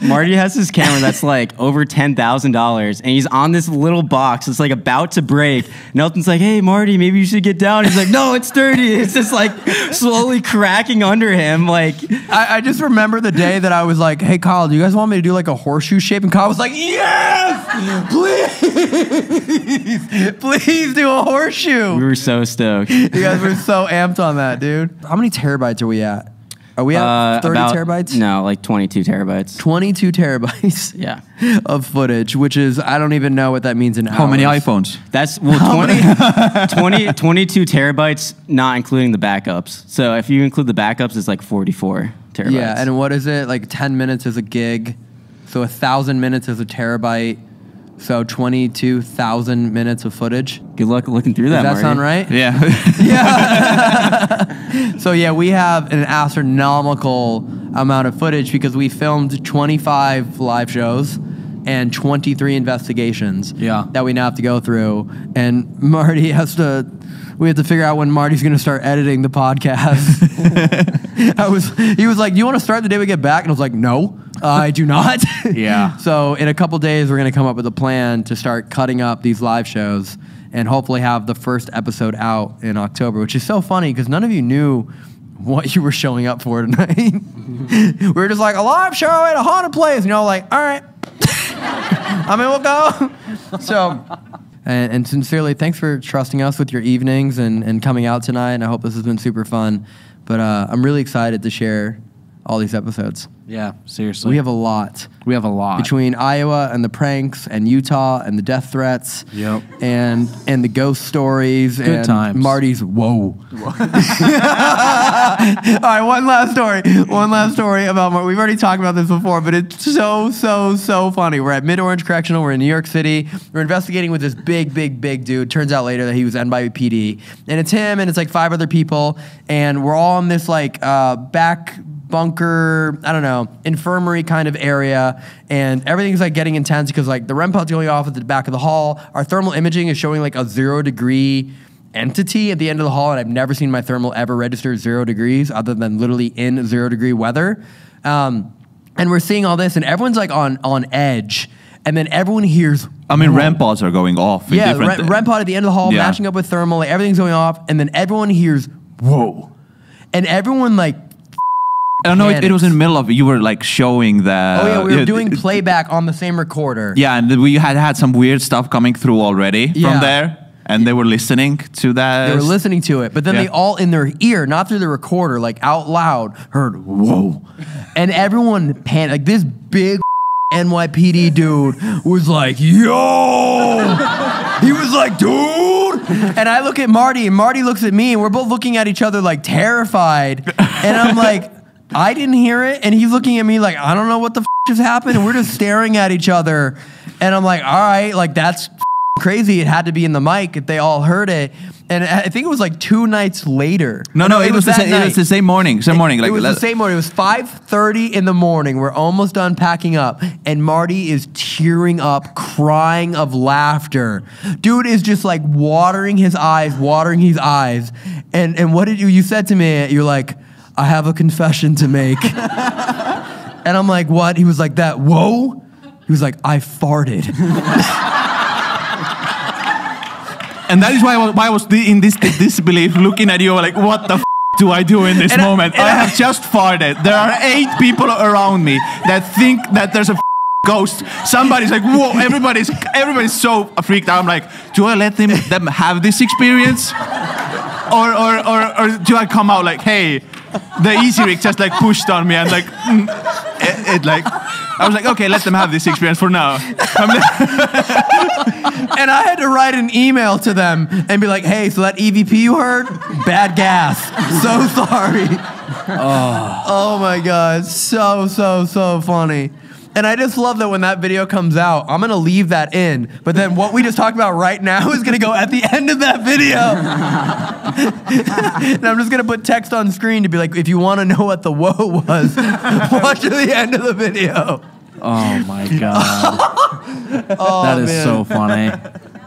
Marty has this camera that's like over ten thousand dollars, and he's on this little box. It's like about to break. Nelton's like, "Hey, Marty, maybe you should get down." He's like, "No, it's sturdy." It's just like slowly cracking under him. Like, I, I just remember the day that I was like, "Hey, Kyle, do you guys want me to do like a horseshoe shape?" And Kyle was like, "Yes, please, please do a horseshoe." we were so stoked. You guys were so amped on that, dude. How many terabytes are we at? Are we at Uh, 30 about- terabytes? No, like twenty-two terabytes. 22 terabytes Yeah. of footage, which is, I don't even know what that means in How many iPhones? That's well, 20, 20 22 terabytes, not including the backups. So if you include the backups, it's like forty-four terabytes. Yeah, and what is it? Like 10 minutes is a gig. So a thousand minutes is a terabyte. So 22,000 minutes of footage. good luck looking through that. Does that Marty. sound right? Yeah. Yeah. so yeah, we have an astronomical amount of footage because we filmed 25 live shows and 23 investigations. Yeah. That we now have to go through, and Marty has to. We have to figure out when Marty's going to start editing the podcast. I was. He was like, "Do you want to start the day we get back?" And I was like, "No, I do not." Yeah. So in a couple days, we're going to come up with a plan to start cutting up these live shows and hopefully have the first episode out in October, which is so funny because none of you knew what you were showing up for tonight. Mm-hmm. we were just like a live show at a haunted place, and you're all like, all right. I mean, we'll go. So, and, and sincerely, thanks for trusting us with your evenings and, and coming out tonight. And I hope this has been super fun. But uh, I'm really excited to share all these episodes. Yeah, seriously. We have a lot we have a lot. between Iowa and the pranks and Utah and the death threats. Yep. And and the ghost stories and times. Marty's whoa. All right, one last story. One last story about Marty. we've already talked about this before, but it's so so so funny. We're at Mid Orange Correctional. We're in New York City. We're investigating with this big big big dude. Turns out later that he was NYPD, and it's him and it's like five other people, and we're all in this like uh, back bunker, I don't know, infirmary kind of area, and everything's like getting intense because like the REM pod's going off at the back of the hall. Our thermal imaging is showing like a zero degree entity at the end of the hall, and I've never seen my thermal ever register zero degrees other than literally in zero degree weather. Um, and we're seeing all this, and everyone's like on on edge, and then everyone hears. I mean, REM pods are going off. In Yeah, different, REM, REM pod at the end of the hall, Yeah. matching up with thermal, like everything's going off, and then everyone hears whoa, and everyone like. Oh, I don't know. It, it was in the middle of you were like showing that. Oh yeah, we were doing playback on the same recorder. Yeah, and we had had some weird stuff coming through already Yeah. from there, and they were listening to that. They were listening to it, but then Yeah. they all in their ear, not through the recorder, like out loud, heard "whoa," and everyone panicked. Like this big NYPD dude was like, "Yo!" he was like, "Dude!" And I look at Marty, and Marty looks at me, and we're both looking at each other like terrified. And I'm like, "I didn't hear it," and he's looking at me like, "I don't know what the f- just happened." And we're just staring at each other, and I'm like, "All right, like that's." crazy. It had to be in the mic if they all heard it. And I think it was like two nights later. No, no, it, was, the that same, it was the same morning. Same morning. Like it was the same morning. It was 5:30 in the morning. We're almost done packing up, and Marty is tearing up, crying of laughter. Dude is just like watering his eyes, watering his eyes. And and what did you you said to me? You're like, I have a confession to make. and I'm like, what? He was like that. Whoa. He was like, I farted. And that is why I was, why I was in this disbelief, looking at you like, what the f- do I do in this And moment? I, I- have just farted. There are eight people around me that think that there's a f- ghost. Somebody's like, whoa! Everybody's everybody's so freaked out. I'm like, do I let them them have this experience, or or or, or do I come out like, hey, the Easyrig just like pushed on me and like, mm, it, it like. I was like, okay, let them have this experience for now. And I had to write an email to them and be like, hey, so that EVP you heard, bad gas. So sorry. Oh. my God. So, so, so funny. And I just love that when that video comes out, I'm gonna leave that in. But then what we just talked about right now is gonna go at the end of that video. and I'm just gonna put text on screen to be like, if you wanna know what the whoa was, watch to the end of the video. Oh my god. Oh, that is man. so funny.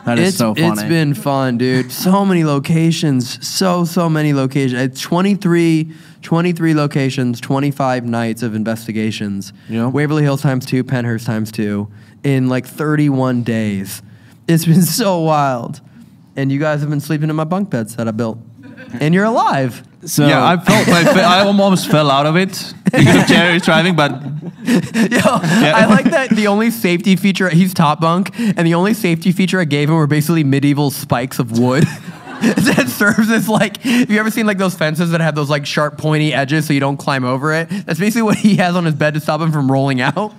That is it's, so funny. It's been fun, dude. So many locations. So, so many locations. It's 23, 23 locations, 25 nights of investigations. Waverly Hills times two, Pennhurst times two, in like 31 days. It's been so wild. And you guys have been sleeping in my bunk beds that I built. And you're alive. So yeah, I felt I, fe- I almost fell out of it because of Jerry's driving, but yeah, I like that the only safety feature, he's top bunk, and the only safety feature I gave him were basically medieval spikes of wood. that serves as like, have you ever seen like those fences that have those like sharp pointy edges so you don't climb over it? That's basically what he has on his bed to stop him from rolling out.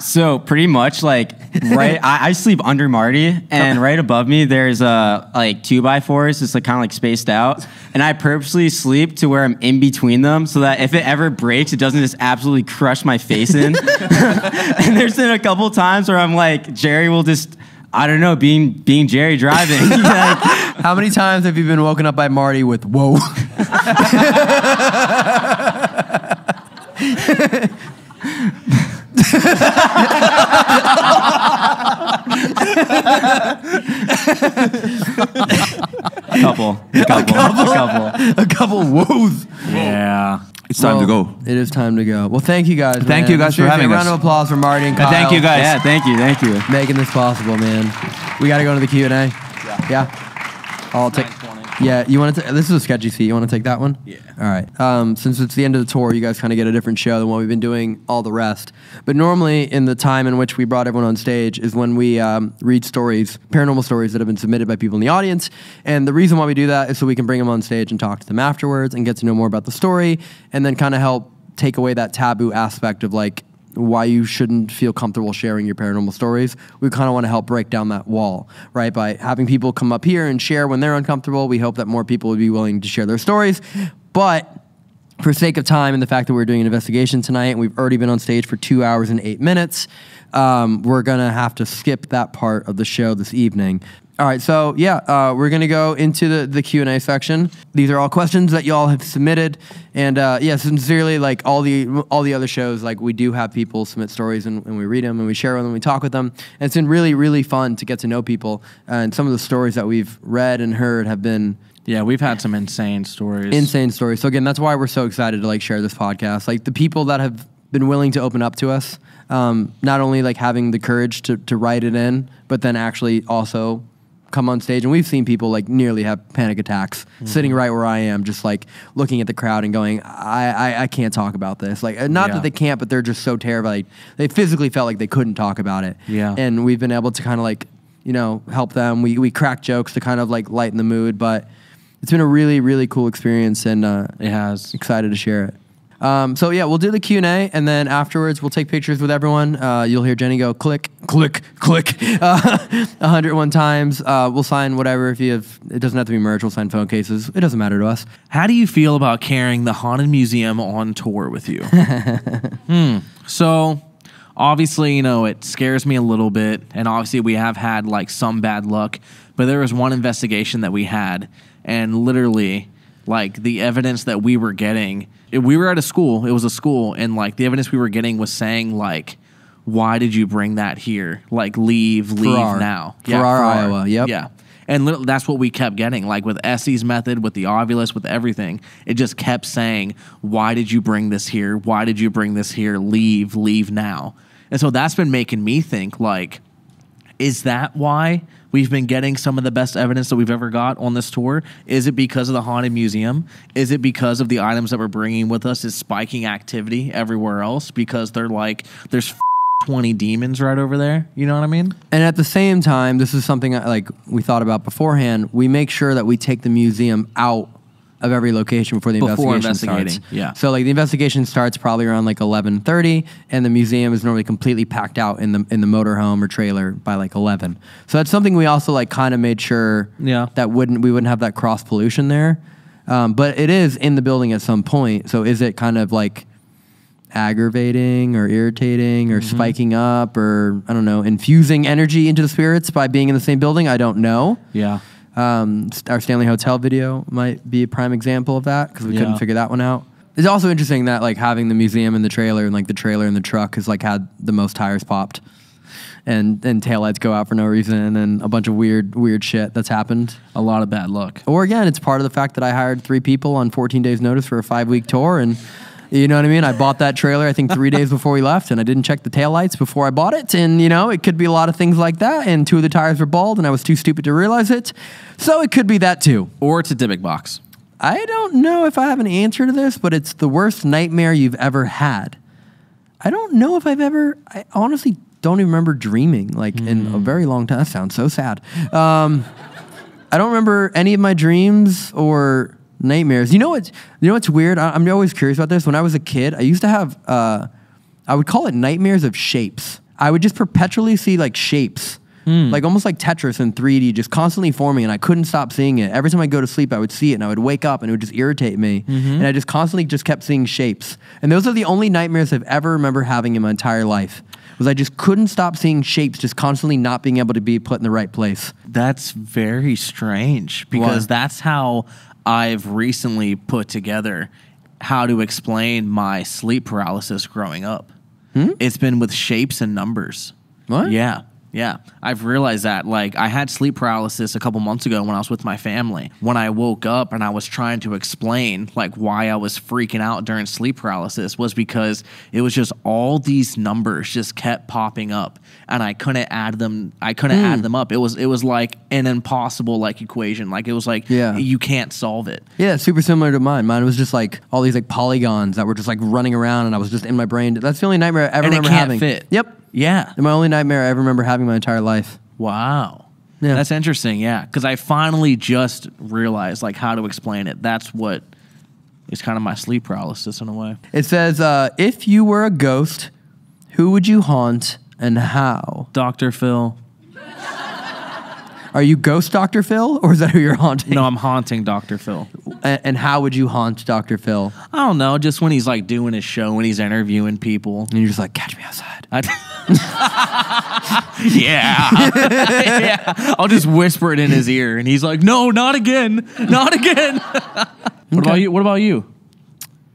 So pretty much like right, I, I sleep under Marty, and right above me there's uh like two by fours, just like kind of like spaced out, and I purposely sleep to where I'm in between them, so that if it ever breaks, it doesn't just absolutely crush my face in. and there's been a couple times where I'm like, Jerry will just. I don't know, being being Jerry driving. like, How many times have you been woken up by Marty with whoa? a couple, a couple, a couple. a couple woes. Yeah. It's time to go. It is time to go. Well, thank you guys. Thank man. you guys for having a round us. of applause for Marty and Yeah, Kyle. thank you guys. Yeah, thank you, thank you. making this possible, man. We got to go to the Q and A. Yeah. I'll take. Yeah, you want to? This is a sketchy seat. You want to take that one? Yeah. All right. Um, since it's the end of the tour, you guys kind of get a different show than what we've been doing all the rest. But normally, in the time in which we brought everyone on stage, is when we um, read stories, paranormal stories that have been submitted by people in the audience. And the reason why we do that is so we can bring them on stage and talk to them afterwards and get to know more about the story, and then kind of help take away that taboo aspect of like why you shouldn't feel comfortable sharing your paranormal stories. We kind of want to help break down that wall, right? By having people come up here and share when they're uncomfortable, we hope that more people would be willing to share their stories. But for sake of time and the fact that we're doing an investigation tonight and we've already been on stage for two hours and eight minutes, um, we're going to have to skip that part of the show this evening. All right, so yeah, uh, we're gonna go into the, the Q and A section. These are all questions that y'all have submitted, and uh, yeah, sincerely, like all the all the other shows, like we do have people submit stories, and, and we read them, and we share them, and we talk with them, and it's been really really fun to get to know people, and some of the stories that we've read and heard have been Yeah, we've had some insane stories. insane stories. So again, that's why we're so excited to like share this podcast. Like the people that have been willing to open up to us, um, not only like having the courage to to write it in, but then actually also come on stage. And we've seen people like nearly have panic attacks sitting right where I am, just like looking at the crowd and going, I I, I can't talk about this. Like uh, not Yeah. that they can't, but they're just so terrified. Like, they physically felt like they couldn't talk about it. Yeah. And we've been able to kind of like you know help them. We we crack jokes to kind of like lighten the mood, but it's been a really really cool experience and uh, it has excited to share it um, so yeah we'll do the q&a and then afterwards we'll take pictures with everyone uh, you'll hear jenny go click click click uh, 101 times uh, we'll sign whatever if you have it doesn't have to be merch we'll sign phone cases it doesn't matter to us How do you feel about carrying the Haunted Museum on tour with you? hmm. So, obviously, you know, it scares me a little bit. And obviously, we have had like some bad luck. But there was one investigation that we had, and literally, like the evidence that we were getting, we were at a school, it was a school, and like the evidence we were getting was saying, like, why did you bring that here? Like, leave, leave Farrar. now. Farrar, Iowa. Yep. Yeah. And that's what we kept getting. Like with Estes method, with the Ovilus, with everything, it just kept saying, Why did you bring this here? Why did you bring this here? Leave, leave now. And so that's been making me think, like, is that why we've been getting some of the best evidence that we've ever got on this tour? Is it because of the Haunted Museum? Is it because of the items that we're bringing with us is spiking activity everywhere else? Because they're like, there's 20 demons right over there. You know what I mean? and at the same time this is something like we thought about beforehand we make sure that we take the museum out of every location before the Before investigation starts. yeah. So like the investigation starts probably around like eleven thirty, and the museum is normally completely packed out in the in the motorhome or trailer by like eleven. So that's something we also like kind of made sure Yeah. that wouldn't we wouldn't have that cross pollution there. Um, but it is in the building at some point. So is it kind of like aggravating or irritating or Mm-hmm. spiking up or I don't know, infusing energy into the spirits by being in the same building? I don't know. Yeah. Um, our Stanley Hotel video might be a prime example of that because we Yeah. couldn't figure that one out. It's also interesting that like having the museum in the trailer and like the trailer in the truck has like had the most tires popped, and and taillights go out for no reason and a bunch of weird weird shit that's happened. A lot of bad luck. Or again, it's part of the fact that I hired three people on 14 days notice for a five week tour and. You know what I mean? I bought that trailer, I think, three days before we left, and I didn't check the taillights before I bought it. And, you know, it could be a lot of things like that. And two of the tires were bald, and I was too stupid to realize it. So it could be that too. Or it's a Dybbuk box. I don't know if I have an answer to this, but it's the worst nightmare you've ever had. I don't know if I've ever, I honestly don't even remember dreaming like in a very long time. That sounds so sad. Um, I don't remember any of my dreams or nightmares. You know what? You know what's weird? I, I'm always curious about this. When I was a kid, I used to have, uh, I would call it nightmares of shapes. I would just perpetually see like shapes, like almost like Tetris in 3D, just constantly forming, and I couldn't stop seeing it. Every time I go to sleep, I would see it, and I would wake up, and it would just irritate me, and I just constantly just kept seeing shapes. And those are the only nightmares I've ever remember having in my entire life. Was I just couldn't stop seeing shapes, just constantly not being able to be put in the right place. That's very strange because Why? that's how I've recently put together how to explain my sleep paralysis growing up. Hmm? It's been with shapes and numbers. What? Yeah. Yeah, I've realized that. Like, I had sleep paralysis a couple months ago when I was with my family. When I woke up and I was trying to explain, like, why I was freaking out during sleep paralysis was because it was just all these numbers just kept popping up, and I couldn't add them. I couldn't Hmm. add them up. It was it was like an impossible like equation. Like it was like Yeah. you can't solve it. Yeah, super similar to mine. Mine was just like all these like polygons that were just like running around, and I was just in my brain. That's the only nightmare I ever And remember having. fit. Yep, Yeah. my only nightmare I ever remember having my entire life. Wow. Yeah. That's interesting. Yeah. Because I finally just realized like how to explain it. That's what is kind of my sleep paralysis in a way. It says, uh, "If you were a ghost, who would you haunt and how?" Dr. Phil. Are you Ghost Doctor Phil, or is that who you're haunting? No, I'm haunting Dr. Phil. And, and how would you haunt Doctor Phil? I don't know. Just when he's like doing his show, when he's interviewing people. And you're just like, "Catch me outside." Yeah. yeah. I'll just whisper it in his ear, and he's like, "No, not again, not again." what about you? What about you?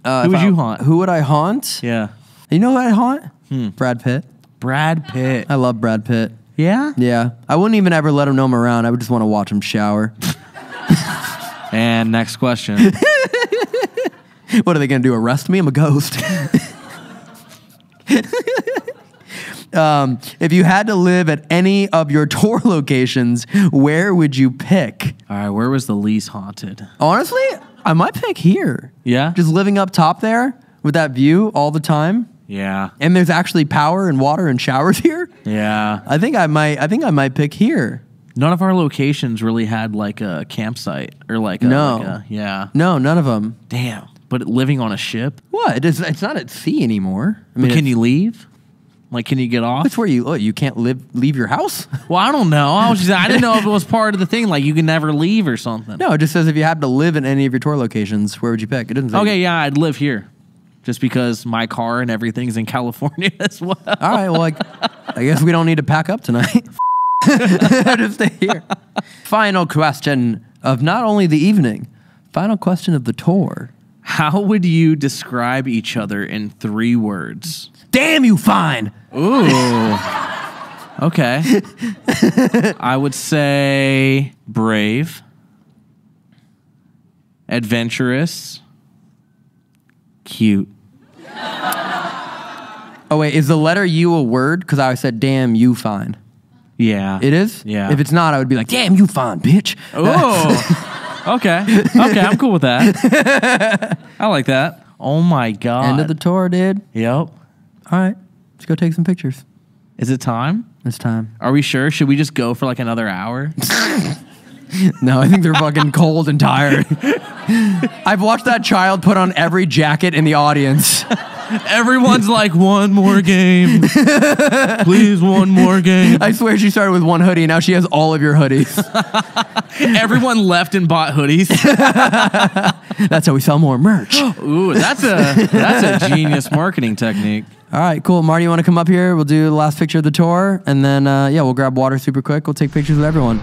Uh, Who would I- you haunt? Who would I haunt? Yeah. You know who I haunt? Hmm. Brad Pitt. Brad Pitt. I love Brad Pitt. Yeah. Yeah. I wouldn't even ever let him know I'm around. I would just want to watch him shower. And next question. what are they going to do? Arrest me? I'm a ghost. um, if you had to live at any of your tour locations, where would you pick? All right, where was the least haunted? Honestly, I might pick here. Yeah. Just living up top there with that view all the time. Yeah. And there's actually power and water and showers here. Yeah. I think I might. I think I might pick here. None of our locations really had like a campsite or like a, No. like a- yeah. No, none of them. Damn. But living on a ship? What? It is, it's not at sea anymore. I But can you leave? Like, can you get off? That's where you. Oh, you can't live. Leave your house. Well, I don't know. I was just, I didn't know if it was part of the thing. Like, you can never leave or something. No, it just says if you had to live in any of your tour locations, where would you pick? It doesn't say. Okay, yeah, I'd live here, just because my car and everything's in California as well. All right. Well, like, I guess we don't need to pack up tonight. just stay here. Final question of not only the evening. Final question of the tour. How would you describe each other in three words? Damn you, fine. Ooh. Okay. I would say brave, adventurous, cute. Oh wait, is the letter U a word? Because I said damn you, fine. Yeah. It is. Yeah. If it's not, I would be like damn you, fine, bitch. Oh. okay. Okay, I'm cool with that. I like that. Oh my god. End of the tour, dude. Yep. All right, let's go take some pictures. Is it time? It's time. Are we sure? Should we just go for like another hour? No, I think they're fucking cold and tired. I've watched that child put on every jacket in the audience. Everyone's like, one more game. Please, one more game. I swear she started with one hoodie. Now she has all of your hoodies. Everyone left and bought hoodies. That's how we sell more merch. Ooh, that's a that's a genius marketing technique. All right, cool. Marty, you want to come up here? We'll do the last picture of the tour, and then uh, yeah, we'll grab water super quick. We'll take pictures with everyone.